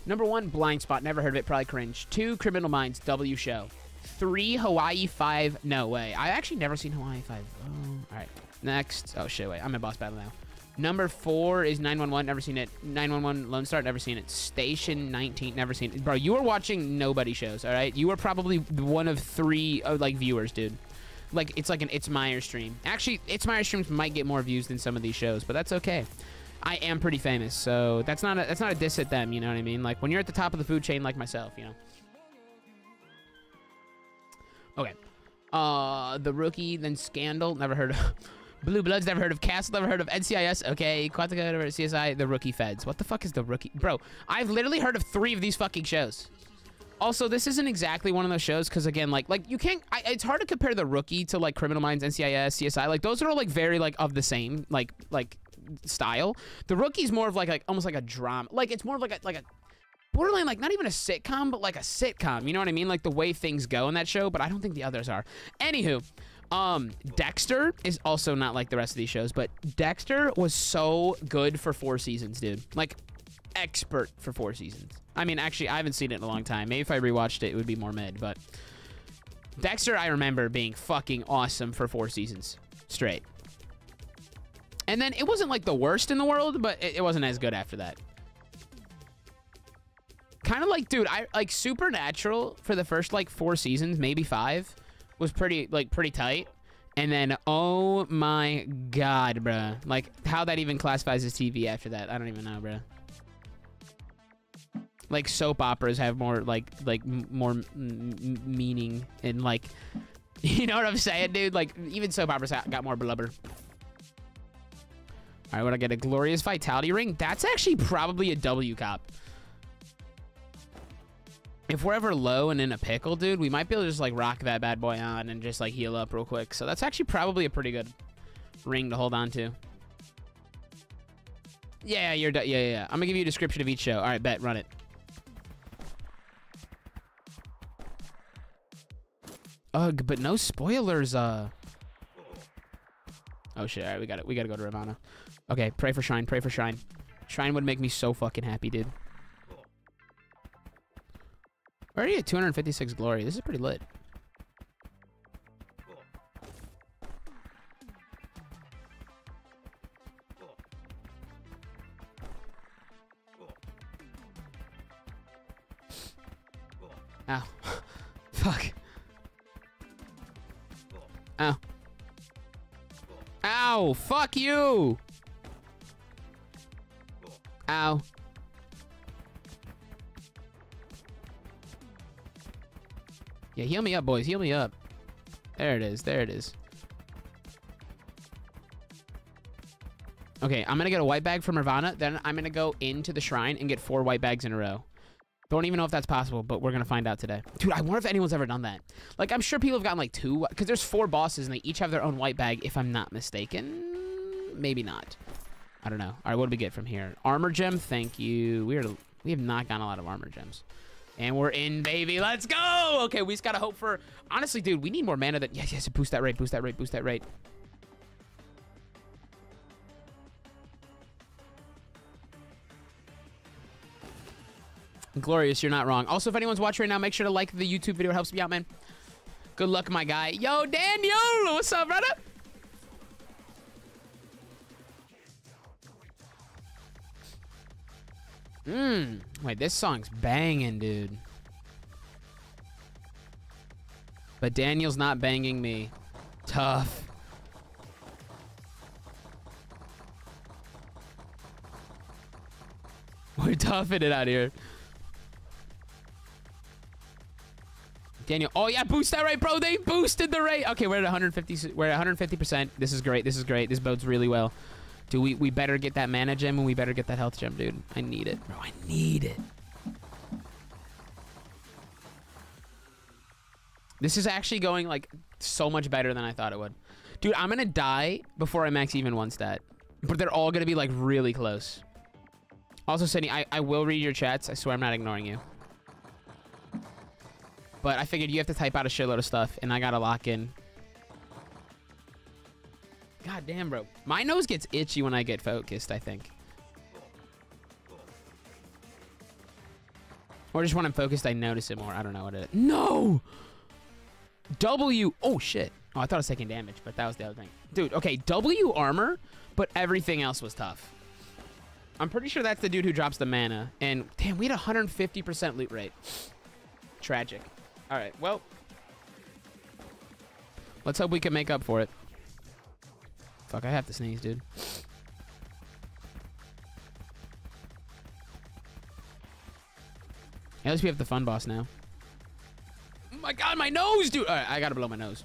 Number one, Blind Spot. Never heard of it. Probably cringe. Two, Criminal Minds. W show. Three, Hawaii 5. No way. I actually never seen Hawaii 5. Oh, all right. Next. Oh, shit, wait. I'm in boss battle now. Number four is 911. Never seen it. 911 Lone Star. Never seen it. Station 19. Never seen it. Bro, you were watching nobody shows, all right? You were probably one of three, uh, like, viewers, dude. Like, it's like an It's Meyer stream. Actually, It's Meyer streams might get more views than some of these shows, but that's okay. I am pretty famous, so that's not a, that's not a diss at them, you know what I mean? Like, when you're at the top of the food chain like myself, you know? Okay. Uh, The Rookie, then Scandal. Never heard of... Blue Bloods, never heard of Castle, never heard of NCIS. Okay, Quantico, never heard of CSI, The Rookie Feds. What the fuck is The Rookie? Bro, I've literally heard of three of these fucking shows. Also, this isn't exactly one of those shows because, again, like, like you can't... I, it's hard to compare The Rookie to, like, Criminal Minds, NCIS, CSI. Like, those are all, like, very, like, of the same, like, like, style. The Rookie's more of, like, like almost like a drama. Like, it's more of, like, a, like a borderline like not even a sitcom but like a sitcom you know what i mean like the way things go in that show but i don't think the others are anywho um dexter is also not like the rest of these shows but dexter was so good for four seasons dude. Like expert for four seasons. I mean actually i haven't seen it in a long time. Maybe if i rewatched it it would be more mid but dexter i remember being fucking awesome for four seasons straight. And then it wasn't like the worst in the world but it, it wasn't as good after that. Kind of like dude i like supernatural for the first like four seasons maybe five was pretty like pretty tight. And then oh my god bruh. Like how that even classifies as tv after that i don't even know bruh. Like soap operas have more like like more meaning and like you know what i'm saying dude? Like even soap operas got more blubber. All right what i get a glorious vitality ring? That's actually probably a w cop if we're ever low and in a pickle, dude, we might be able to just like rock that bad boy on and just like heal up real quick. So that's actually probably a pretty good ring to hold on to. Yeah, you're yeah, yeah, yeah. I'm gonna give you a description of each show. All right, bet, run it. Ugh, but no spoilers. Uh. Oh shit! All right, we got it. We gotta go to Ravana. Okay, pray for Shrine. Pray for Shrine. Shrine would make me so fucking happy, dude. We're already at 256 glory. This is pretty lit. Ow. Fuck. Ow. Ow! Fuck you! Ow. Yeah, heal me up, boys. Heal me up. There it is. There it is. Okay, I'm gonna get a white bag from Ravana. Then I'm gonna go into the shrine and get four white bags in a row. Don't even know if that's possible, but we're gonna find out today. Dude, I wonder if anyone's ever done that. Like, I'm sure people have gotten like two, because there's four bosses and they each have their own white bag, if I'm not mistaken. Maybe not. I don't know. All right, what do we get from here? Armor gem, thank you. We are we have not gotten a lot of armor gems. And we're in, baby. Let's go. Okay, we just gotta hope for. Honestly, dude, we need more mana. than... yes, yes. Boost that rate. Boost that rate. Boost that rate. Glorious, you're not wrong. Also, if anyone's watching right now, make sure to like the YouTube video. It helps me out, man. Good luck, my guy. Yo, Daniel, what's up, brother? Mmm. Wait, this song's banging, dude. But Daniel's not banging me. Tough. We're toughing it out here. Daniel. Oh yeah, boost that rate, bro. They boosted the rate. Okay, we're at 150. We're at 150 percent. This is great. This is great. This bodes really well. Dude, we we better get that mana gem and we better get that health gem, dude. I need it, bro. I need it. This is actually going like so much better than I thought it would. Dude, I'm gonna die before I max even one stat. But they're all gonna be like really close. Also, Sydney, I, I will read your chats. I swear I'm not ignoring you. But I figured you have to type out a shitload of stuff, and I gotta lock in. God damn, bro. My nose gets itchy when I get focused, I think. Or just when I'm focused, I notice it more. I don't know what it is. No! W. Oh, shit. Oh, I thought I was taking damage, but that was the other thing. Dude, okay, W armor, but everything else was tough. I'm pretty sure that's the dude who drops the mana. And, damn, we had 150% loot rate. Tragic. All right, well. Let's hope we can make up for it. Fuck, I have to sneeze, dude. At least we have the fun boss now. Oh my god, my nose, dude! All right, I gotta blow my nose.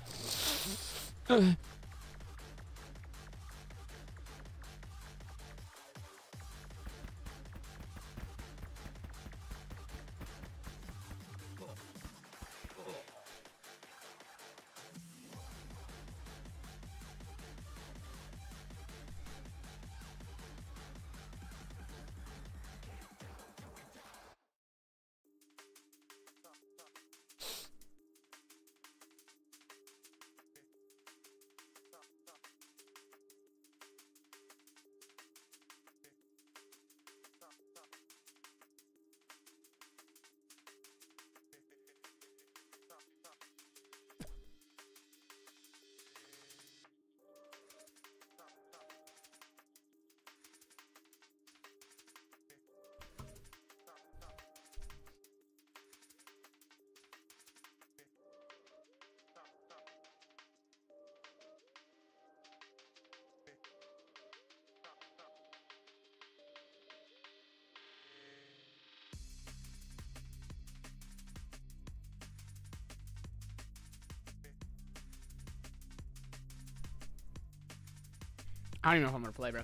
I don't even know if I'm gonna play, bro.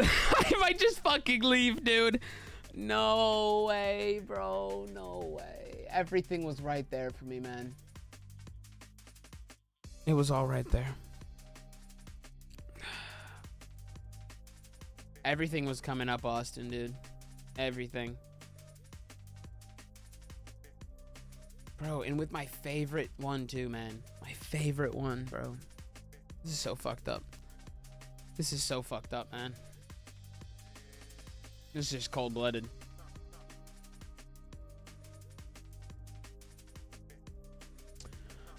I might just fucking leave, dude. No way, bro. No way. Everything was right there for me, man. It was all right there. Everything was coming up, Austin, dude. Everything. Bro, and with my favorite one too, man. My favorite one, bro. This is so fucked up. This is so fucked up, man. This is just cold-blooded.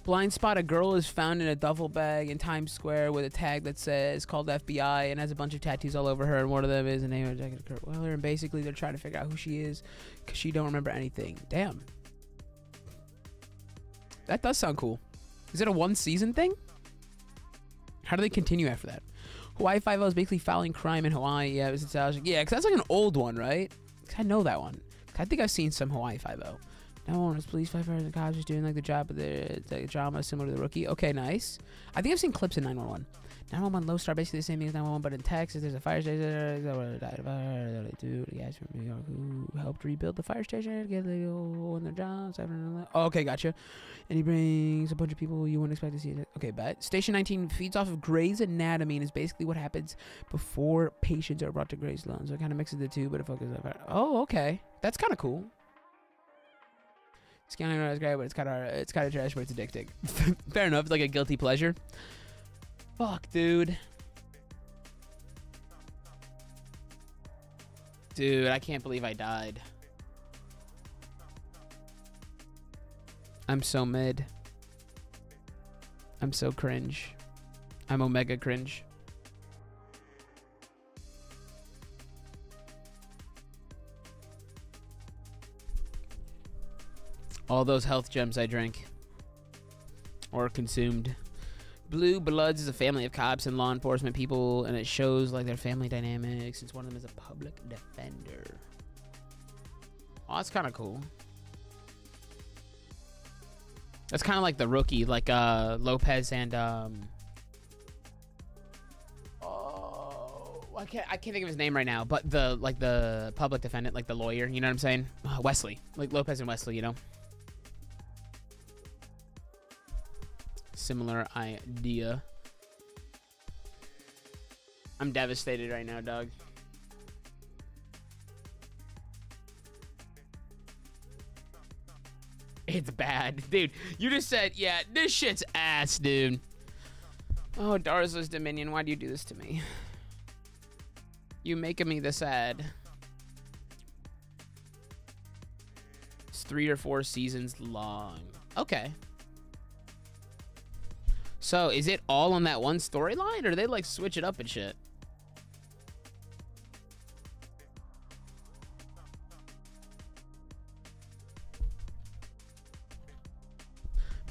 Blind spot a girl is found in a duffel bag in Times Square with a tag that says called FBI and has a bunch of tattoos all over her and one of them is the name of Jackie Kurt Weller and basically they're trying to figure out who she is because she don't remember anything. Damn. That does sound cool. Is it a one season thing? How do they continue after that? Hawaii Five O is basically filing crime in Hawaii. Yeah, it was nostalgic. Yeah, because that's like an old one, right? I know that one. I think I've seen some Hawaii Five O. Is police, firefighters, and cops just doing like the job of the, the drama similar to the rookie. Okay, nice. I think I've seen clips in 911. 911 Lone Star basically the same thing as 911, but in Texas, there's a fire station. Dude, the guys from New York who helped rebuild the fire station, get the in their jobs. Oh, okay, gotcha. And he brings a bunch of people you wouldn't expect to see. Okay, bet. Station 19 feeds off of Grey's Anatomy and is basically what happens before patients are brought to Grey's Lawn. So it kind of mixes the two, but it focuses on. Fire. Oh, okay. That's kind of cool. Scandal is great, but it's kind of it's kind of trash, but it's addicting. Fair enough. It's like a guilty pleasure. Fuck, dude. Dude, I can't believe I died. I'm so mid. I'm so cringe. I'm omega cringe. All those health gems I drank or consumed. Blue Bloods is a family of cops and law enforcement people, and it shows like their family dynamics. Since one of them is a public defender. Oh, that's kind of cool. That's kind of like the rookie, like uh, Lopez and um. Oh, I can't I can't think of his name right now, but the like the public defendant, like the lawyer. You know what I'm saying? Uh, Wesley, like Lopez and Wesley. You know. Similar idea. I'm devastated right now, dog. It's bad. Dude, you just said, yeah, this shit's ass, dude. Oh, Darza's Dominion, why do you do this to me? You making me this sad. It's three or four seasons long. Okay. So is it all on that one storyline or do they like switch it up and shit?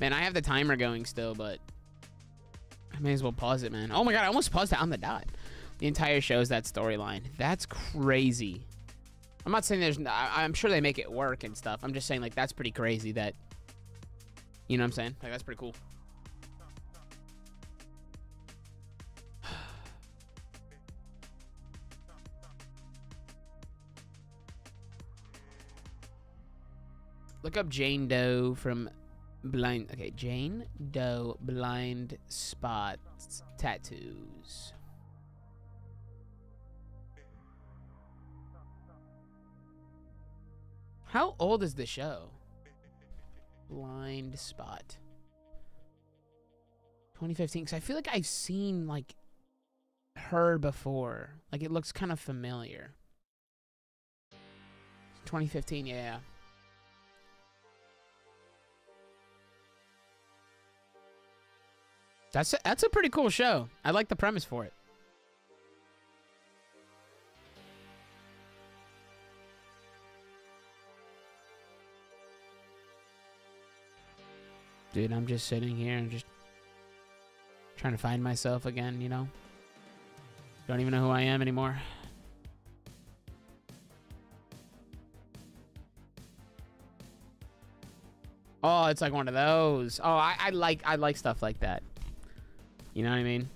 Man, I have the timer going still, but I may as well pause it, man. Oh my god, I almost paused it on the dot. The entire show is that storyline. That's crazy. I'm not saying there's, I'm sure they make it work and stuff. I'm just saying like that's pretty crazy that, you know what I'm saying? Like that's pretty cool. Look up Jane Doe from blind. Okay, Jane Doe blind spots tattoos. How old is the show? Blind spot. 2015. Because I feel like I've seen like her before. Like it looks kind of familiar. 2015. Yeah. That's a, that's a pretty cool show. I like the premise for it. Dude, I'm just sitting here and just trying to find myself again, you know? Don't even know who I am anymore. Oh, it's like one of those. Oh, I, I like I like stuff like that. You know what I mean?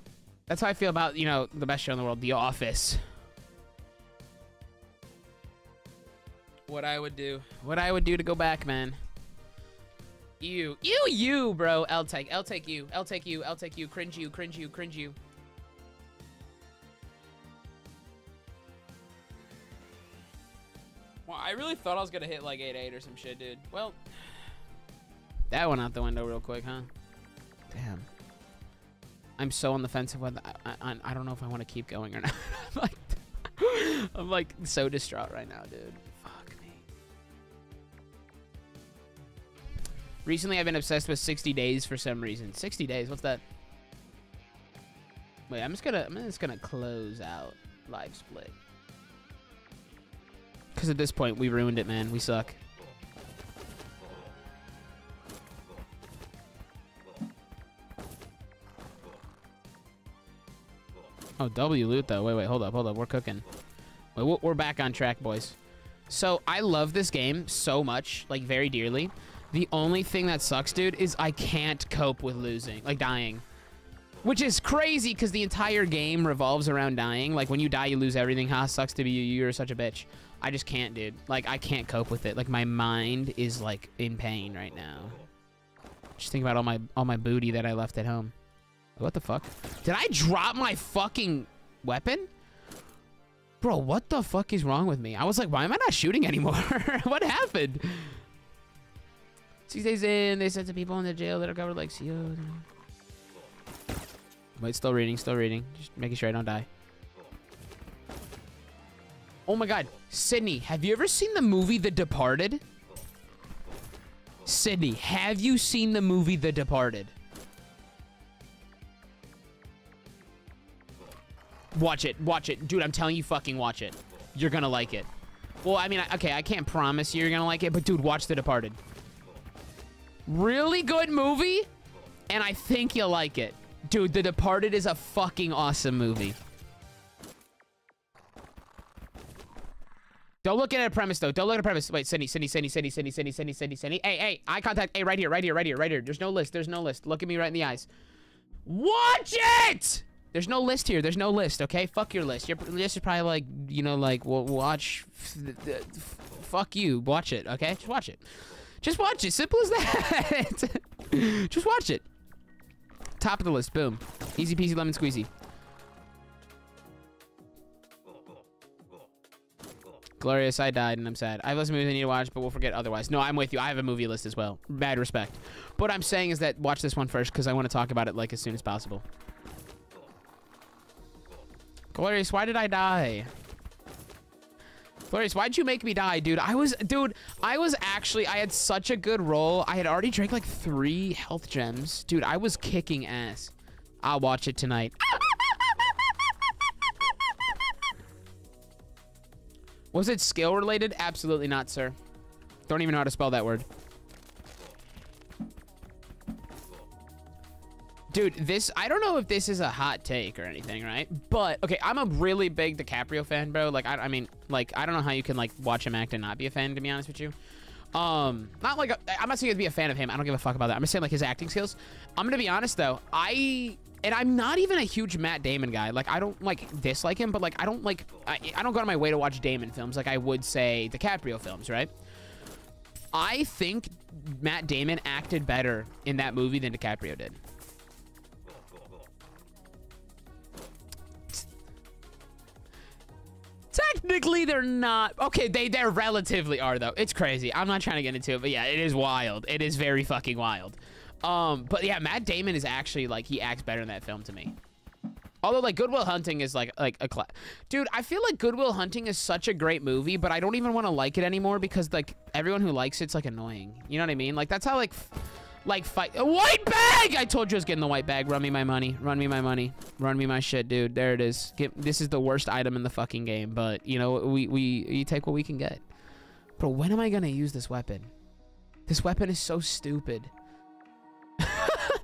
That's how I feel about, you know, the best show in the world, The Office. What I would do. What I would do to go back, man. You. You, you, bro. I'll take. I'll take you. I'll take you. I'll take you. Cringe you. Cringe you. Cringe you. Well, I really thought I was going to hit like 8-8 or some shit, dude. Well... That went out the window real quick, huh? Damn. I'm so on the fence of whether I, I, I don't know if I want to keep going or not. I'm like, I'm like so distraught right now, dude. Fuck me. Recently, I've been obsessed with 60 days for some reason. 60 days. What's that? Wait, I'm just gonna I'm just gonna close out LiveSplit. Cause at this point we ruined it, man. We suck. Oh, W loot though. Wait, wait, hold up, hold up. We're cooking. Wait, we're back on track, boys. So I love this game so much, like very dearly. The only thing that sucks, dude, is I can't cope with losing, like dying. Which is crazy because the entire game revolves around dying. Like when you die, you lose everything. Ha, sucks to be you. You're such a bitch. I just can't, dude. Like I can't cope with it. Like my mind is like in pain right now. Just think about all my all my booty that I left at home. What the fuck? Did I drop my fucking weapon? Bro, what the fuck is wrong with me? I was like, why am I not shooting anymore? what happened? Six days in, they said to people in the jail that are covered like CEOs. Wait, still reading, still reading. Just making sure I don't die. Oh my god. Sydney, have you ever seen the movie The Departed? Sydney, have you seen the movie The Departed? Watch it. Watch it. Dude, I'm telling you, fucking watch it. You're gonna like it. Well, I mean, okay, I can't promise you you're gonna like it, but dude, watch The Departed. Really good movie, and I think you'll like it. Dude, The Departed is a fucking awesome movie. Don't look at a premise, though. Don't look at a premise. Wait, Cindy, Cindy, Cindy, Cindy, Cindy, Cindy, Cindy, Cindy, Cindy. Hey, hey, eye contact. Hey, right here, right here, right here, right here. There's no list. There's no list. Look at me right in the eyes. Watch it! There's no list here. There's no list, okay? Fuck your list. Your list is probably like, you know, like, watch. Fuck you. Watch it, okay? Just watch it. Just watch it. Simple as that. Just watch it. Top of the list. Boom. Easy peasy lemon squeezy. Glorious, I died and I'm sad. I have less movies I need to watch, but we'll forget otherwise. No, I'm with you. I have a movie list as well. Bad respect. But what I'm saying is that watch this one first because I want to talk about it like as soon as possible. Glorious, why did I die? Glorious, why'd you make me die, dude? I was, dude, I was actually, I had such a good roll. I had already drank like three health gems. Dude, I was kicking ass. I'll watch it tonight. Was it skill related? Absolutely not, sir. Don't even know how to spell that word. Dude, this, I don't know if this is a hot take or anything, right? But, okay, I'm a really big DiCaprio fan, bro. Like, I, I mean, like, I don't know how you can, like, watch him act and not be a fan, to be honest with you. Um, not like, I'm not saying to be a fan of him. I don't give a fuck about that. I'm just saying, like, his acting skills. I'm gonna be honest, though. I, and I'm not even a huge Matt Damon guy. Like, I don't, like, dislike him, but, like, I don't, like, I, I don't go to my way to watch Damon films like I would, say, DiCaprio films, right? I think Matt Damon acted better in that movie than DiCaprio did. Technically, they're not. Okay, they—they're relatively are though. It's crazy. I'm not trying to get into it, but yeah, it is wild. It is very fucking wild. Um, but yeah, Matt Damon is actually like he acts better in that film to me. Although like Goodwill Hunting is like like a. Dude, I feel like Goodwill Hunting is such a great movie, but I don't even want to like it anymore because like everyone who likes it's like annoying. You know what I mean? Like that's how like like fight. A white bag! I told you i was getting the white bag. Run me my money. Run me my money. Run me my shit dude. There it is. Get this is the worst item in the fucking game but you know we we we take what we can get. Bro when am i gonna use this weapon? This weapon is so stupid.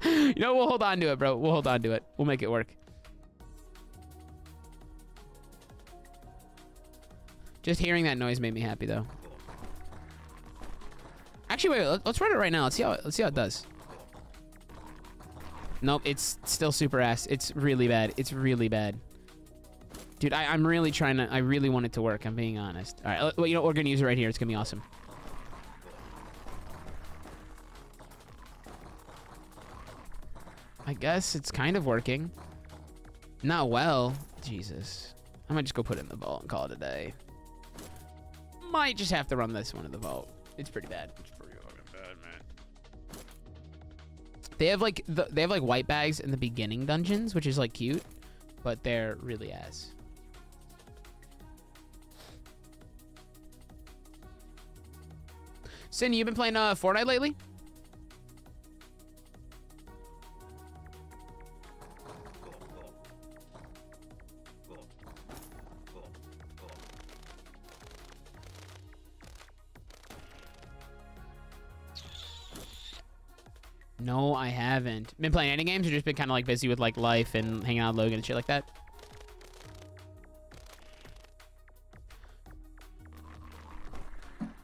You know we'll hold on to it bro. We'll hold on to it. We'll make it work. Just hearing that noise made me happy though Actually, wait, let's run it right now. Let's see how let's see how it does. Nope, it's still super ass. It's really bad. It's really bad. Dude, I, am really trying to, I really want it to work. I'm being honest. All right, well, you know, we're going to use it right here. It's going to be awesome. I guess it's kind of working. Not well. Jesus. I might just go put it in the vault and call it a day. Might just have to run this one in the vault. It's pretty bad. They have like the, they have like white bags in the beginning dungeons, which is like cute, but they're really ass. Sin, you been playing uh, Fortnite lately? No, I haven't. Been playing any games or just been kind of like busy with like life and hanging out with Logan and shit like that?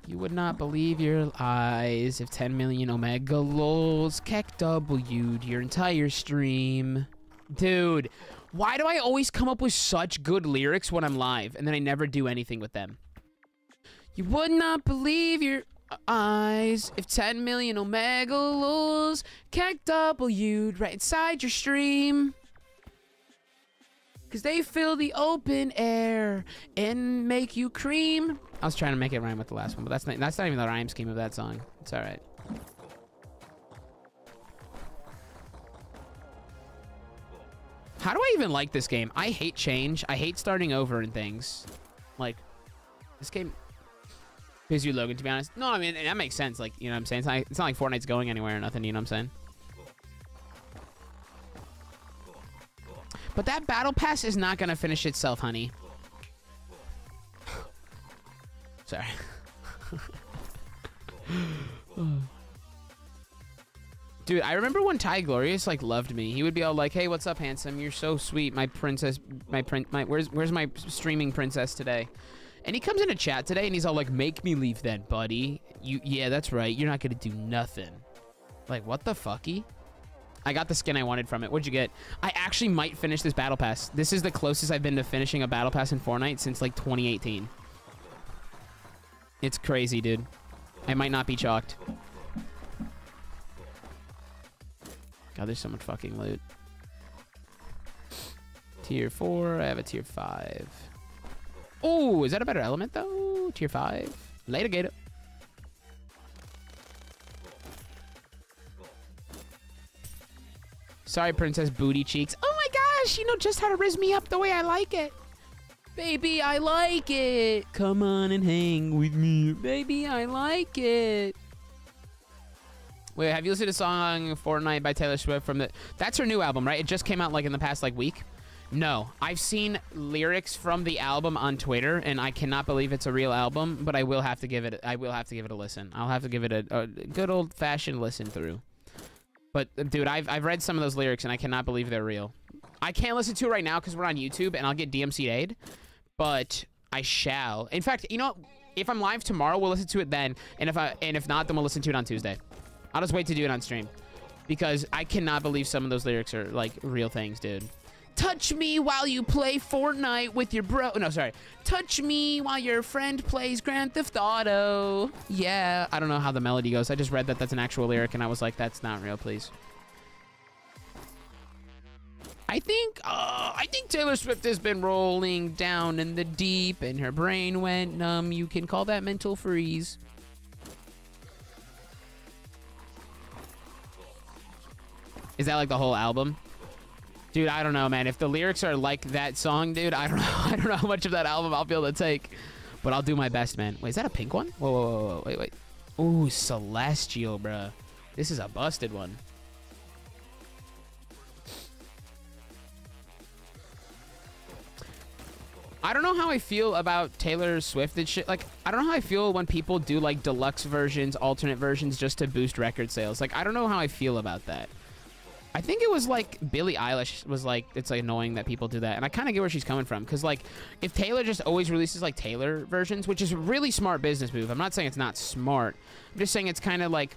You would not believe your eyes if 10 million Omega lols keck W'd your entire stream. Dude, why do I always come up with such good lyrics when I'm live and then I never do anything with them? You would not believe your eyes if 10 million Omega lols keck W'd right inside your stream. Cause they fill the open air and make you cream. I was trying to make it rhyme with the last one, but that's not that's not even the rhyme scheme of that song. It's all right. How do I even like this game? I hate change. I hate starting over and things. Like, this game gives you Logan, to be honest. No, I mean, that makes sense. Like, you know what I'm saying? It's not, it's not like Fortnite's going anywhere or nothing, you know what I'm saying? But that battle pass is not going to finish itself, honey. Sorry. Dude, I remember when Ty Glorious like loved me. He would be all like, "Hey, what's up, handsome? You're so sweet, my princess, my print, my where's where's my streaming princess today?" And he comes into chat today and he's all like, "Make me leave then, buddy." You yeah, that's right. You're not gonna do nothing. Like, what the fucky? I got the skin I wanted from it. What'd you get? I actually might finish this battle pass. This is the closest I've been to finishing a battle pass in Fortnite since like 2018. It's crazy, dude. I might not be chalked. God, there's so much fucking loot. Tier 4. I have a tier 5. Oh, is that a better element, though? Tier 5. Later, Gator. Sorry, Princess Booty Cheeks. Oh my gosh, you know just how to riz me up the way I like it. Baby, I like it. Come on and hang with me. Baby, I like it. Wait, have you listened to the song Fortnite by Taylor Swift from the... That's her new album, right? It just came out like in the past like week. No, I've seen lyrics from the album on Twitter, and I cannot believe it's a real album. But I will have to give it. I will have to give it a listen. I'll have to give it a, a good old fashioned listen through. But dude, I've I've read some of those lyrics, and I cannot believe they're real. I can't listen to it right now because we're on YouTube, and I'll get DMCA'd. But I shall. In fact, you know, if I'm live tomorrow, we'll listen to it then. And if I and if not, then we'll listen to it on Tuesday. I'll just wait to do it on stream. Because I cannot believe some of those lyrics are like real things, dude. Touch me while you play Fortnite with your bro. No, sorry. Touch me while your friend plays Grand Theft Auto. Yeah, I don't know how the melody goes. I just read that that's an actual lyric and I was like, that's not real, please. I think, uh, I think Taylor Swift has been rolling down in the deep and her brain went numb. You can call that mental freeze. Is that like the whole album? Dude, I don't know, man. If the lyrics are like that song, dude, I don't know. I don't know how much of that album I'll be able to take. But I'll do my best, man. Wait, is that a pink one? Whoa, whoa, whoa, whoa. Wait, wait. Ooh, Celestial, bruh. This is a busted one. I don't know how I feel about Taylor Swift and shit. Like, I don't know how I feel when people do, like, deluxe versions, alternate versions just to boost record sales. Like, I don't know how I feel about that. I think it was like Billie Eilish was like, it's like annoying that people do that. And I kind of get where she's coming from. Because like, if Taylor just always releases like Taylor versions, which is a really smart business move. I'm not saying it's not smart. I'm just saying it's kind of like,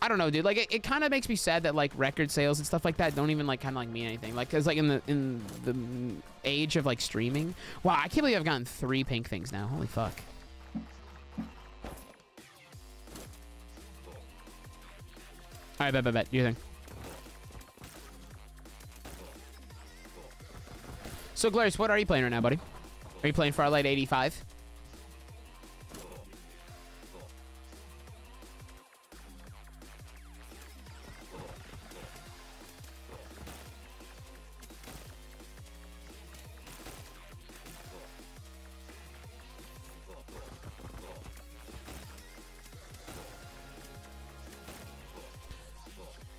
I don't know, dude. Like, it, it kind of makes me sad that like record sales and stuff like that don't even like kind of like mean anything. Like, cause like in the in the age of like streaming. Wow, I can't believe I've gotten three pink things now. Holy fuck. All right, bet, bet, bet. Do your thing. So, Glorious, what are you playing right now, buddy? Are you playing Farlight 85?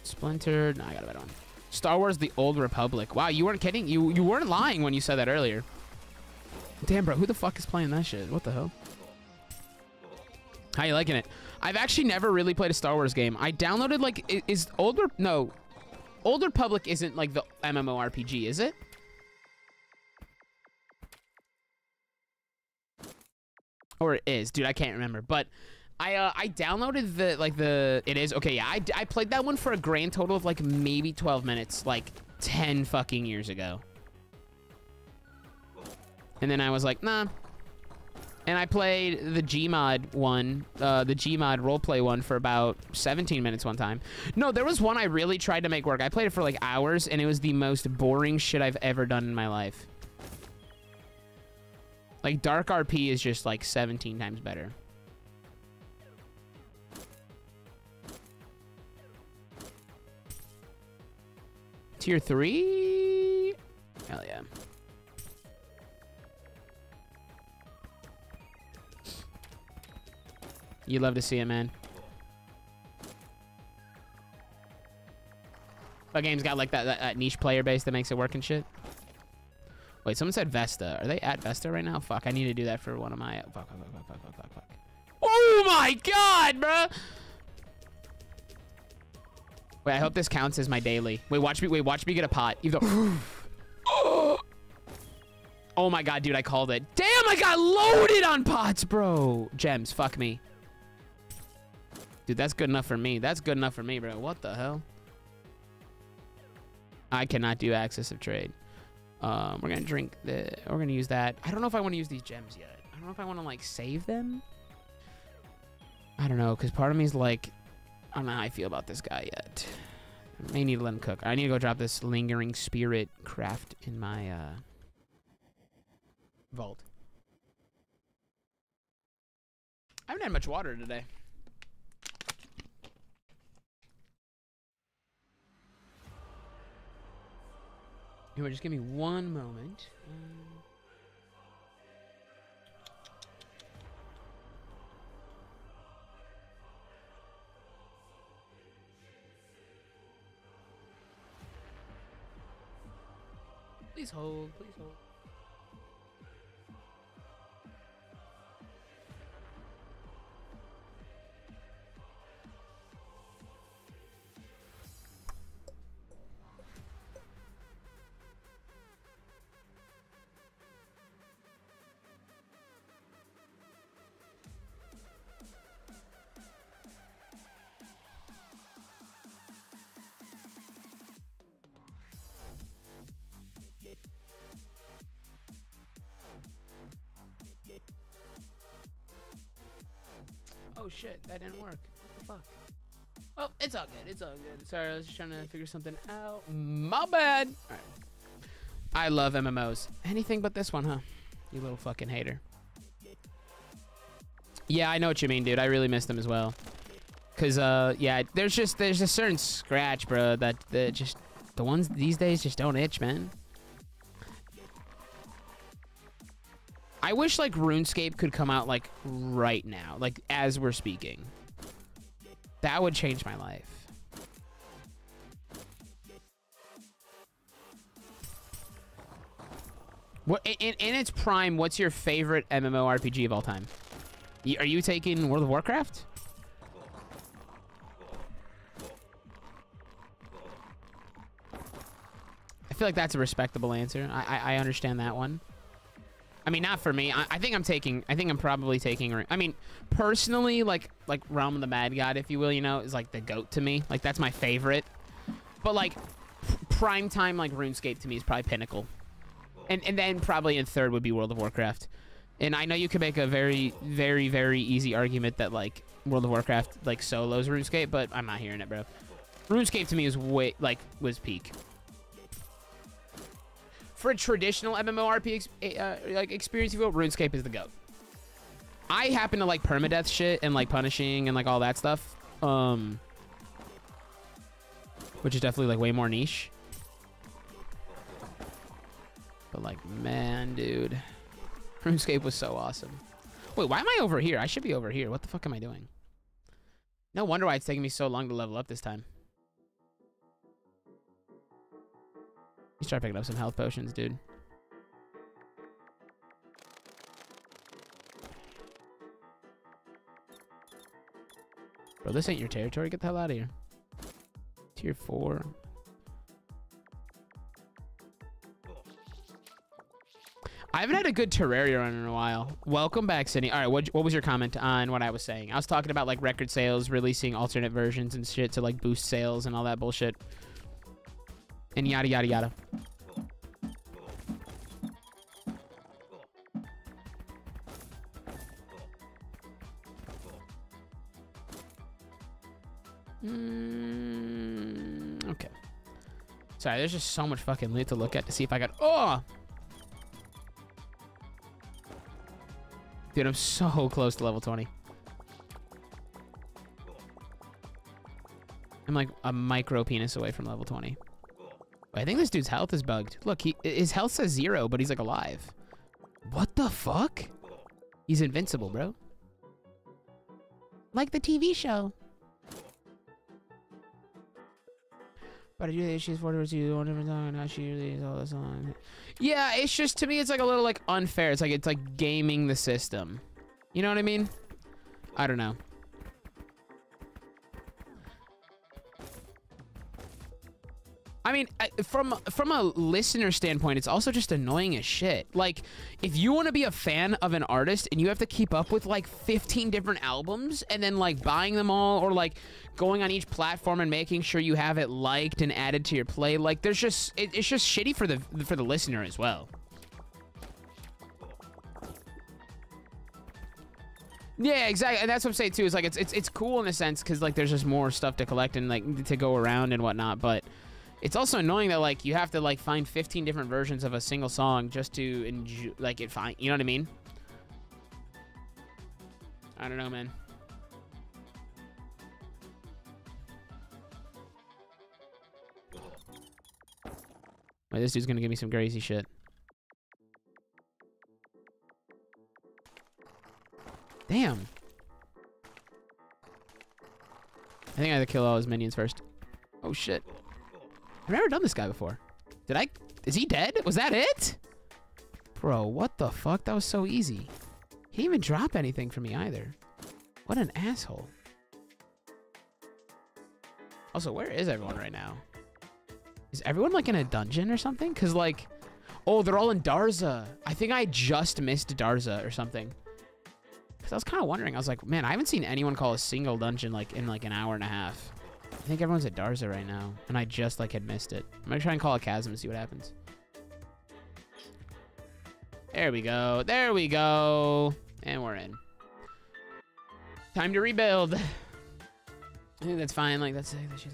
Splintered. No, I got a better one. Star Wars: The Old Republic. Wow, you weren't kidding. You you weren't lying when you said that earlier. Damn, bro, who the fuck is playing that shit? What the hell? How you liking it? I've actually never really played a Star Wars game. I downloaded like is older no, Old Republic isn't like the MMORPG, is it? Or it is, dude. I can't remember, but I uh, I downloaded the like the it is okay. Yeah, I I played that one for a grand total of like maybe 12 minutes, like 10 fucking years ago. And then I was like, nah. And I played the Gmod one, uh, the Gmod roleplay one for about 17 minutes one time. No, there was one I really tried to make work. I played it for like hours, and it was the most boring shit I've ever done in my life. Like, Dark RP is just like 17 times better. Tier 3? Hell yeah. You love to see it, man. That game's got like that, that, that, niche player base that makes it work and shit. Wait, someone said Vesta. Are they at Vesta right now? Fuck, I need to do that for one of my... Fuck, fuck, fuck, fuck, fuck, fuck, fuck. Oh my god, bro! Wait, I hope this counts as my daily. Wait, watch me. Wait, watch me get a pot. Even though... oh my god, dude, I called it. Damn, I got loaded on pots, bro. Gems, fuck me. Dude, that's good enough for me. That's good enough for me, bro. What the hell? I cannot do access of trade. Um, we're gonna drink the. We're gonna use that. I don't know if I want to use these gems yet. I don't know if I want to like save them. I don't know, cause part of me is like, I don't know how I feel about this guy yet. I may need to let him cook. I need to go drop this lingering spirit craft in my uh, vault. I haven't had much water today. Anyway, just give me one moment. Um, please hold, please hold. Oh shit, that didn't work. What the fuck? Oh, it's all good. It's all good. Sorry, I was just trying to figure something out. My bad. I love MMOs. Anything but this one, huh? You little fucking hater. Yeah, I know what you mean, dude. I really miss them as well. Cause uh, yeah, there's just there's a certain scratch, bro. That that just the ones these days just don't itch, man. I wish like RuneScape could come out like right now, like as we're speaking. That would change my life. What in, in its prime? What's your favorite MMORPG of all time? Are you taking World of Warcraft? I feel like that's a respectable answer. I, I, I understand that one. I mean, not for me. I, I, think I'm taking. I think I'm probably taking. I mean, personally, like like Realm of the Mad God, if you will, you know, is like the goat to me. Like that's my favorite. But like prime time, like RuneScape to me is probably pinnacle, and and then probably in third would be World of Warcraft. And I know you could make a very very very easy argument that like World of Warcraft like solos RuneScape, but I'm not hearing it, bro. RuneScape to me is way like was peak for a traditional MMORPG eh, uh, like experience, you will, RuneScape is the goat. I happen to like permadeath shit and like punishing and like all that stuff. Um, which is definitely like way more niche. But like, man, dude, RuneScape was so awesome. Wait, why am I over here? I should be over here. What the fuck am I doing? No wonder why it's taking me so long to level up this time. Start picking up some health potions, dude. Bro, this ain't your territory. Get the hell out of here. Tier 4. I haven't had a good Terraria run in a while. Welcome back, Sydney. All right, what, what was your comment on what I was saying? I was talking about like record sales, releasing alternate versions and shit to like boost sales and all that bullshit. And yada, yada, yada. Mm, okay. Sorry, there's just so much fucking loot to look at to see if I got... Oh! Dude, I'm so close to level 20. I'm like a micro penis away from level 20. I think this dude's health is bugged. Look, he his health says zero, but he's like alive. What the fuck? He's invincible, bro. Like the TV show. But I do the she's to you one different song, now she releases all the song. Yeah, it's just to me it's like a little like unfair. It's like it's like gaming the system. You know what I mean? I don't know. I mean, from from a listener standpoint, it's also just annoying as shit. Like, if you want to be a fan of an artist and you have to keep up with like 15 different albums and then like buying them all or like going on each platform and making sure you have it liked and added to your play, like there's just it, it's just shitty for the for the listener as well. Yeah, exactly, and that's what I'm saying too. Is like it's it's it's cool in a sense because like there's just more stuff to collect and like to go around and whatnot, but it's also annoying that like you have to like find 15 different versions of a single song just to enjoy like it fine you know what i mean? I don't know man. Wait, this dude's gonna give me some crazy shit. Damn. I think i have to kill all his minions first. Oh shit I've never done this guy before. Did I? Is he dead? Was that it? Bro, what the fuck? That was so easy. He didn't even drop anything for me either. What an asshole. Also, where is everyone right now? Is everyone like in a dungeon or something? Cause like, oh, they're all in Darza. I think I just missed Darza or something. Cause I was kind of wondering. I was like, man, I haven't seen anyone call a single dungeon like in like an hour and a half. I think everyone's at Darza right now, and I just like had missed it. I'm gonna try and call a chasm and see what happens. There we go. There we go. And we're in. Time to rebuild. I think that's fine. Like that's. that's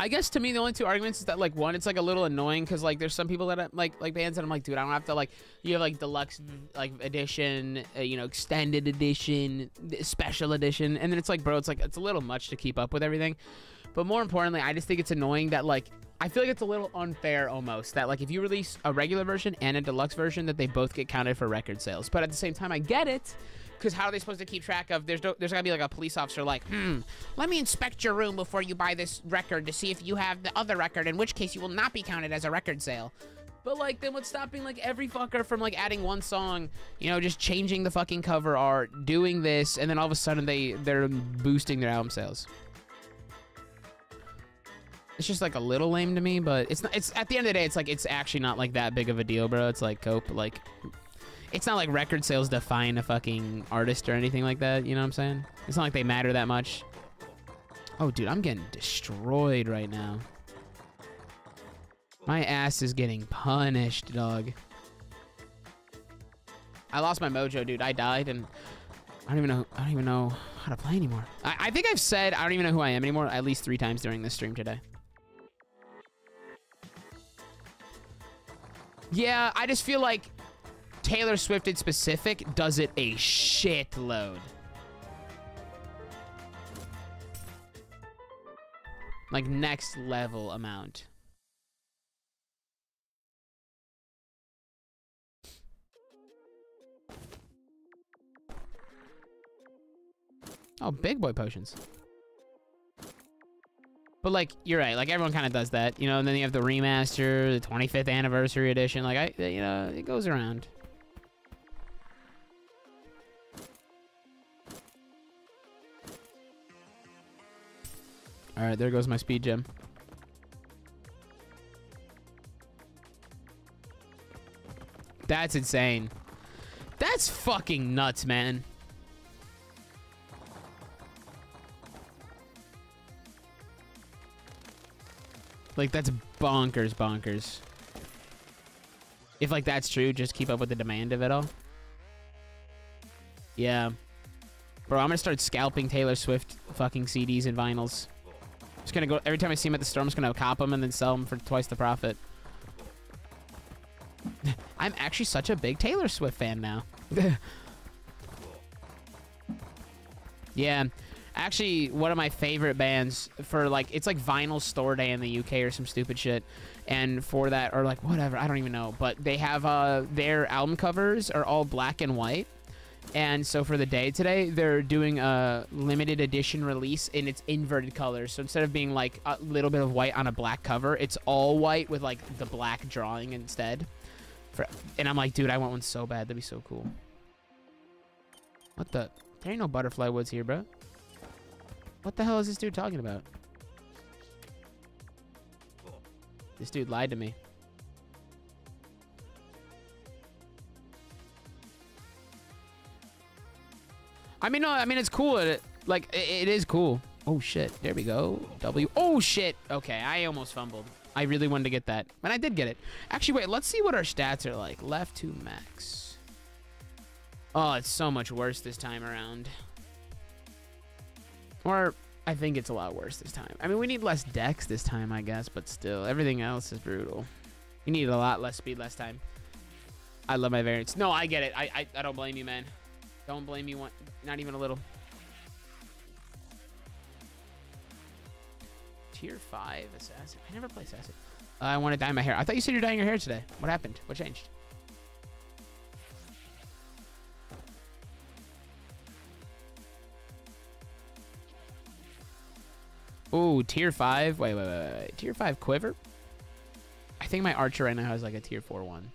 I guess to me the only two arguments is that like one, it's like a little annoying because like there's some people that I, like like bands that I'm like, dude, I don't have to like you have like deluxe like edition, uh, you know, extended edition, special edition, and then it's like, bro, it's like it's a little much to keep up with everything. But more importantly, I just think it's annoying that like I feel like it's a little unfair almost that like if you release a regular version and a deluxe version that they both get counted for record sales. But at the same time, I get it because how are they supposed to keep track of? There's no, there's gotta be like a police officer like, hmm, let me inspect your room before you buy this record to see if you have the other record, in which case you will not be counted as a record sale. But like, then what's stopping like every fucker from like adding one song, you know, just changing the fucking cover art, doing this, and then all of a sudden they they're boosting their album sales. It's just like a little lame to me, but it's not. It's at the end of the day, it's like it's actually not like that big of a deal, bro. It's like cope, like it's not like record sales define a fucking artist or anything like that. You know what I'm saying? It's not like they matter that much. Oh, dude, I'm getting destroyed right now. My ass is getting punished, dog. I lost my mojo, dude. I died, and I don't even know. I don't even know how to play anymore. I, I think I've said I don't even know who I am anymore at least three times during this stream today. Yeah, I just feel like Taylor Swift in specific does it a shitload. Like next level amount. Oh, big boy potions. But like, you're right. Like everyone kind of does that, you know. And then you have the remaster, the 25th anniversary edition. Like I, you know, it goes around. All right, there goes my speed gem. That's insane. That's fucking nuts, man. Like, that's bonkers, bonkers. If, like, that's true, just keep up with the demand of it all. Yeah. Bro, I'm gonna start scalping Taylor Swift fucking CDs and vinyls. Just gonna go, every time I see him at the store, I'm just gonna cop him and then sell him for twice the profit. I'm actually such a big Taylor Swift fan now. yeah. Actually, one of my favorite bands for like, it's like vinyl store day in the UK or some stupid shit. And for that, or like whatever, I don't even know. But they have, uh, their album covers are all black and white. And so for the day today, they're doing a limited edition release in its inverted colors. So instead of being like a little bit of white on a black cover, it's all white with like the black drawing instead. For, and I'm like, dude, I want one so bad. That'd be so cool. What the? There ain't no butterfly woods here, bro. What the hell is this dude talking about? This dude lied to me. I mean, no, I mean, it's cool. It, like, it, it is cool. Oh, shit. There we go. W. Oh, shit. Okay, I almost fumbled. I really wanted to get that. And I did get it. Actually, wait. Let's see what our stats are like. Left to max. Oh, it's so much worse this time around. Or I think it's a lot worse this time. I mean, we need less dex this time, I guess, but still, everything else is brutal. We need a lot less speed last time. I love my variants. No, I get it. I, I, I don't blame you, man. Don't blame you one, not even a little. Tier 5 assassin. I never play assassin. Uh, I want to dye my hair. I thought you said you're dyeing your hair today. What happened? What changed? Ooh, tier 5. Wait, wait, wait, wait. Tier 5 quiver? I think my archer right now has like a tier 4 one.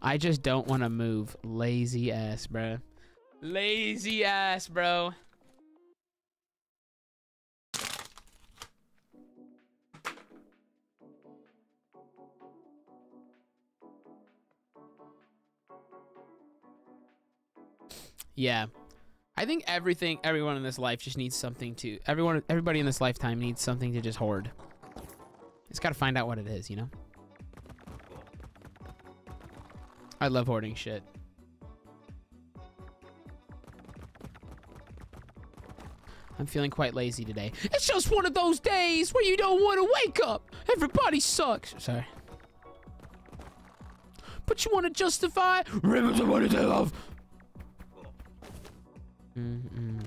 I just don't want to move. Lazy ass, bro. Lazy ass, bro. Yeah. I think everything, everyone in this life just needs something to, everyone, everybody in this lifetime needs something to just hoard. It's got to find out what it is, you know? I love hoarding shit. I'm feeling quite lazy today. It's just one of those days where you don't want to wake up. Everybody sucks. Sorry. But you want to justify remember somebody they love. Mm-hmm.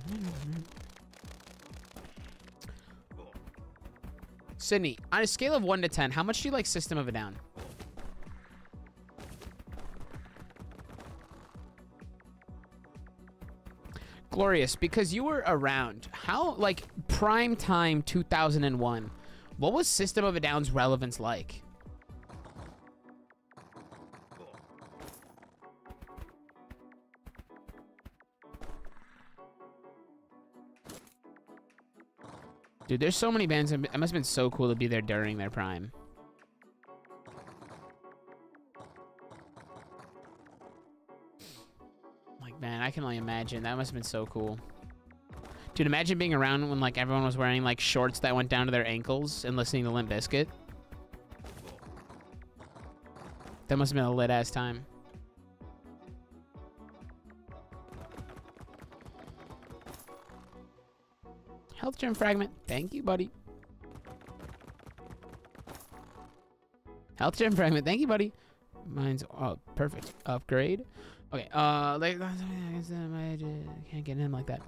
Sydney, on a scale of 1 to 10, how much do you like System of a Down? Glorious, because you were around. How, like, prime time 2001, what was System of a Down's relevance like? Dude, there's so many bands. It must have been so cool to be there during their prime. I can only imagine. That must have been so cool. Dude, imagine being around when, like, everyone was wearing, like, shorts that went down to their ankles and listening to Limp Bizkit. That must have been a lit-ass time. Health gem fragment. Thank you, buddy. Health gem fragment. Thank you, buddy. Mine's oh perfect. Upgrade. Okay. Uh, like can't get in like that.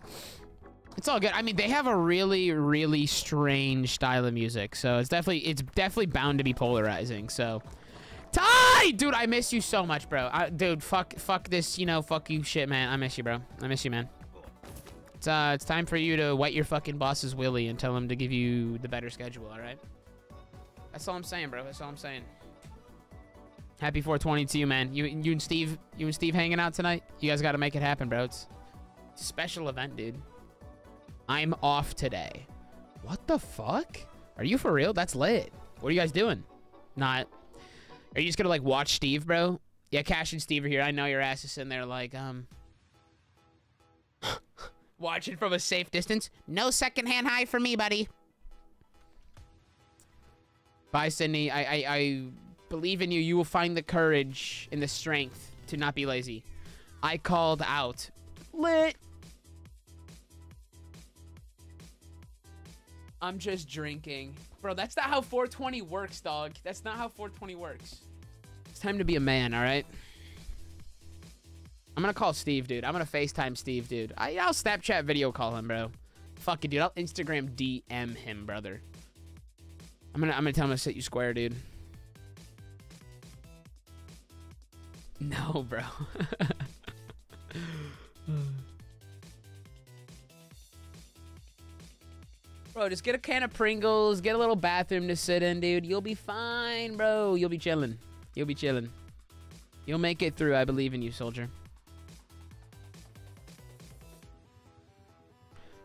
It's all good. I mean, they have a really, really strange style of music, so it's definitely it's definitely bound to be polarizing. So Ty! Dude, I miss you so much, bro. I, dude, fuck, fuck this, you know, fuck you shit, man. I miss you, bro. I miss you, man. It's, uh, it's time for you to wet your fucking boss's willy and tell him to give you the better schedule, all right? That's all I'm saying, bro. That's all I'm saying. Happy 420 to you, man. You, you and Steve, you and Steve hanging out tonight? You guys got to make it happen, bro. It's, special event, dude. I'm off today. What the fuck? Are you for real? That's lit. What are you guys doing? Not. Are you just gonna like watch Steve, bro? Yeah, Cash and Steve are here. I know your ass is sitting there like, um, watching from a safe distance. No secondhand high for me, buddy. Bye, Sydney. I, I, I believe in you. You will find the courage and the strength to not be lazy. I called out. Lit. I'm just drinking. Bro, that's not how 420 works, dog. That's not how 420 works. It's time to be a man, all right? I'm gonna call Steve, dude. I'm gonna FaceTime Steve, dude. I, I'll Snapchat video call him, bro. Fuck it, dude. I'll Instagram DM him, brother. I'm gonna, I'm gonna tell him to set you square, dude. No, bro. Bro, just get a can of Pringles, get a little bathroom to sit in, dude. You'll be fine, bro. You'll be chilling. You'll be chilling. You'll make it through. I believe in you, soldier.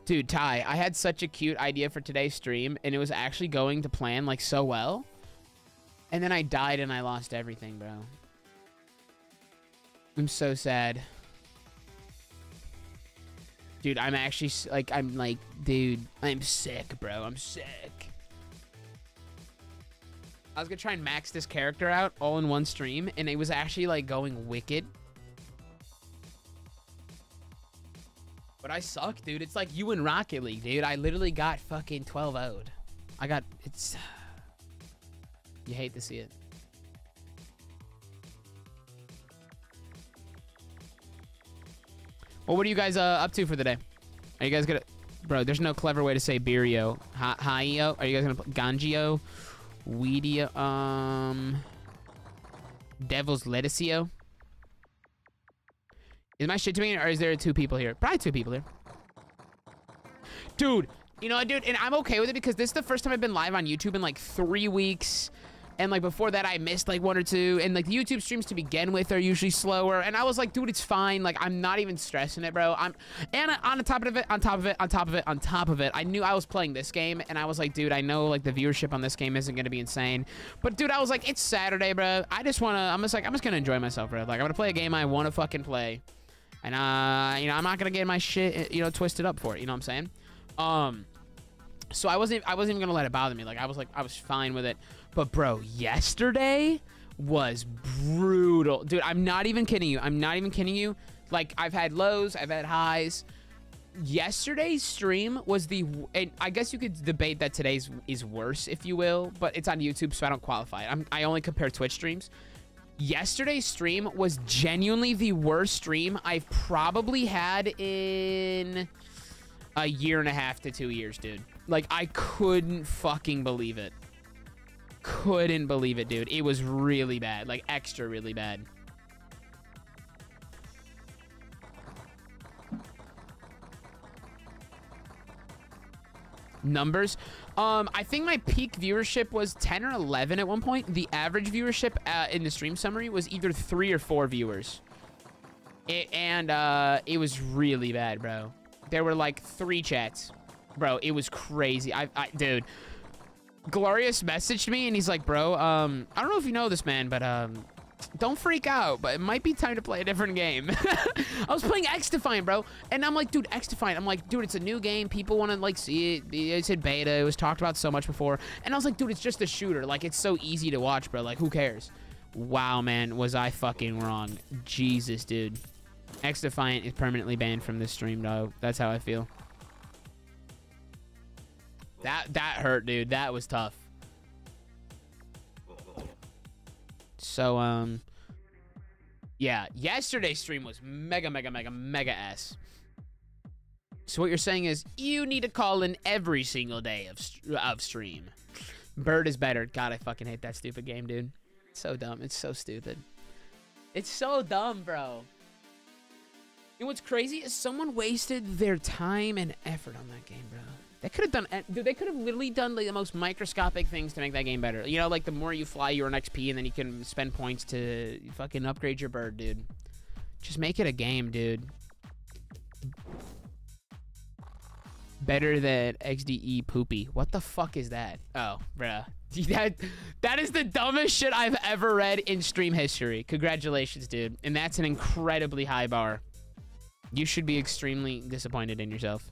Dude, Ty, I had such a cute idea for today's stream, and it was actually going to plan, like, so well. And then I died and I lost everything, bro. I'm so sad. Dude, I'm actually, like, I'm like, dude, I'm sick, bro. I'm sick. I was gonna try and max this character out all in one stream, and it was actually, like, going wicked. But I suck, dude. It's like you in Rocket League, dude. I literally got fucking 12 0'd. I got, it's, you hate to see it. Well, what are you guys uh, up to for the day? Are you guys gonna... Bro, there's no clever way to say Birio. Hi-yo? Are you guys gonna... Play Ganjio? Weedio? Um... Devil's Lettuceio? Is my shit to me, or is there two people here? Probably two people here. Dude, you know, dude, and I'm okay with it because this is the first time I've been live on YouTube in like three weeks. And like before that, I missed like one or two. And like the YouTube streams to begin with are usually slower. And I was like, dude, it's fine. Like I'm not even stressing it, bro. I'm and on the top of it, on top of it, on top of it, on top of it, I knew I was playing this game, and I was like, dude, I know like the viewership on this game isn't gonna be insane. But dude, I was like, it's Saturday, bro. I just wanna. I'm just like, I'm just gonna enjoy myself, bro. Like I'm gonna play a game I wanna fucking play. And uh, you know, I'm not gonna get my shit, you know, twisted up for it. You know what I'm saying? Um, so I wasn't, I wasn't even gonna let it bother me. Like I was like, I was fine with it. But bro, yesterday was brutal. Dude, I'm not even kidding you. I'm not even kidding you. Like I've had lows, I've had highs. Yesterday's stream was the and I guess you could debate that today's is worse if you will, but it's on YouTube so I don't qualify it. I'm, I only compare Twitch streams. Yesterday's stream was genuinely the worst stream I've probably had in a year and a half to 2 years, dude. Like I couldn't fucking believe it couldn't believe it, dude. It was really bad. Like, extra really bad. Numbers. Um, I think my peak viewership was 10 or 11 at one point. The average viewership uh, in the stream summary was either three or four viewers. It, and uh, it was really bad, bro. There were like three chats. Bro, it was crazy. I, I dude, Glorious messaged me and he's like, bro, um, I don't know if you know this, man, but um, don't freak out, but it might be time to play a different game. I was playing XDefiant, bro, and I'm like, dude, XDefiant. I'm like, dude, it's a new game. People want to like see it. It's in beta. It was talked about so much before, and I was like, dude, it's just a shooter. Like, it's so easy to watch, bro. Like, who cares? Wow, man, was I fucking wrong? Jesus, dude. X Defiant is permanently banned from this stream, dog. That's how I feel. That that hurt, dude. That was tough. So um yeah, yesterday's stream was mega mega mega mega s. So what you're saying is you need to call in every single day of of stream. Bird is better. God, I fucking hate that stupid game, dude. It's so dumb. It's so stupid. It's so dumb, bro. And what's crazy is someone wasted their time and effort on that game, bro. They could have done, eh, dude. They could have literally done like the most microscopic things to make that game better. You know, like the more you fly, you earn XP, and then you can spend points to fucking upgrade your bird, dude. Just make it a game, dude. Better than XDE poopy. What the fuck is that? Oh, bruh. That, that is the dumbest shit I've ever read in stream history. Congratulations, dude. And that's an incredibly high bar. You should be extremely disappointed in yourself.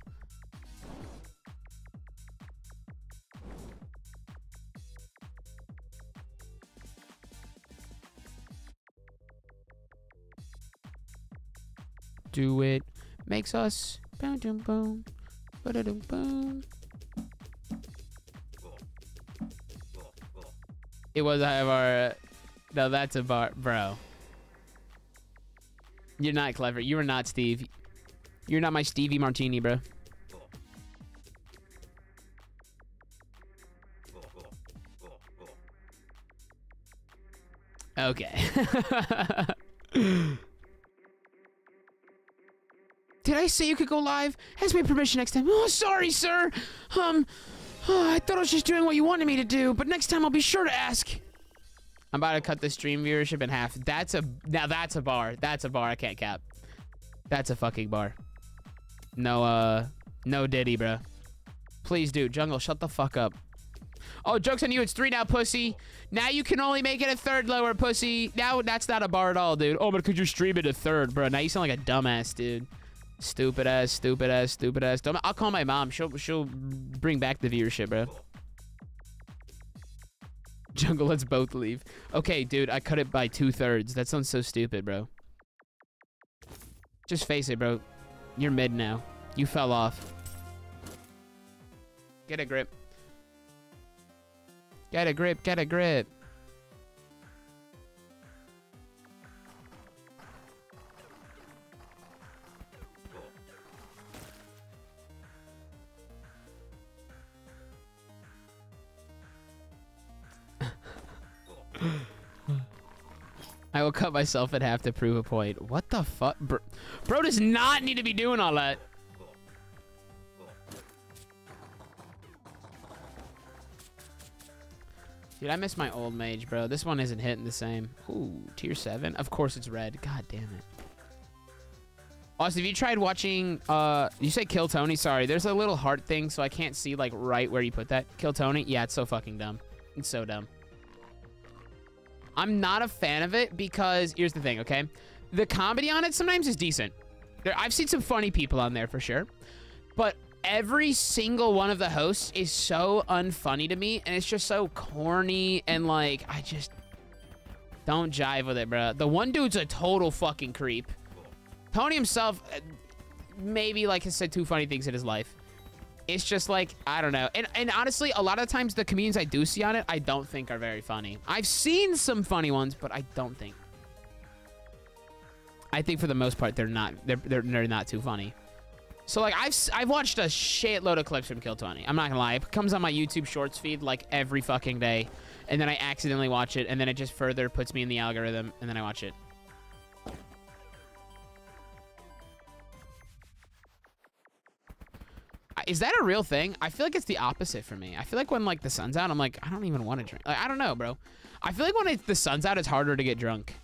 Do it makes us boom boom boom boom boom. It was a high bar. No, that's a bar, bro. You're not clever. You are not Steve. You're not my Stevie Martini, bro. Okay. Did I say you could go live? Ask me permission next time. Oh, sorry, sir. Um, oh, I thought I was just doing what you wanted me to do, but next time I'll be sure to ask. I'm about to cut the stream viewership in half. That's a now that's a bar. That's a bar. I can't cap. That's a fucking bar. No uh no Diddy, bro. Please do. Jungle, shut the fuck up. Oh, joke's on you. It's three now, pussy. Now you can only make it a third lower, pussy. Now that's not a bar at all, dude. Oh, but could you stream it a third, bro? Now you sound like a dumbass, dude. Stupid ass, stupid ass, stupid ass. I'll call my mom. She'll she'll bring back the viewership, bro. Jungle, let's both leave. Okay, dude, I cut it by two-thirds. That sounds so stupid, bro. Just face it, bro. You're mid now. You fell off. Get a grip. Get a grip, get a grip. I will cut myself in half to prove a point. What the fuck? Bro, bro does not need to be doing all that. Dude, I miss my old mage, bro. This one isn't hitting the same. Ooh, tier 7. Of course it's red. God damn it. Also, have you tried watching, uh, you say Kill Tony? Sorry, there's a little heart thing, so I can't see, like, right where you put that. Kill Tony? Yeah, it's so fucking dumb. It's so dumb. I'm not a fan of it because here's the thing, okay? The comedy on it sometimes is decent. There, I've seen some funny people on there for sure, but every single one of the hosts is so unfunny to me, and it's just so corny and like I just don't jive with it, bro. The one dude's a total fucking creep. Tony himself, uh, maybe like has said two funny things in his life it's just like I don't know. And and honestly, a lot of times the comedians I do see on it, I don't think are very funny. I've seen some funny ones, but I don't think. I think for the most part they're not they're they're, they're not too funny. So like I've I've watched a shitload of clips from Kill Tony. I'm not gonna lie, it comes on my YouTube Shorts feed like every fucking day, and then I accidentally watch it, and then it just further puts me in the algorithm, and then I watch it. Is that a real thing? I feel like it's the opposite for me. I feel like when like the sun's out, I'm like, I don't even want to drink. Like, I don't know, bro. I feel like when the sun's out, it's harder to get drunk.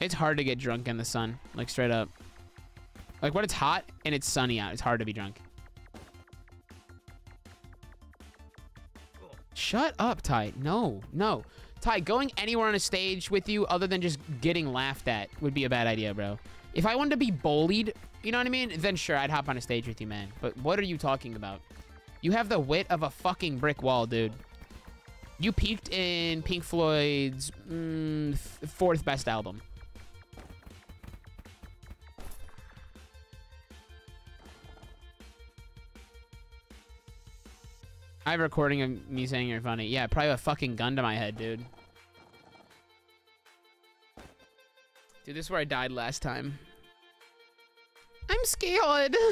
It's hard to get drunk in the sun, like straight up. Like when it's hot and it's sunny out, it's hard to be drunk. Shut up, Ty. No, no. Ty, going anywhere on a stage with you other than just getting laughed at would be a bad idea, bro. If I wanted to be bullied you know what I mean? Then sure, I'd hop on a stage with you, man. But what are you talking about? You have the wit of a fucking brick wall, dude. You peaked in Pink Floyd's mm, fourth best album. I have a recording of me saying you're funny. Yeah, probably a fucking gun to my head, dude. Dude, this is where I died last time. I'm scared.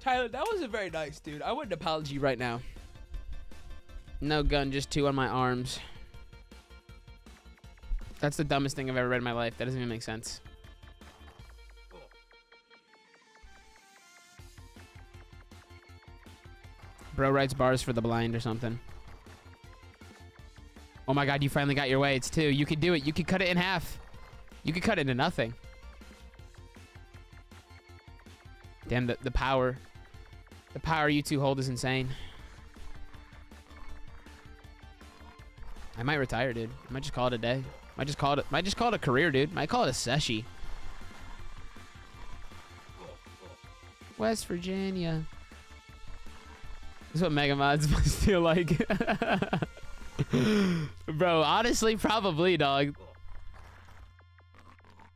Tyler, that wasn't very nice, dude. I wouldn't apology right now. No gun, just two on my arms. That's the dumbest thing I've ever read in my life. That doesn't even make sense. Bro writes bars for the blind or something. Oh my god, you finally got your way. It's two. You could do it. You could cut it in half. You could cut it into nothing. Damn, the, the power. The power you two hold is insane. I might retire, dude. I might just call it a day. Might just call it. A, might just call it a career, dude. Might call it a seshi. West Virginia. This is what Mega Mods must feel like. Bro, honestly, probably, dog.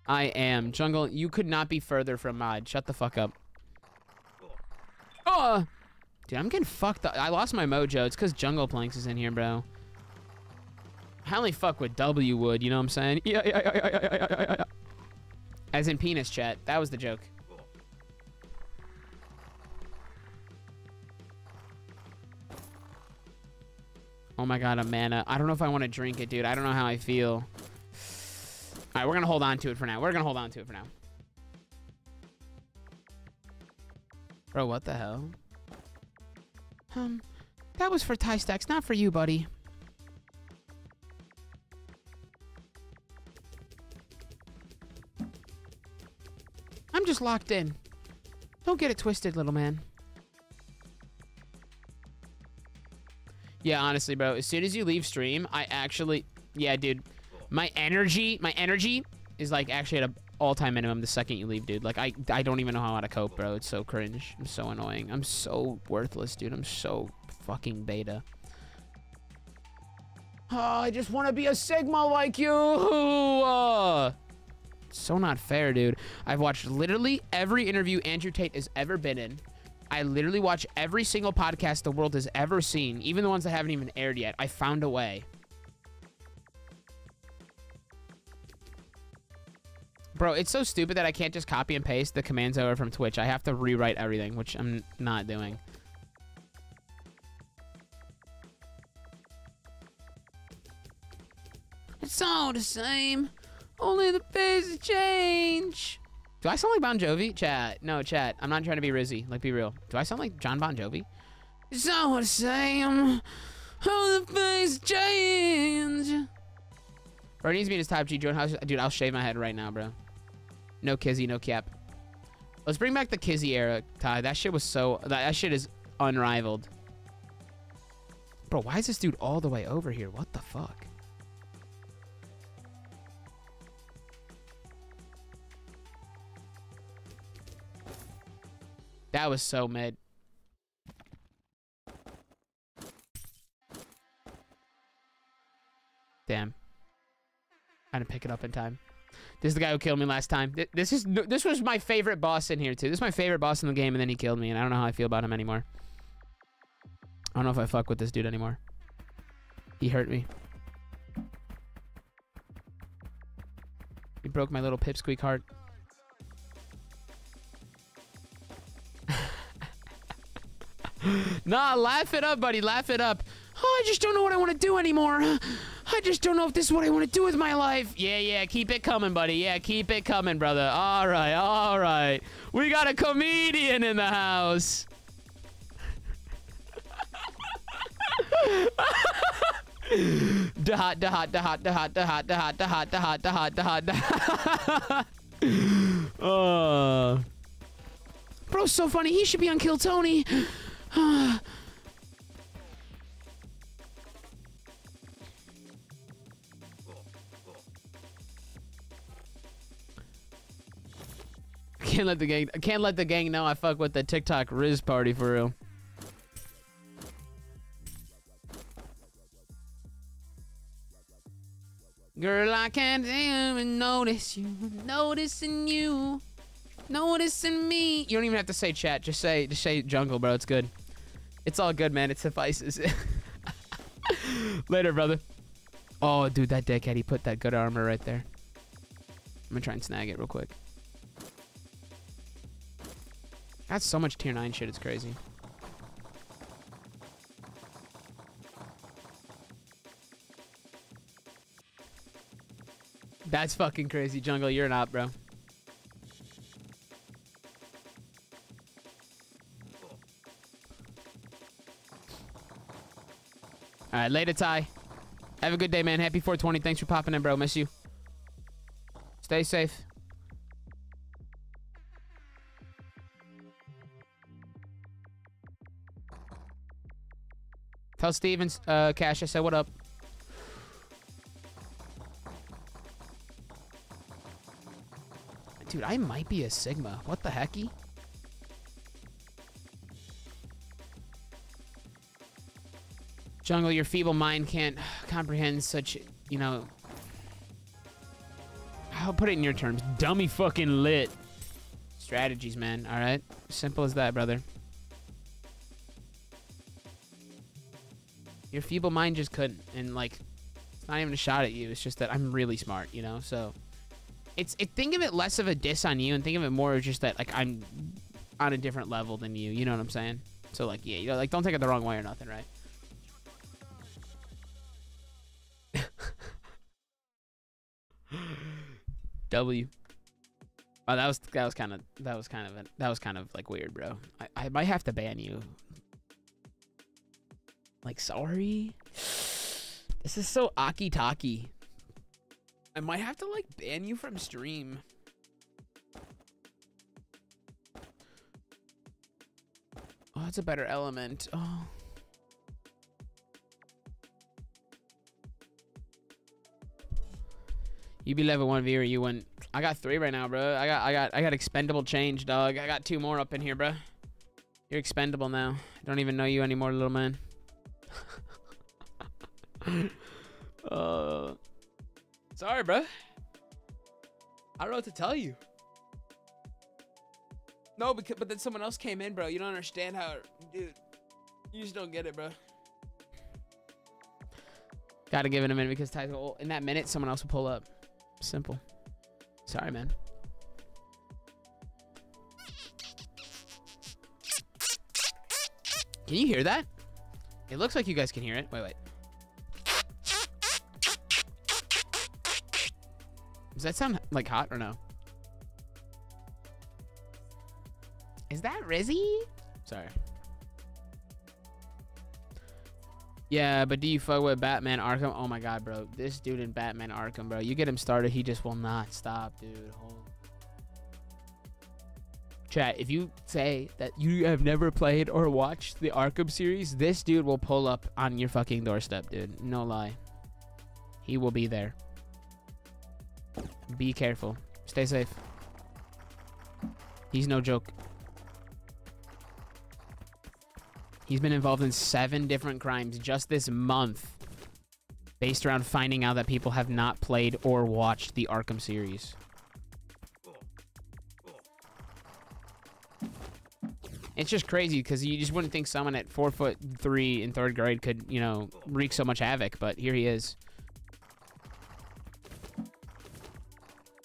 I am. Jungle, you could not be further from mod. Shut the fuck up. Oh! Dude, I'm getting fucked up. I lost my mojo. It's because Jungle Planks is in here, bro. I only fuck with W wood, you know what I'm saying? Yeah, yeah, yeah, yeah, yeah, yeah, yeah. As in penis chat. That was the joke. Oh my god, a mana. I don't know if I want to drink it, dude. I don't know how I feel. All right, we're going to hold on to it for now. We're going to hold on to it for now. Bro, what the hell? Um, that was for Ty Stacks, not for you, buddy. I'm just locked in. Don't get it twisted, little man. Yeah, honestly, bro. As soon as you leave stream, I actually... Yeah, dude. My energy... My energy is, like, actually at an all-time minimum the second you leave, dude. Like, I, I don't even know how to cope, bro. It's so cringe. I'm so annoying. I'm so worthless, dude. I'm so fucking beta. Oh, I just want to be a Sigma like you. Uh, so not fair, dude. I've watched literally every interview Andrew Tate has ever been in. I literally watch every single podcast the world has ever seen, even the ones that haven't even aired yet. I found a way. Bro, it's so stupid that I can't just copy and paste the commands over from Twitch. I have to rewrite everything, which I'm not doing. It's all the same. Only the faces change. Do I sound like Bon Jovi? Chat. No, chat. I'm not trying to be Rizzy. Like, be real. Do I sound like John Bon Jovi? The same. All the faces change. Bro, needs me to type G. Join house. Dude, I'll shave my head right now, bro. No Kizzy, no cap. Let's bring back the Kizzy era, Ty. That shit was so... That, that shit is unrivaled. Bro, why is this dude all the way over here? What the fuck? That was so mid. Damn. I didn't pick it up in time. This is the guy who killed me last time. This is this was my favorite boss in here too. This is my favorite boss in the game, and then he killed me, and I don't know how I feel about him anymore. I don't know if I fuck with this dude anymore. He hurt me. He broke my little pipsqueak heart. Nah, laugh it up, buddy. Laugh it up. Oh, I just don't know what I want to do anymore. I just don't know if this is what I want to do with my life. Yeah, yeah, keep it coming, buddy. Yeah, keep it coming, brother. All right, all right. We got a comedian in the house. da hot, da hot, da hot, da hot, da hot, da hot, da hot, da hot, da hot, da hot, da hot. Uh. Bro's so funny. He should be on Kill Tony. Can't let the gang I can't let the gang know I fuck with the TikTok Riz party for real. Girl, I can't even notice you, noticing you, noticing me. You don't even have to say chat. Just say, just say jungle, bro. It's good. It's all good, man. It suffices. Later, brother. Oh, dude, that deckhead, he put that good armor right there. I'm gonna try and snag it real quick. That's so much tier 9 shit, it's crazy. That's fucking crazy, Jungle. You're not, bro. All right, later, Ty. Have a good day, man. Happy 420. Thanks for popping in, bro. Miss you. Stay safe. Tell Stevens, uh, Cash, I said what up. Dude, I might be a Sigma. What the hecky? Jungle, your feeble mind can't comprehend such, you know... I'll put it in your terms. Dummy fucking lit. Strategies, man. All right? Simple as that, brother. Your feeble mind just couldn't. And, like, it's not even a shot at you. It's just that I'm really smart, you know? So, it's it, think of it less of a diss on you and think of it more just that, like, I'm on a different level than you. You know what I'm saying? So, like, yeah, you know, like, don't take it the wrong way or nothing, right? W. Oh, that was that was kind of that was kind of that was kind of like weird, bro. I, I might have to ban you. Like, sorry. This is so aki taki. I might have to like ban you from stream. Oh, that's a better element. Oh. You be level one viewer, you win. I got three right now, bro. I got I got I got expendable change, dog. I got two more up in here, bro. You're expendable now. I don't even know you anymore, little man. uh, sorry, bro. I don't know what to tell you. No, because but then someone else came in, bro. You don't understand how, dude. You just don't get it, bro. Gotta give it a minute because Ty's in that minute someone else will pull up. Simple. Sorry, man. Can you hear that? It looks like you guys can hear it. Wait, wait. Does that sound like hot or no? Is that Rizzy? Sorry. Yeah, but do you fuck with Batman Arkham? Oh my god, bro. This dude in Batman Arkham, bro. You get him started, he just will not stop, dude. Hold. Chat, if you say that you have never played or watched the Arkham series, this dude will pull up on your fucking doorstep, dude. No lie. He will be there. Be careful. Stay safe. He's no joke. He's been involved in seven different crimes just this month based around finding out that people have not played or watched the Arkham series. It's just crazy because you just wouldn't think someone at four foot three in third grade could, you know, wreak so much havoc, but here he is.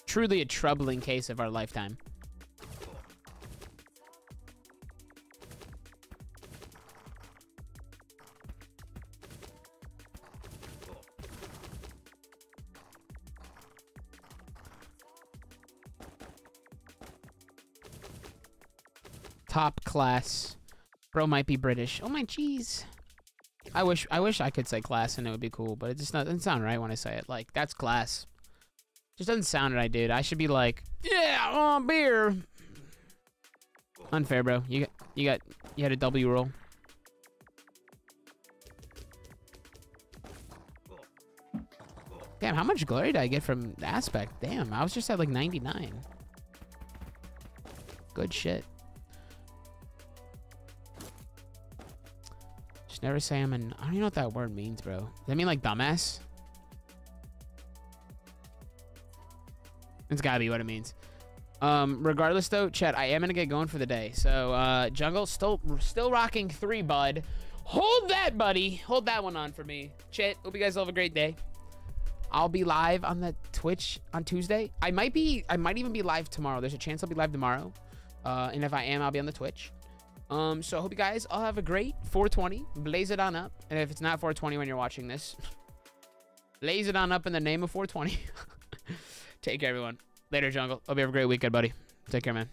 Truly a troubling case of our lifetime. Top class. Bro might be British. Oh my jeez. I wish I wish I could say class and it would be cool, but it just doesn't sound right when I say it. Like that's class. Just doesn't sound right, dude. I should be like, yeah, oh, beer. Unfair, bro. You got you got you had a W roll. Damn, how much glory did I get from aspect? Damn, I was just at like 99. Good shit. Just never say I'm an... I don't even know what that word means, bro. Does that mean like dumbass? It's gotta be what it means. Um, regardless though, Chat, I am gonna get going for the day. So, uh, Jungle, still, still rocking three, bud. Hold that, buddy. Hold that one on for me. Chat, hope you guys all have a great day. I'll be live on the Twitch on Tuesday. I might be, I might even be live tomorrow. There's a chance I'll be live tomorrow. Uh, and if I am, I'll be on the Twitch. Um, so I hope you guys all have a great 420. Blaze it on up. And if it's not 420 when you're watching this, blaze it on up in the name of 420. Take care, everyone. Later, Jungle. Hope you have a great weekend, buddy. Take care, man.